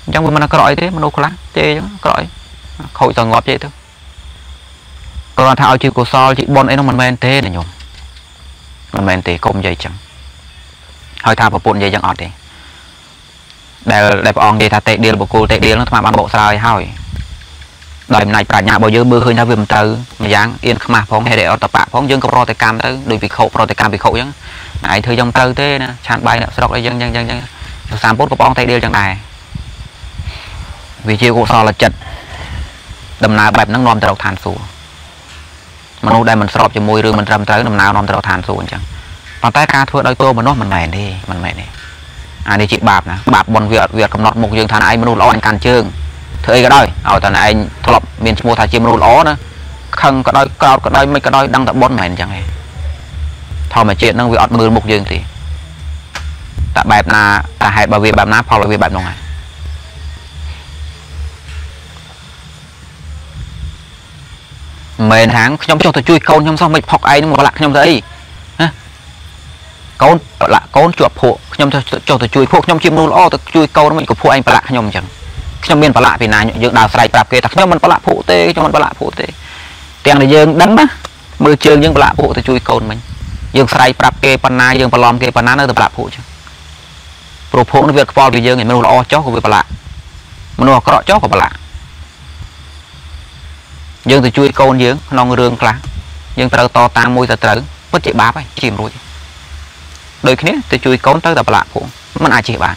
អញ្ចឹងវាមិនអក្រក់អីទេមនុស្សខ្លះជេរអញ្ចឹងអក្រក់អីខូចទៅងាប់ជេរទៅ គ្រាន់ថាឲ្យជាកុសលជាបុណ្យអីនោះមិនមែនទេណាញោមមិនមែនទេកុំនិយាយចឹងហើយថាប្រពន្ធនិយាយចឹងអត់ទេដែលដែលព្រះអង្គនិយាយថាតេដៀលបុគ្គលតេដៀលនោះអាត្មាបានបកស្រាយហើយដោយអំណាចប្រាជ្ញារបស់យើងមើលឃើញថាវាមិនត្រូវម្យ៉ាងអៀនខ្មាស់ផងហេតុអត់តបៈផងយើងក៏ប្រតិកម្មទៅដោយវិខោប្រតិកម្មវិខោចឹងឯងធ្វើចឹងត្រូវទេណាឆានបាយអ្នកស្រុកអីចឹងចឹងចឹងចឹងសាមពុទ្ធក៏ព្រះអង្គតេដៀលចឹងដែរវាជាកុសលចិត្តដំណើរបែបហ្នឹងនាំទៅរកឋានសួគ៌ មនុស្សដែលមិនស្របជាមួយរឿងមិនត្រឹមត្រូវដំណើរនាំទៅរកឋានសួគ៌អញ្ចឹងប៉ុន្តែការធ្វើដោយតួមនុស្សមិនមែនទេមិនមែនទេអានេះជាបាបណាបាបបនវាអត់វាកំណត់មុខយើងថាឯងមនុស្សល្អអញកាន់ជើងធ្វើអីក៏ដោយឲ្យតែឯងធ្លាប់មានឈ្មោះថាជាមនុស្សល្អណាខឹងក៏ដោយក្រោតក៏ដោយមិនក៏ដោយដឹងតែបនមិនមែនអញ្ចឹងទេធម្មជាតិនឹងវាអត់មើលមុខយើងទេតែបែបណាតែហេតុបើវាបែបណាផលវាបែបនោះហើយ មិនមែនថាខ្ញុំចុះទៅជួយកូនខ្ញុំសោះមិនផុកឯងនឹងប្រឡាក់ខ្ញុំទៅអីណាកូនប្រឡាក់កូនជាប់ភក់ខ្ញុំចុះទៅជួយភក់ខ្ញុំជាមនុស្សល្អទៅជួយកូនមិនក៏ភក់ឯងប្រឡាក់ខ្ញុំអញ្ចឹងខ្ញុំមានប្រឡាក់ពីណាយើងដើរស្រែកប្រាប់គេថាខ្ញុំមិនប្រឡាក់ភក់ទេខ្ញុំមិនប្រឡាក់ភក់ទេទាំងដែលយើងដឹងណាមើលជើងយើងប្រឡាក់ភក់ទៅជួយកូនមិញយើងស្រែកប្រាប់គេប៉ុណ្ណាយើងបន្លំគេប៉ុណ្ណានៅតែប្រឡាក់ភក់អញ្ចឹងព្រោះភក់នោះវាខ្វល់ពីយើងឯងមនុស្សល្អចុះក៏វាប្រឡាក់មនុស្សអាក្រក់ចុះក៏ប្រឡាក់ យើងទៅជួយកូនយើងក្នុងរឿងខ្លះយើងត្រូវតតាមមួយទៅត្រូវពិតជាបាបហើយជាមិនរួចដូចគ្នាទៅជួយកូនទៅតែប្រឡាក់ពួកมันអាចជិះបាន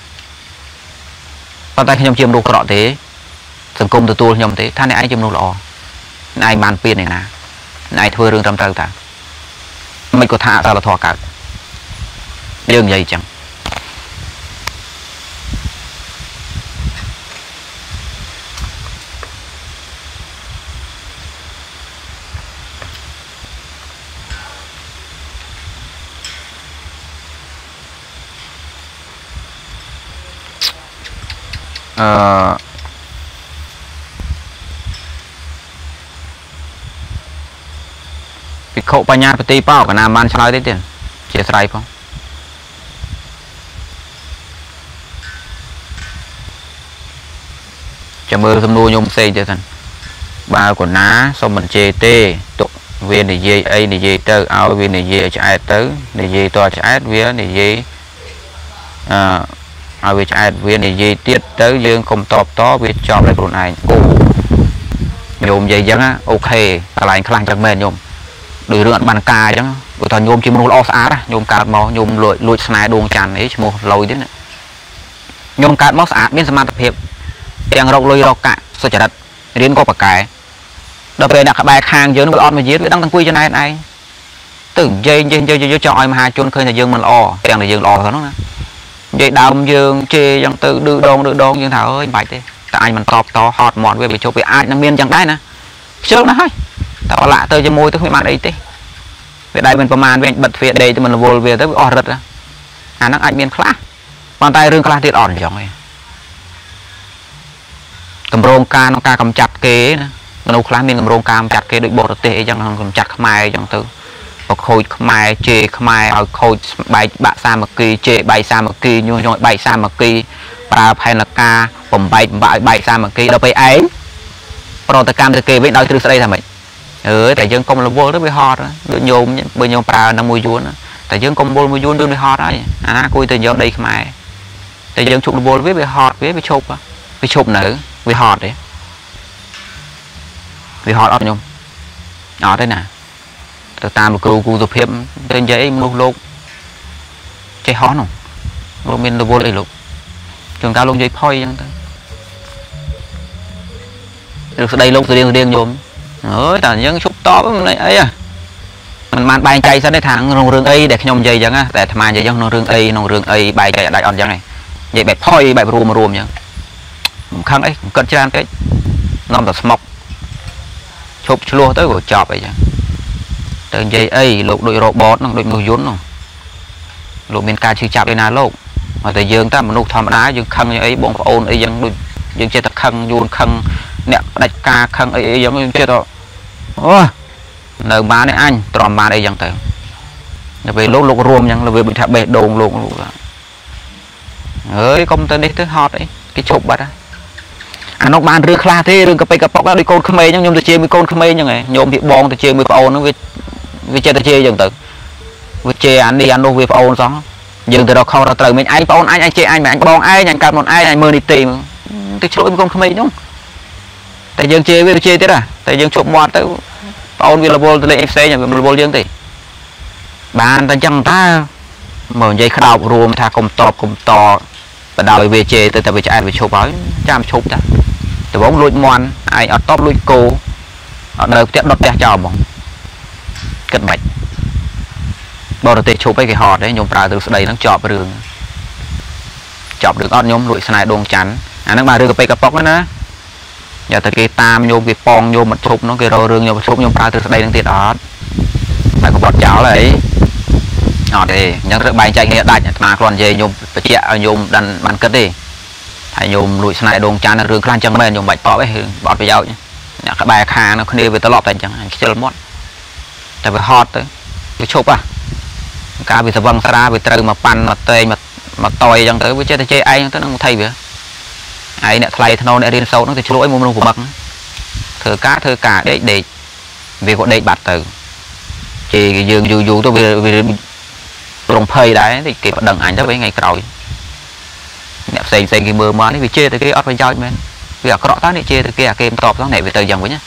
ប៉ុន្តែខ្ញុំជាមនុស្សក្រក់ទេសង្គមទទួលខ្ញុំទេថាអ្នកឯងជាមនុស្សល្អអ្នកឯងបានពៀនឯណាអ្នកឯងធ្វើរឿងត្រឹមត្រូវតាមិនក៏ថាអសលធម៌កើតយើងនិយាយអញ្ចឹង អឺភិក្ខុបញ្ញាបតិបោកណាបានឆ្លើយទេទៀតជាស្រ័យផងចាំមើលសំណួរខ្ញុំផ្សេងទៀតសិនបើកូណាសុំបញ្ជេទេទុកវានិយាយអីនិយាយទៅឲ្យវានិយាយឲ្យឆ្អែតទៅនិយាយតឆ្អែតវានិយាយអឺ ឲ្យវាឆ្អែតវានិយាយទៀតទៅយើងកុំតបតវាចប់ដោយខ្លួនឯងគូញោមនិយាយអញ្ចឹងអូខេកន្លែងខ្លះអញ្ចឹងមែនញោមដោយរឿងអត់បានការអញ្ចឹងព្រោះថាញោមជាមនុស្សល្អស្អាតញោមកើតមកញោមលួចលួចស្នេហ៍ដួងច័ន្ទអីឈ្មោះលុយទៀតណាញោមកើតមកស្អាតមានសមត្ថភាពទាំងរកលុយរកកាក់សុចរិតរៀនក៏ប្រកែដល់ពេលអ្នកក្បែរខាងយើងវាអត់មកយាតវាដឹងតែអង្គុយចំណែនឯងទៅនិយាយនិយាយនិយាយចង់ឲ្យមហាជនឃើញថាយើងមិនល្អទាំងតែយើងល្អហ្នឹងណា និយាយដើមយើងជេរយ៉ាងទៅឌឺដងឌឺដងយើងថាអើយមិនបាច់ទេតែអញមិនតបតហត់មាត់វាវាជប់វាអាចនឹងមានយ៉ាងដែរណាខ្ជិលណាស់ហើយតែអឡាក់ទៅជាមួយទៅគ្មានបានអីទេវាដៃមិនប្រមាណវិញបិទទ្វារដេកទៅមិនរវល់វាទៅវាអស់រឹតអាហ្នឹងអាចមានខ្លះប៉ុន្តែរឿងខ្លះទៀតអត់អញ្ចឹងទេកម្រងការក្នុងការកម្ចាត់គេណាមនុស្សខ្លះមានកម្រងការកម្ចាត់គេដូចបរទេសអីចឹងកម្ចាត់ខ្មែរអញ្ចឹងទៅ បខូចខ្មែរជេរខ្មែរឲ្យខូចបែកបាក់សាមគ្គីជេរបែកសាមគ្គីញុះញង់បែកសាមគ្គីប្រើផែនការបំបែកបំបាក់ឲ្យបែកសាមគ្គីដល់ពេលឯងប្រតិកម្មទៅគេវិញដោយទ្រឹស្ដីថាម៉េចអឺតែយើងកុំរវល់ទៅវាហត់ដូចញោមបើញោមប្រើនៅមួយយួនតែយើងកុំរវល់មួយយួនយើងវាហត់ហើយអាណាគួយទៅយកដីខ្មែរតែយើងជប់រវល់វាវាហត់វាវាឈប់វាឈប់នៅវាហត់ទេវាហត់អត់ខ្ញុំអត់ទេណា ទៅតាមលោកគ្រូគូសុភាពទៅនិយាយអីមនុស្សលោកចេះហោះនោះលោកមានរវល់អីលោកជួនកាលលោកនិយាយផុយអញ្ចឹងទៅឬស្ដីលោកស្រៀងស្រៀងញោមអើយតែយើងជប់តបមិនអីហ៎មិនបានបែងចែកសិនទេថាក្នុងរឿងអីដែលខ្ញុំនិយាយអញ្ចឹងតែអាត្មានិយាយក្នុងរឿងអីក្នុងរឿងអីបែងចែកដាច់អត់អញ្ចឹងឯងនិយាយបែបផុយបែបរួមរួមអញ្ចឹងមិនខឹងអីគិតច្រើនពេកនាំតែស្មុកឈប់ឆ្លោះទៅក៏ចប់អីចឹង ទៅនិយាយអីលោកដូចរ៉ូបតហ្នឹងដូចមនុស្សយន្តហ្នឹងលោកមានការឈឺចាប់ឯណាលោកតែយើងតែមនុស្សធម្មតាយើងខឹងអីបងប្អូនអីយ៉ាងដូចយើងចេះតែខឹងយួនខឹងអ្នកផ្ដាច់ការខឹងអីអីយ៉ាងយើងចេះតែអូនៅបានឯអញទ្រាំបានអីយ៉ាងទៅដល់ពេលលោកលោករួមយ៉ាងរបៀបដូចថាបេះដូងលោកលោកអើយកុំទៅនេះទៅហត់អីគេជប់បាត់ហើយអានោះបានរឿងខ្លះទេរឿងកប៉ិកកប៉ុកដូចកូនក្មេងអញ្ចឹងខ្ញុំទៅជាមួយកូនក្មេងអញ្ចឹងឯងញោមពីបងទៅជាមួយប្អូនហ្នឹងវា វាចេះតែជេរអញ្ចឹងទៅវាជេរអានេះអានោះវាប្អូនសោះយើងទៅរកខុសរកត្រូវមិញឯងប្អូនអញអញជេរអញមិនអញបងឯងអញកើតមុនឯងអញមើលនីតិទៅឆ្លួយមួយកូនក្មេងហ្នឹងតែយើងជេរវាជេរទៀតហ่ะតែយើងជប់មាត់ទៅប្អូនវារវល់ទៅលេងផ្សេងវារវល់យើងទេបានតែអញ្ចឹងតើមកនិយាយក្តោបរួមថាកុំតបកុំតបដោយវាជេរទៅតែវាឆ្អែតវាឈប់ហើយចាំឈប់តាដំបងលួចមន់ឯងអត់តបលួចគោអត់នៅផ្ទះដុតផ្ទះចោលហ្មង គិតមិនបរទេសឈប់អីគេហត់ទេខ្ញុំប្រើទៅស្ដីហ្នឹងចប់រឿងចប់រឿងអត់ខ្ញុំលួចស្នេហ៍ដងច័ន្ទអាហ្នឹងបាទរឿងកប៉ិកកប៉ុកណាយកតែគេតាមញោមគេប៉ងញោមមកឈប់ហ្នឹងគេរករឿងញោមឈប់ខ្ញុំប្រើទៅស្ដីហ្នឹងទៀតអត់តែក៏បត់ចោលហើយអត់ទេអញ្ចឹងត្រូវបែងចែកគ្នាដាច់អាត្មាគ្រាន់និយាយញោមបញ្ជាក់ឲ្យញោមដាន់បានគិតទេហើយញោមលួចស្នេហ៍ដងចានរឿងខ្លះអញ្ចឹងមែនញោមបាច់តបឯងរឿងបត់ប្រយោជន៍អ្នកក្បែរខាងនៅគ្នាវាត្រឡប់តែអញ្ចឹងខ្ជិលមាត់ តែវាហត់ទៅវាឈប់ហ่ะការវាស្វឹងស្រាវាត្រូវមកប៉ាន់មកតេងមកមកតយអញ្ចឹងទៅវាចេះតែជេរឯងទៅនឹងថៃវាឯងអ្នកថ្លៃធ្នូអ្នករៀនសូត្រហ្នឹងទៅឆ្លួយមុំក្នុងប្រមឹកធ្វើការធ្វើការដេកដេកវាក៏ដេកបាត់ទៅជេរយើងយូរយូរទៅវាវារងភ័យដែរគេប្តឹងអញទៅវិញថ្ងៃក្រោយអ្នកផ្សេងផ្សេងគេមើលមកនេះវាជេរតែគេអត់ប្រយោជន៍មែនវាអាក្រក់តើនេះជេរតែគេអាគេមិនតបសោះអ្នកវាទៅយ៉ាងវិញណា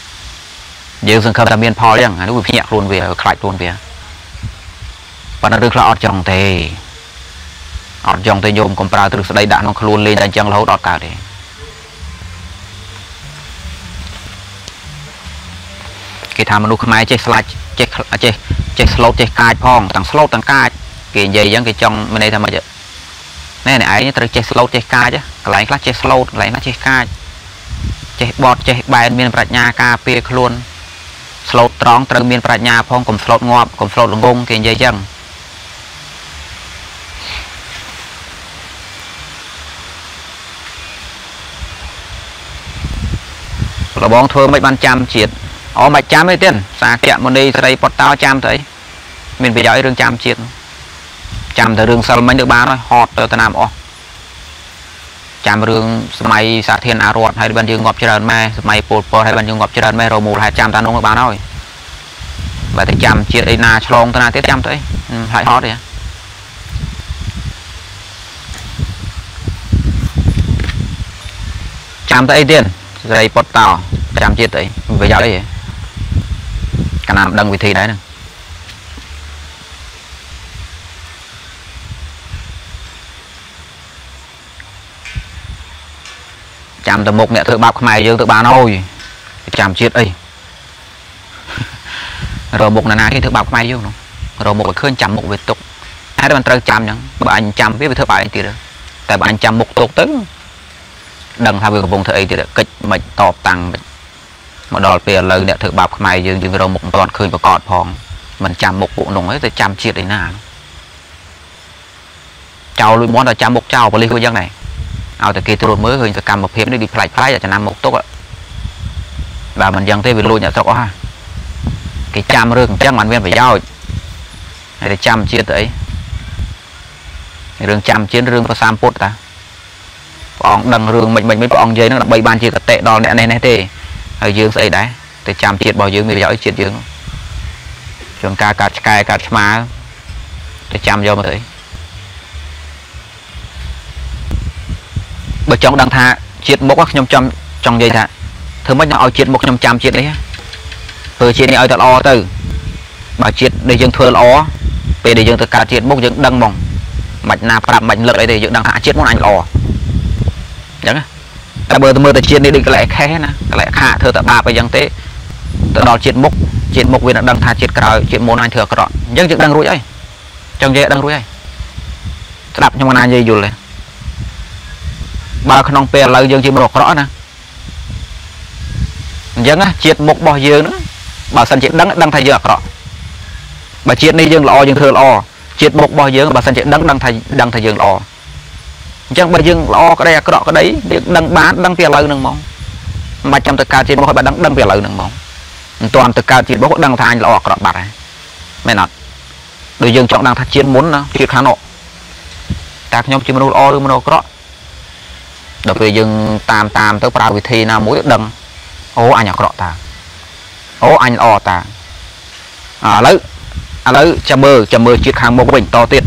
យើងសង្ឃឹមថាមានផលយ៉ាងអានោះវាភ្ញាក់ខ្លួនវាខ្លាចខ្លួនវាប៉ុន្តែរឿងខ្លះអត់ចង់ទេអត់ចង់ទេញោមកុំប្រើទ្រឹស្ដីដាក់ក្នុងខ្លួនលេងតែអញ្ចឹងរហូតអត់កើតទេគេថាមនុស្សខ្មែរចេះស្លាច់ចេះចេះចេះស្លូតចេះកាចផងទាំងស្លូតទាំងកាចគេនិយាយអញ្ចឹងគេចង់មានន័យថាម៉េចណែអ្នកឯងត្រូវចេះស្លូតចេះកាចកន្លែងខ្លះចេះស្លូតកន្លែងខ្លះចេះកាចចេះបត់ចេះបែនមានប្រាជ្ញាការពារខ្លួន ស្លូតត្រង់ត្រូវមានប្រាជ្ញាផងកុំស្លូតងាប់កុំស្លូតល្ងងគេនិយាយចឹងរបងធ្វើមិនបានចាំជាតិអូមិនចាំទេទៀតសាគៈមុនីស្រីពតតោចាំទៅអីមានប្រយោជន៍រឿងចាំជាតិចាំតែរឿងសិលមិញទៅបានហើយហត់ទៅតាមអស់ ចាំរឿងសម័យសាធារណរដ្ឋហើយបានយើងងាប់ច្រើនម៉ែសម័យពលពតហើយបានយើងងាប់ច្រើនម៉ែរមូលហេតុចាំតានោះបានហើយបើតែចាំជាតិអីណាឆ្លងទៅណាទៀតចាំទៅអីហើយហត់ទេចាំទៅអីទៀតស្រីពុតតោចាំជាតិអីប្រយោជន៍អីកណាមដឹងវិធីដែរហ្នឹង ចាំទៅមុខអ្នកធ្វើបាបខ្មែរយើងទៅបានអើយចាំជាតិអីរមុខណាណាគេធ្វើបាបខ្មែរយើងនោះរមុខឲ្យឃើញចាំមុខវាទុកហើយមិនត្រូវចាំអញ្ចឹងបើអញចាំវាវាធ្វើបាបអីទៀតតែបើអញចាំមុខទុកទៅដឹងថាវាកំពុងធ្វើអីទៀតកិច្ចមិនតបតាំងមកដល់ពេលឥឡូវអ្នកធ្វើបាបខ្មែរយើងយើងរមុខមិនទាន់ឃើញប្រកបផងមិនចាំមុខពួកនោះទេតែចាំជាតិឯណាចោលលួចមន់តែចាំមុខចោលប៉ូលីសក៏យ៉ាងដែរ ឲ្យតែគេត្រួតមើលឃើញសកម្មភាពនេះដូចផ្លាច់ផ្លាច់ចំណាំមុខទុកបើមិនយ៉ាងទេវាលួចអ្នកស្រុកអស់គេចាំរឿងអញ្ចឹងมันមានប្រយោជន៍ហើយតែចាំជាតិទៅអីរឿងចាំជាតិរឿងប្រសាមពុទ្ធតាព្រះអង្គដឹងរឿងមិនមិនមិនព្រះអង្គនិយាយហ្នឹងដើម្បីបានជាកតិដល់អ្នកនេះនេះទេហើយយើងស្អីដែរតែចាំជាតិរបស់យើងមានប្រយោជន៍ជាតិយើងជួនកាលកាត់ឆ្កែកាត់ឆ្មាទៅចាំយកមកទៅអី បើចង់ដឹងថាជាតិមុខខ្ញុំចង់ចង់និយាយថាធ្វើម៉េចឲ្យជាតិមុខខ្ញុំចាំជាតិនេះធ្វើជាតិនេះឲ្យតែល្អទៅបើជាតិដែលយើងធ្វើល្អពេលដែលយើងទៅកើតជាតិមុខយើងដឹងហ្មងមិនណាប្រាប់មិនលឹកអីទេយើងដឹងថាជាតិមុខអញល្អអញ្ចឹងតែបើទៅមើលតែជាតិនេះដូចកលែខេះណាកលែខាធ្វើតែបាបអីចឹងទេទៅដល់ជាតិមុខជាតិមុខវានឹងដឹងថាជាតិក្រោយជាតិមុនអញធ្វើអាក្រក់អញ្ចឹងយើងដឹងរួចហើយចង់និយាយដឹងរួចហើយស្ដាប់ខ្ញុំណានិយាយយល់ទេ បើក្នុងពេលឥឡូវយើងជាមនុស្សអាក្រក់ណាអញ្ចឹងជាតិមុខរបស់យើងហ្នឹងបើសិនជាដឹងដឹងថាយើងអាក្រក់បើជាតិនេះយើងល្អយើងធ្វើល្អជាតិមុខរបស់យើងបើសិនជាដឹងដឹងថាដឹងថាយើងល្អអញ្ចឹងបើយើងល្អក្តីអាក្រក់ក្តីយើងដឹងបានដឹងពីឥឡូវហ្នឹងហ្មងមិនបាច់ចាំទៅកើតជាតិមុខឲ្យបើដឹងដឹងពីឥឡូវហ្នឹងហ្មងមិនទាន់ទៅកើតជាតិមុខដឹងថាអញល្អអាក្រក់បាត់ហើយមែនអត់ដូចយើងចង់ដឹងថាជាតិមុនណាជាតិខាងនោះតើខ្ញុំជាមនុស្សល្អឬមនុស្សអាក្រក់ ដល់ពេលយើងតាមតាមទៅប្រើវិធីណាមួយដឹងអូអញអាក្រក់តាអូអញល្អតាឥឡូវឥឡូវចាំមើលចាំមើលជាតិខាងមុខវិញតទៀត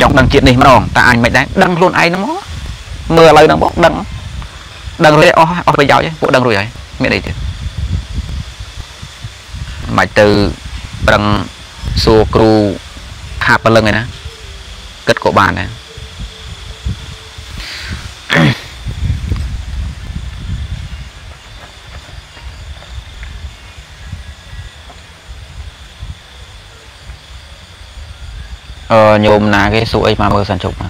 ចង់ដឹងជាតិនេះម្ដងតើអញមិនដែរដឹងខ្លួនឯងហ្នឹងមកមើលឥឡូវហ្នឹងមកដឹងដឹងរួចអស់អស់ប្រយោជន៍ពួកដឹងរួចហើយមានអីទៀតមិនទៅប្រឹងសួរគ្រូខាប់ព្រលឹងឯណាគិតក៏បានដែរ អឺញោមណាគេសួរអីមកមើលសិនជុកណា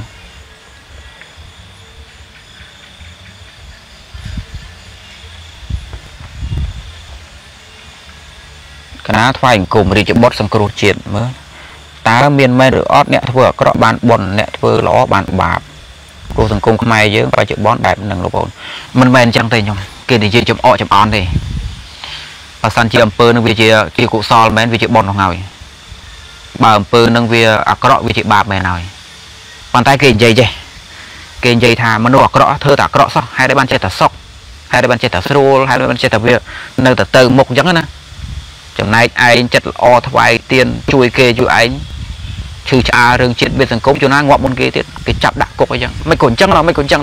កណាថ្វាយអង្គមរាជបុត្រសង្គ្រោះជាតិមើលតើមានមែនឬអត់អ្នកធ្វើអាក្រក់បានបុណ្យអ្នកធ្វើល្អបានបាប ព្រោះសង្គមខ្មែរយើងបច្ចុប្បន្នបែបហ្នឹងលោកបងមិនមែនអញ្ចឹងទេខ្ញុំគេនិយាយចំអកចំអន់ទេបើសិនជាអំពើនឹងវាជាជាកុសលមែនវាជាបុណ្យហ្នឹងហើយបើអំពើនឹងវាអាក្រក់វាជាបាបមែនហើយប៉ុន្តែគេនិយាយចេះគេនិយាយថាមនុស្សអាក្រក់ធ្វើតែអាក្រក់សោះហេតុតែបានចេះតែសុកហេតុតែបានចេះតែស្រួលហេតុតែបានចេះតែវានៅតែទៅមុខអញ្ចឹងណាចំណែកឯងចិត្តល្អថ្វាយទៀនជួយគេជួយឯង ឈឺឆ្អាលរឿងជាតិវិទ្យាសង្គមជួនណាងាប់មុនគេទៀតគេចាប់ដាក់គុកអីចឹងមិនក៏អញ្ចឹងមិនក៏អញ្ចឹង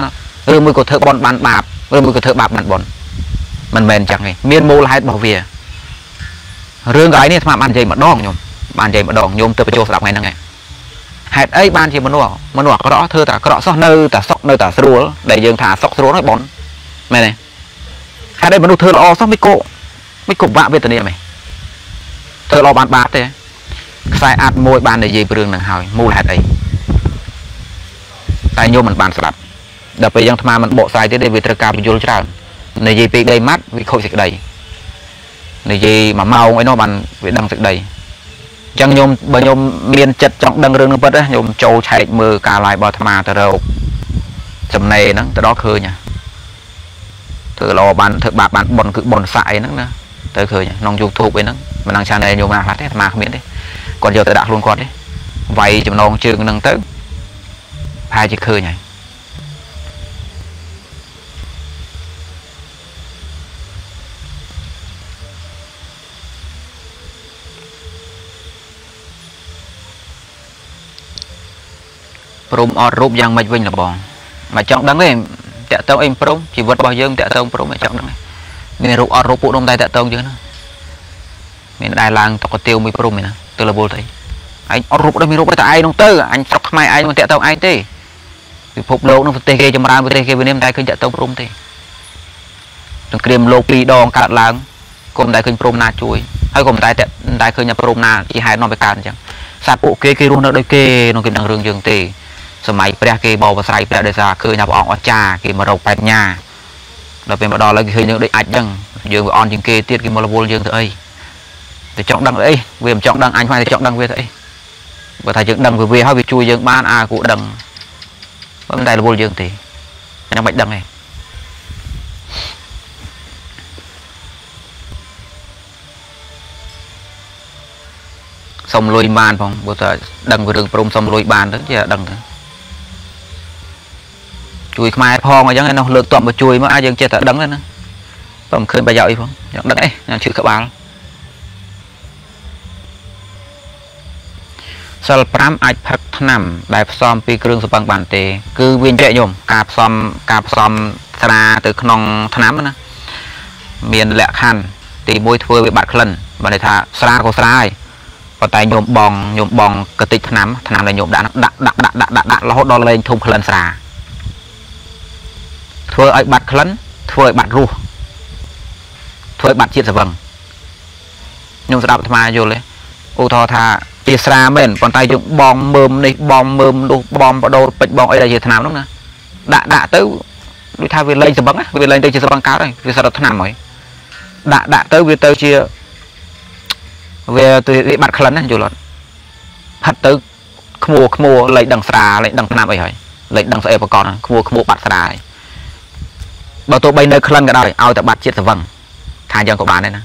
ឬមួយក៏ធ្វើបន់បានបាបឬមួយក៏ធ្វើបាបបានបន់មិនមែនអញ្ចឹងទេមានមូលហេតុរបស់វារឿងកន្លែងនេះស្មាបាននិយាយម្ដងខ្ញុំបាននិយាយម្ដងញោមទៅបញ្ចូលស្ដាប់ថ្ងៃហ្នឹងឯងហេតុអីបានជាមនុស្សមនុស្សអាក្រក់ធ្វើតែអាក្រក់សោះនៅតែសុកនៅតែស្រួលដែលយើងថាសុកស្រួលហើយប៉ុនមែនទេហេតុអីមនុស្សធ្វើល្អសោះមិនគោមិនគប់បាក់វេទនាមែនធ្វើល្អបានបាបទេ ខ្សែអាត់មួយបាននិយាយពីរឿងនឹងហើយមូលហេតុអីតែញោមមិនបានស្ដាប់ដល់ពេលយ៉ាងអាត្មាមិនបកស្រាយទៀតទេវាត្រូវការបញ្យល់ច្រើននិយាយពេកដីម៉ាត់វាខូចសេចក្តីនិយាយមួយម៉ោងអីនោះបានវាដឹងសេចក្តីចឹងខ្ញុំបើខ្ញុំមានចិត្តចង់ដឹងរឿងនឹងពិតណាខ្ញុំចូលឆែកមើលការ live របស់អាត្មាទៅរកចំណេហ្នឹងទៅដល់ឃើញធ្វើល្អបានធ្វើបាបបានប៉ុនគឺប៉ុនសាក់អីហ្នឹងណាទៅឃើញក្នុង YouTube អីហ្នឹងមិនដឹង channel ខ្ញុំណាខ្លះទេអាត្មាគ្មានទេ គាត់យកទៅដាក់ខ្លួនគាត់ទេវាយចំណងជើងនឹងទៅប្រហែលជាឃើញហើយព្រមអត់រូបយ៉ាងម៉េចវិញលបងមកចង់ដឹងទេតាក់តងអីព្រមជីវិតរបស់យើងតាក់តងព្រមមកចង់ដឹងមានរូបអត់រូបពួកនំតែតាក់តងយើងហ្នឹង មានដែរឡើងតកទាវមួយព្រមឯណាទៅលវល់ទៅឯងអត់រូបដូចមានរូបតែឯងនោះទៅអញស្រុកខ្មែរឯងមិនតាក់តងឯងទេពិភពលោកនឹងប្រទេសគេចម្រើនប្រទេសគេវិនិមតែឃើញតាក់តងព្រមទេសង្គ្រាមលោកពីរដងកើតឡើងគុំតែឃើញព្រមណាជួយហើយក៏មិនតែតែឃើញព្រមណាជាហេតុនាំទៅកើតអញ្ចឹងសត្វពួកគេគេរស់នៅដូចគេក្នុងគេដឹងរឿងយើងទេសម័យព្រះគេបបស្រ័យព្រះដោយសារឃើញថាព្រះអង្គអស្ចារ្យគេមករកបញ្ញាដល់ពេលមកដល់ហើយគេឃើញយើងដូចអាចចឹងយើងវាអន់ជាងគេទៀតគេមករវល់យើងទៅអី ទៅចង់ដឹងអីវាមិនចង់ដឹងអញខ្វាយទៅចង់ដឹងវាទៅអីបើថាយើងដឹងវាវាហើយវាជួយយើងបានអាគួរដឹងមិនតែរវល់យើងទេខ្ញុំមិនដឹងទេសុំលុយបានផងបើថាដឹងពីរឿងព្រមសុំលុយបានទៅជាដឹងទៅជួយខ្មែរផងអញ្ចឹងឯនោះលើកតបមកជួយមកអាចយើងចេះតែដឹងទេណាបើមិនឃើញប្រយោជន៍អីផងយ៉ាងដឹងអីខ្ញុំឈឺក្បាល សិល5អាចផឹកថ្នាំ ដែលផ្សំពីគ្រឿងសម្បឹងបានទេ គឺវាជ្រាក់ញោមការផ្សំការផ្សំស្រាទៅក្នុងថ្នាំណាមានលក្ខខណ្ឌទី1ធ្វើវាបាត់ក្លិនបើន័យថាស្រាក៏ស្រាហើយប៉ុន្តែញោមបងញោមបងកតិចឆ្នាំឆ្នាំដែលញោមដាក់ដាក់ដាក់ដាក់ដាក់ដាក់រហូតដល់លែងធំក្លិនស្រាធ្វើឲ្យបាត់ក្លិនធ្វើឲ្យបាត់រសធ្វើឲ្យបាត់ជាតិស្វឹងញោមស្ដាប់អាត្មាយល់ទេឧទាហរណ៍ថា ជាស្រាមែនប៉ុន្តែយើងបងមើមនេះបងមើមនោះបងបដូរពេជ្របងអីដែលជាឆ្នាំនោះណាដាក់ដាក់ទៅដូចថាវាលែងស្វឹងវាលែងទៅជាស្វឹងកើតហើយវាសិតតែឆ្នាំហើយដាក់ដាក់ទៅវាទៅជាវាទៅវាបាត់ក្លិនណាយល់អត់ផាត់ទៅក្មួក្មួលេខដឹងស្រាលេខដឹងឆ្នាំអីហើយលេខដឹងស្អីប្រកបក្មួក្មួបាត់ស្រាហើយបើទោះបីនៅក្លិនក៏ដោយឲ្យតែបាត់ជាតិស្វឹងថាយ៉ាងក៏បានដែរណា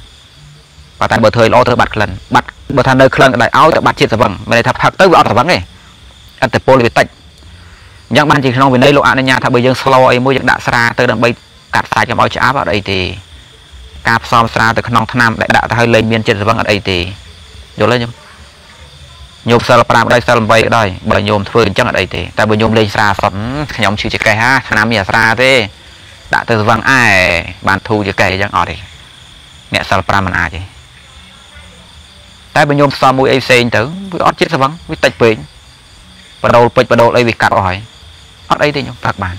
ប៉ុន្តែបើធ្វើល្អត្រូវបាត់ក្លិនបាត់បើថានៅក្លិនក៏ដោយឲ្យតែបាត់ជាតិស្វឹងមិនន័យថាផឹកទៅវាអត់ស្វឹងទេអត្តពលវាតិចអញ្ចឹងបានជាក្នុងវិន័យលោកអនុញ្ញាតថាបើយើងស្លោអីមួយយើងដាក់ស្រាទៅដើម្បីកាត់សាច់កុំឲ្យឆ្អាបអត់អីទេការផ្សំស្រាទៅក្នុងថ្នាំដែលដាក់ទៅឲ្យលេងមានចិត្តស្វឹងអត់អីទេយល់ទេញោមញោមសិល5ដោយសិល8ក៏ដោយបើញោមធ្វើអញ្ចឹងអត់អីទេតែបើញោមលេងស្រាសុតខ្ញុំឈឺចកេះហាថ្នាំមានអាស្រាទេដាក់ទៅស្វឹងអែបានធូរចកេះអញ្ចឹងអត់ទេអ្នកសិល5មិនអាចទេ តែបើញោមផ្សំមួយអីផ្សេងទៅវាអត់ចិត្តស្វឹងវាតិចពេកបដូលពេជ្របដូលអីវាកាត់អស់ហើយអត់អីទេញោមផឹកបាន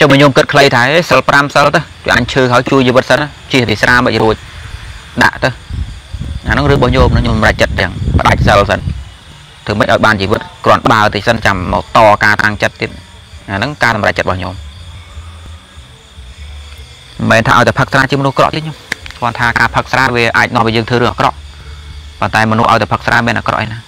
ចុះមកខ្ញុំគិតខ្លីថាសិល5សិលទៅជួយអញឈឺហើយជួយជីវិតសិនជិះពីស្រាមិនរួចដាក់ទៅអានោះរឿងរបស់ញោមខ្ញុំមិនអាចចិត្តទាំងបដាច់សិលសិនធ្វើមិនឲ្យបានជីវិតគ្រាន់បើតិចសិនចាំមកតការតាំងចិត្តទៀតអាហ្នឹងការសម្រេចចិត្តរបស់ញោម មិនមែនថាឲ្យតែផឹកស្រាជាមនុស្សក្រក់ទេញោមគាត់ថាការផឹកស្រាវាអាចនាំឲ្យយើងធ្វើរឿងអាក្រក់ប៉ុន្តែមនុស្សឲ្យតែផឹកស្រាមានអាក្រក់ឯណា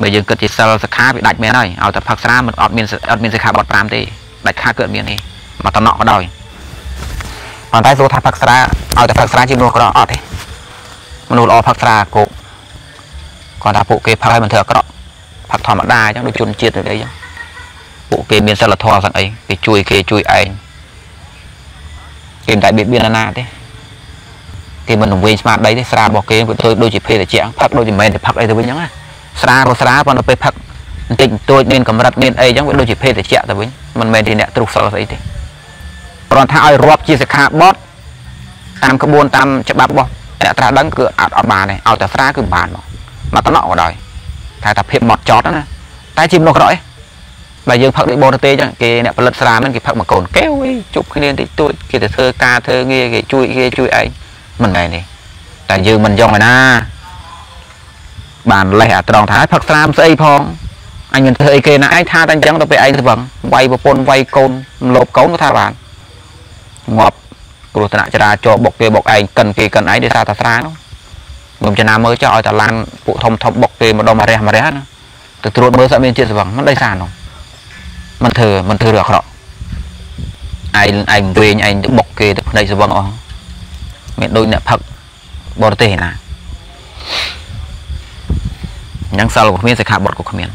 បើយើងគិតជាសិលសិក្ខាវាដាច់មែនហើយឲ្យតែផឹកស្រាមិនអត់មានអត់មានសិក្ខាបទ5ទេដាច់ខាតគឺអត់មានទេមកតំណក់ក៏ដោយប៉ុន្តែសួរថាផឹកស្រាឲ្យតែផឹកស្រាជាមនុស្សក្រក់អត់ទេមនុស្សល្អផឹកស្រាគោកគាត់ថាពួកគេផឹកឲ្យមិនធ្វើអាក្រក់ផឹកធម្មតាអញ្ចឹងដូចជនជាតិទៅអីចឹងពួកគេមានសិលធម៌ស្អីគេជួយគេជួយឯង គេមិនតែបៀតបៀនណាទេគេមិនវែងស្មារតីទេស្រារបស់គេវាធ្វើដូចជាភេទជ្ជៈផឹកដូចជាមិនតែផឹកអីទៅវិញអញ្ចឹងណាស្រាក៏ស្រាប៉ុន្តែពេលផឹកបន្តិចបន្តួចមានកម្រិតមានអីចឹងវាដូចជាភេទជ្ជៈទៅវិញមិនមែនជាអ្នកទ្រុសសិលស្អីទេគ្រាន់ថាឲ្យរាប់ជាសិក្ខាបទតាមក្បួនតាមច្បាប់របស់អ្នកត្រាស់ដឹងគឺអត់អត់បានទេឲ្យតែស្រាគឺបានមកមកតំណក់ក៏ដោយតែថាភាពមកចត់ណាតែជាមនុស្សក្រក់ឯង បើយើងផឹកដូចបរទេសចឹងគេអ្នកផលិតស្រាហ្នឹងគេផឹកមួយកូនកែវអីជប់គ្នាបន្តិចតួចគេទៅធ្វើការធ្វើងារគេជួយគេជួយឯងមិនដែរទេតែយើងមិនយងឯណាបានលេះអាត្រង់ថាផឹកស្រាមស្អីផងអញមិនធ្វើអីគេណាឯងថាតែអញ្ចឹងទៅពេលឯងស្វឹងវាយប្រពន្ធវាយកូនលោបកូនក៏ថាបានងាប់គ្រោះថ្នាក់ចរាចរណ៍បុកគេបុកឯងកិនគេកិនឯងដោយសារតែស្រានោះខ្ញុំចំណាមើលចោលឲ្យតែឡានពួកធំធំបុកគេម្ដុំមរះមរះណាទៅត្រួតមើលសាក់មានជាតិស្វឹងមិនដោយសារនោះ មិនធ្វើមិនធ្វើរឿងអាក្រក់ឯងឯងវិញឯងទៅបុកគេទៅភ្នែកស្វឹងអស់មានដូចអ្នកផឹកបរទេសណាអញ្ចឹងសិលក៏គ្មានសិក្ខាបទក៏គ្មាន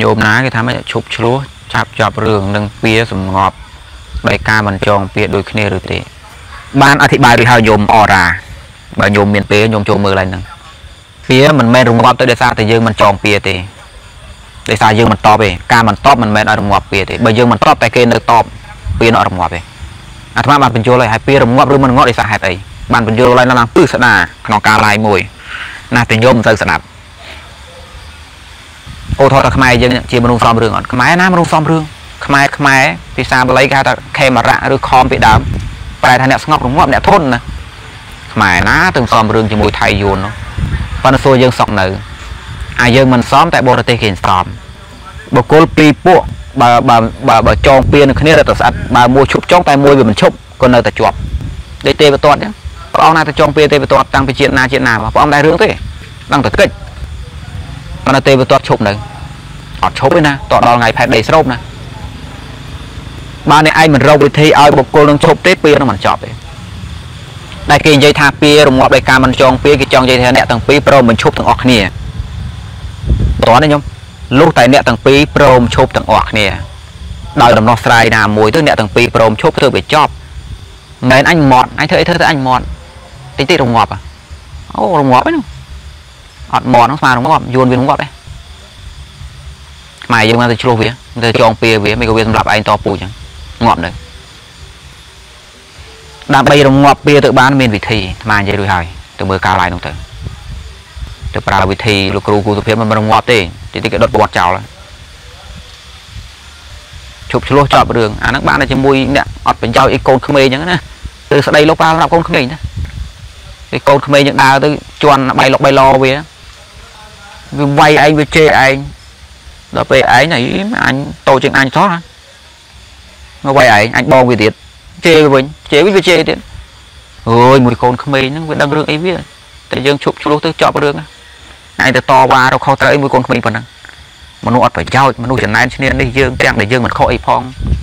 ញោមណាគេថាមិនឈប់ឆ្លោះចាប់ចាប់រឿងនឹងពៀសំងប់ដោយការមិនចងពៀដូចគ្នាឬទេ បានអធិប្បាយរួចហើយញោមអរ៉ាបើញោមមានពេលញោមចូលមើលឡើងហ្នឹងពៀមិនមែនរងាប់ទៅដោយសារតែយើងមិនចងពៀទេដោយសារយើងមិនតបទេការមិនតបមិនមែនឲ្យរងាប់ពៀទេបើយើងមិនតបតែគេនៅតបពៀនៅអត់រងាប់ទេអាត្មាបានបញ្យល់ហើយហើយពៀរងាប់ឬមិនរងាប់ដោយសារហេតុអីបានបញ្យល់ឡើងឡើងពឹសស្ដាក្នុងការឡាយមួយណាស់តែញោមមិនទៅស្ដាប់ អូថតតែខ្មែរយើងជាមនុស្សសំរឿងអត់ខ្មែរណាមនុស្សសំរឿងខ្មែរខ្មែរភាសាបាលីគេហៅថាខេមរៈឬខំពីដើមប្រែថាអ្នកស្ងប់រងាប់អ្នកធន់ណាខ្មែរណាទាំងសំរឿងជាមួយថៃយួននោះប៉ុន្តែសួរយើងសក់នៅអាយើងមិនសមតែបរទេសគេសមបុគ្គលពីរពួកបើបើបើបើចងពៀនគ្នារត់ទៅស្អិតបើមួយឈប់ចងតែមួយវាមិនឈប់ក៏នៅតែជាប់ដូចទេវទត្តអញ្ចឹងព្រះអង្គណាទៅចងពៀនទេវទត្តតាំងពីជាតិណាជាតិណាព្រះអង្គដែររឿងទេដឹងតែកិច្ច ប៉ុន្តែទេវទត្តឈប់នៅអត់ឈប់ទេណាតដល់ថ្ងៃផែនដីស្រូបណាបាននេះឯងមិនរកវិធីឲ្យបុគ្គលនឹងឈប់ទេពៀនឹងមិនចប់ទេដែលគេនិយាយថាពៀរងាប់ដោយការមិនចងពៀគេចង់និយាយថាអ្នកទាំងពីរព្រមមិនឈប់ទាំងអស់គ្នាតោះណាខ្ញុំលុះតែអ្នកទាំងពីរព្រមឈប់ទាំងអស់គ្នាដោយដំណោះស្រាយណាមួយទៅអ្នកទាំងពីរព្រមឈប់ធ្វើវាចប់មិនអញមាត់អញធ្វើអីធ្វើទៅអញមាត់តិចតិចរងាប់អូរងាប់ហ្នឹង អត់មាត់ហ្នឹងស្មើរងាប់យួនវារងាប់ទេខ្មែរយើងមកទៅឆ្លោះវាទៅចងពៀវាមិនក៏វាសម្រាប់ឯងតពូចឹងងាប់នៅដើម្បីរងាប់ពៀទៅបានមានវិធីអាត្មានិយាយរួចហើយទៅមើលការឡាយនោះទៅទៅប្រើវិធីលោកគ្រូគូសុភាពមិនរងាប់ទេតិចតិចក៏ដុតប្រវត្តិចោលជប់ឆ្លោះចប់រឿងអាហ្នឹងបានតែជាមួយអ្នកអត់បញ្ចោអីកូនក្មេងចឹងណាទៅស្ដីលោកប្រើសម្រាប់កូនក្មេងណាឯកូនក្មេងយើងដើរទៅជន់បៃលុកបៃឡវា វាវាយឯងវាជេរឯងដល់ពេលឯងអីអញតូចជាងអញសោះមកវាយឯងអញបងវាទៀតជេរវិញជេរវិញវាជេរទៀតអូយមួយកូនក្មេងហ្នឹងវាដឹងរឿងអីវាតែយើងឈប់ឆ្លោះទៅចប់រឿងឯងទៅតវ៉ារកខុសត្រូវអីមួយកូនក្មេងប៉ុណ្ណឹងមនុស្សអត់ប្រយោជន៍មនុស្សចំណែនឈ្នាននេះយើងទាំងដែលយើងមិនខុសអីផង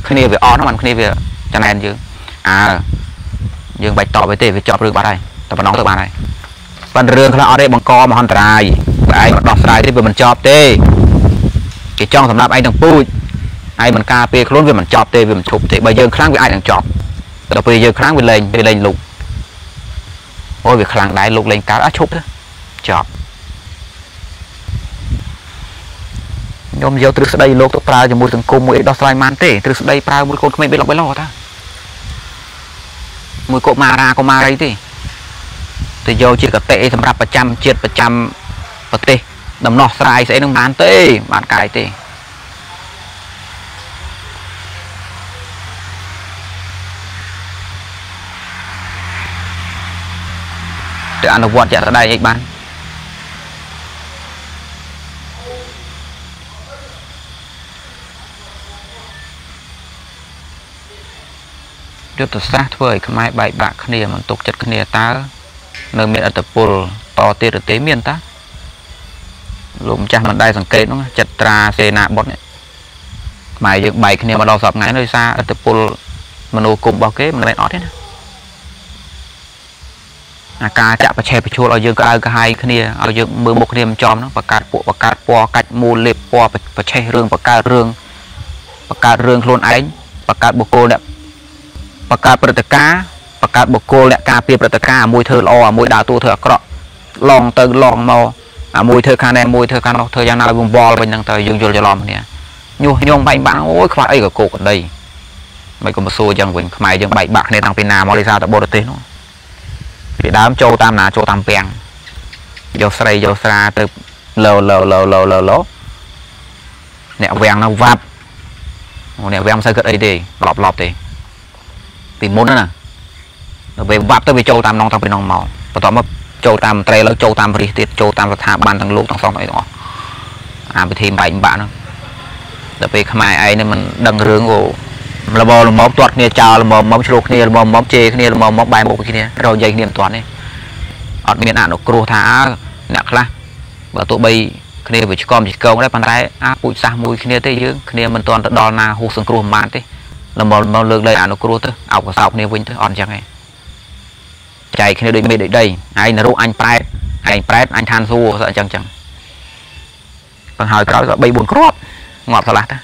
គ្នាវាអត់ហ្នឹងមិនគ្នាវាចំណែនយើងអើយើងបាច់តបទេវាចប់រឿងបាត់ហើយតែប៉ុណ្ណឹងទៅបានហើយប៉ុន្តែរឿងខ្លះអត់ទេបង្កមហន្តរាយតែ ឯងមិនដោះស្រាយទេវាមិនចប់ទេគេចង់សម្រាប់ឯងទាំងពូជឯងមិនការពារខ្លួនវាមិនចប់ទេវាមិនឈប់ទេបើយើងខ្លាំងវាអាចនឹងចប់ដល់ពេលយើងខ្លាំងវាលែងវាលែងលុកអូយវាខ្លាំងដែរលុកលែងកើតអស់ឈប់ទៅចប់ខ្ញុំយកទ្រឹស្ដីលោកទៅប្រើជាមួយសង្គមមួយអីដោះស្រាយបានទេទ្រឹស្ដីប្រើមួយកូនក្មេងបេឡុកបេឡុកតាមួយកុមារាកុមារីទេទៅយកជាកតិអីសម្រាប់ប្រចាំជាតិប្រចាំ ប្រទេសដំណោះស្រាយស្អីនឹងបានទេបានកាយទេទៅអនុវត្តជាក់ស្ដែងអីបានយុទ្ធសាស្ត្រធ្វើឲ្យខ្មែរបែកបាក់គ្នាមិនទុកចិត្តគ្នាតើនៅមានអត្តពលតទៀតឬទេមានតា លោកម្ចាស់មិនដែរសង្កេតនោះចិត្តត្រាសេនាបុតនេះខ្មែរយើងបែកគ្នាមកដល់សពថ្ងៃដោយសារអត្តពលមនុស្សគុំរបស់គេមិនមែនអត់ទេណាអាការចាក់ប្រឆេះប្រឈួលឲ្យយើងក្តៅក្រហាយគ្នាឲ្យយើងមើលមុខគ្នាមិនចំហ្នឹងបង្កើតពួកបង្កើតពណ៌កាច់មូលលេបពណ៌ប្រឆេះរឿងបង្កើតរឿងបង្កើតរឿងខ្លួនឯងបង្កើតបុគ្គលអ្នកបង្កើតព្រឹត្តិការណ៍បង្កើតបុគ្គលអ្នកការពារព្រឹត្តិការណ៍មួយធ្វើល្អអាមួយដើរតួធ្វើអាក្រក់ឡងទៅឡងមក អាមួយធ្វើខាងនេះមួយធ្វើខាងនោះធ្វើយ៉ាងណាឲ្យវង្វល់វិញហ្នឹងទៅយើងយល់ច្រឡំគ្នាញុះញង់បែកបាក់អូយខ្វះអីក៏គោកក្តីមិនក៏មកសួរយ៉ាងវិញខ្មែរយើងបែកបាក់គ្នាតាំងពីណាមកលេសាទៅបរទេសនោះពីដើមចូលតាមណាចូលតាមពាំងយកស្រីយកស្រាទៅលោលោលោលោលោលោអ្នកវាំងនោះវ៉ាប់អ្នកវាំងមិនសូវគិតអីទេឡប់ឡប់ទេពីមុនណាដល់ពេលវ៉ាប់ទៅវាចូលតាមនងតាំងពីនងមកបន្ទាប់មក ចូលតាមត្រេលើចូលតាមរិះទៀតចូលតាមស្ថាប័នទាំងលោកទាំងសងអីទាំងអស់អាវិធីបែកបាក់ហ្នឹងដល់ពេលខ្មែរឯងនេះមិនដឹងរឿងអូលបលមកទាត់គ្នាចោលមកមកឆ្លោះគ្នាមកមកជេរគ្នាមកមកបែកមុខគ្នារកនិយាយគ្នាមិនទាន់ទេអត់មានអនុគ្រោះថាអើអ្នកខ្លះបើទោះបីគ្នាវាឆ្កំឆ្កងដែរប៉ុន្តែអាពូជសាសមួយគ្នាទេយើងគ្នាមិនទាន់ទៅដល់ណាហូសសង្គ្រោះមិនបានទេលមកមកលើកលែងអនុគ្រោះទៅអោបកសោបគ្នាវិញទៅអត់អញ្ចឹងទេ ចែកគ្នាដូចមេដូចដីឯងនរុអញប្រែតឯងប្រែតអញឋានសួគ៌អញ្ចឹងអញ្ចឹងបង្ហើយក្រោយក៏3 4គ្រាប់ងាប់ឆ្លាស់តា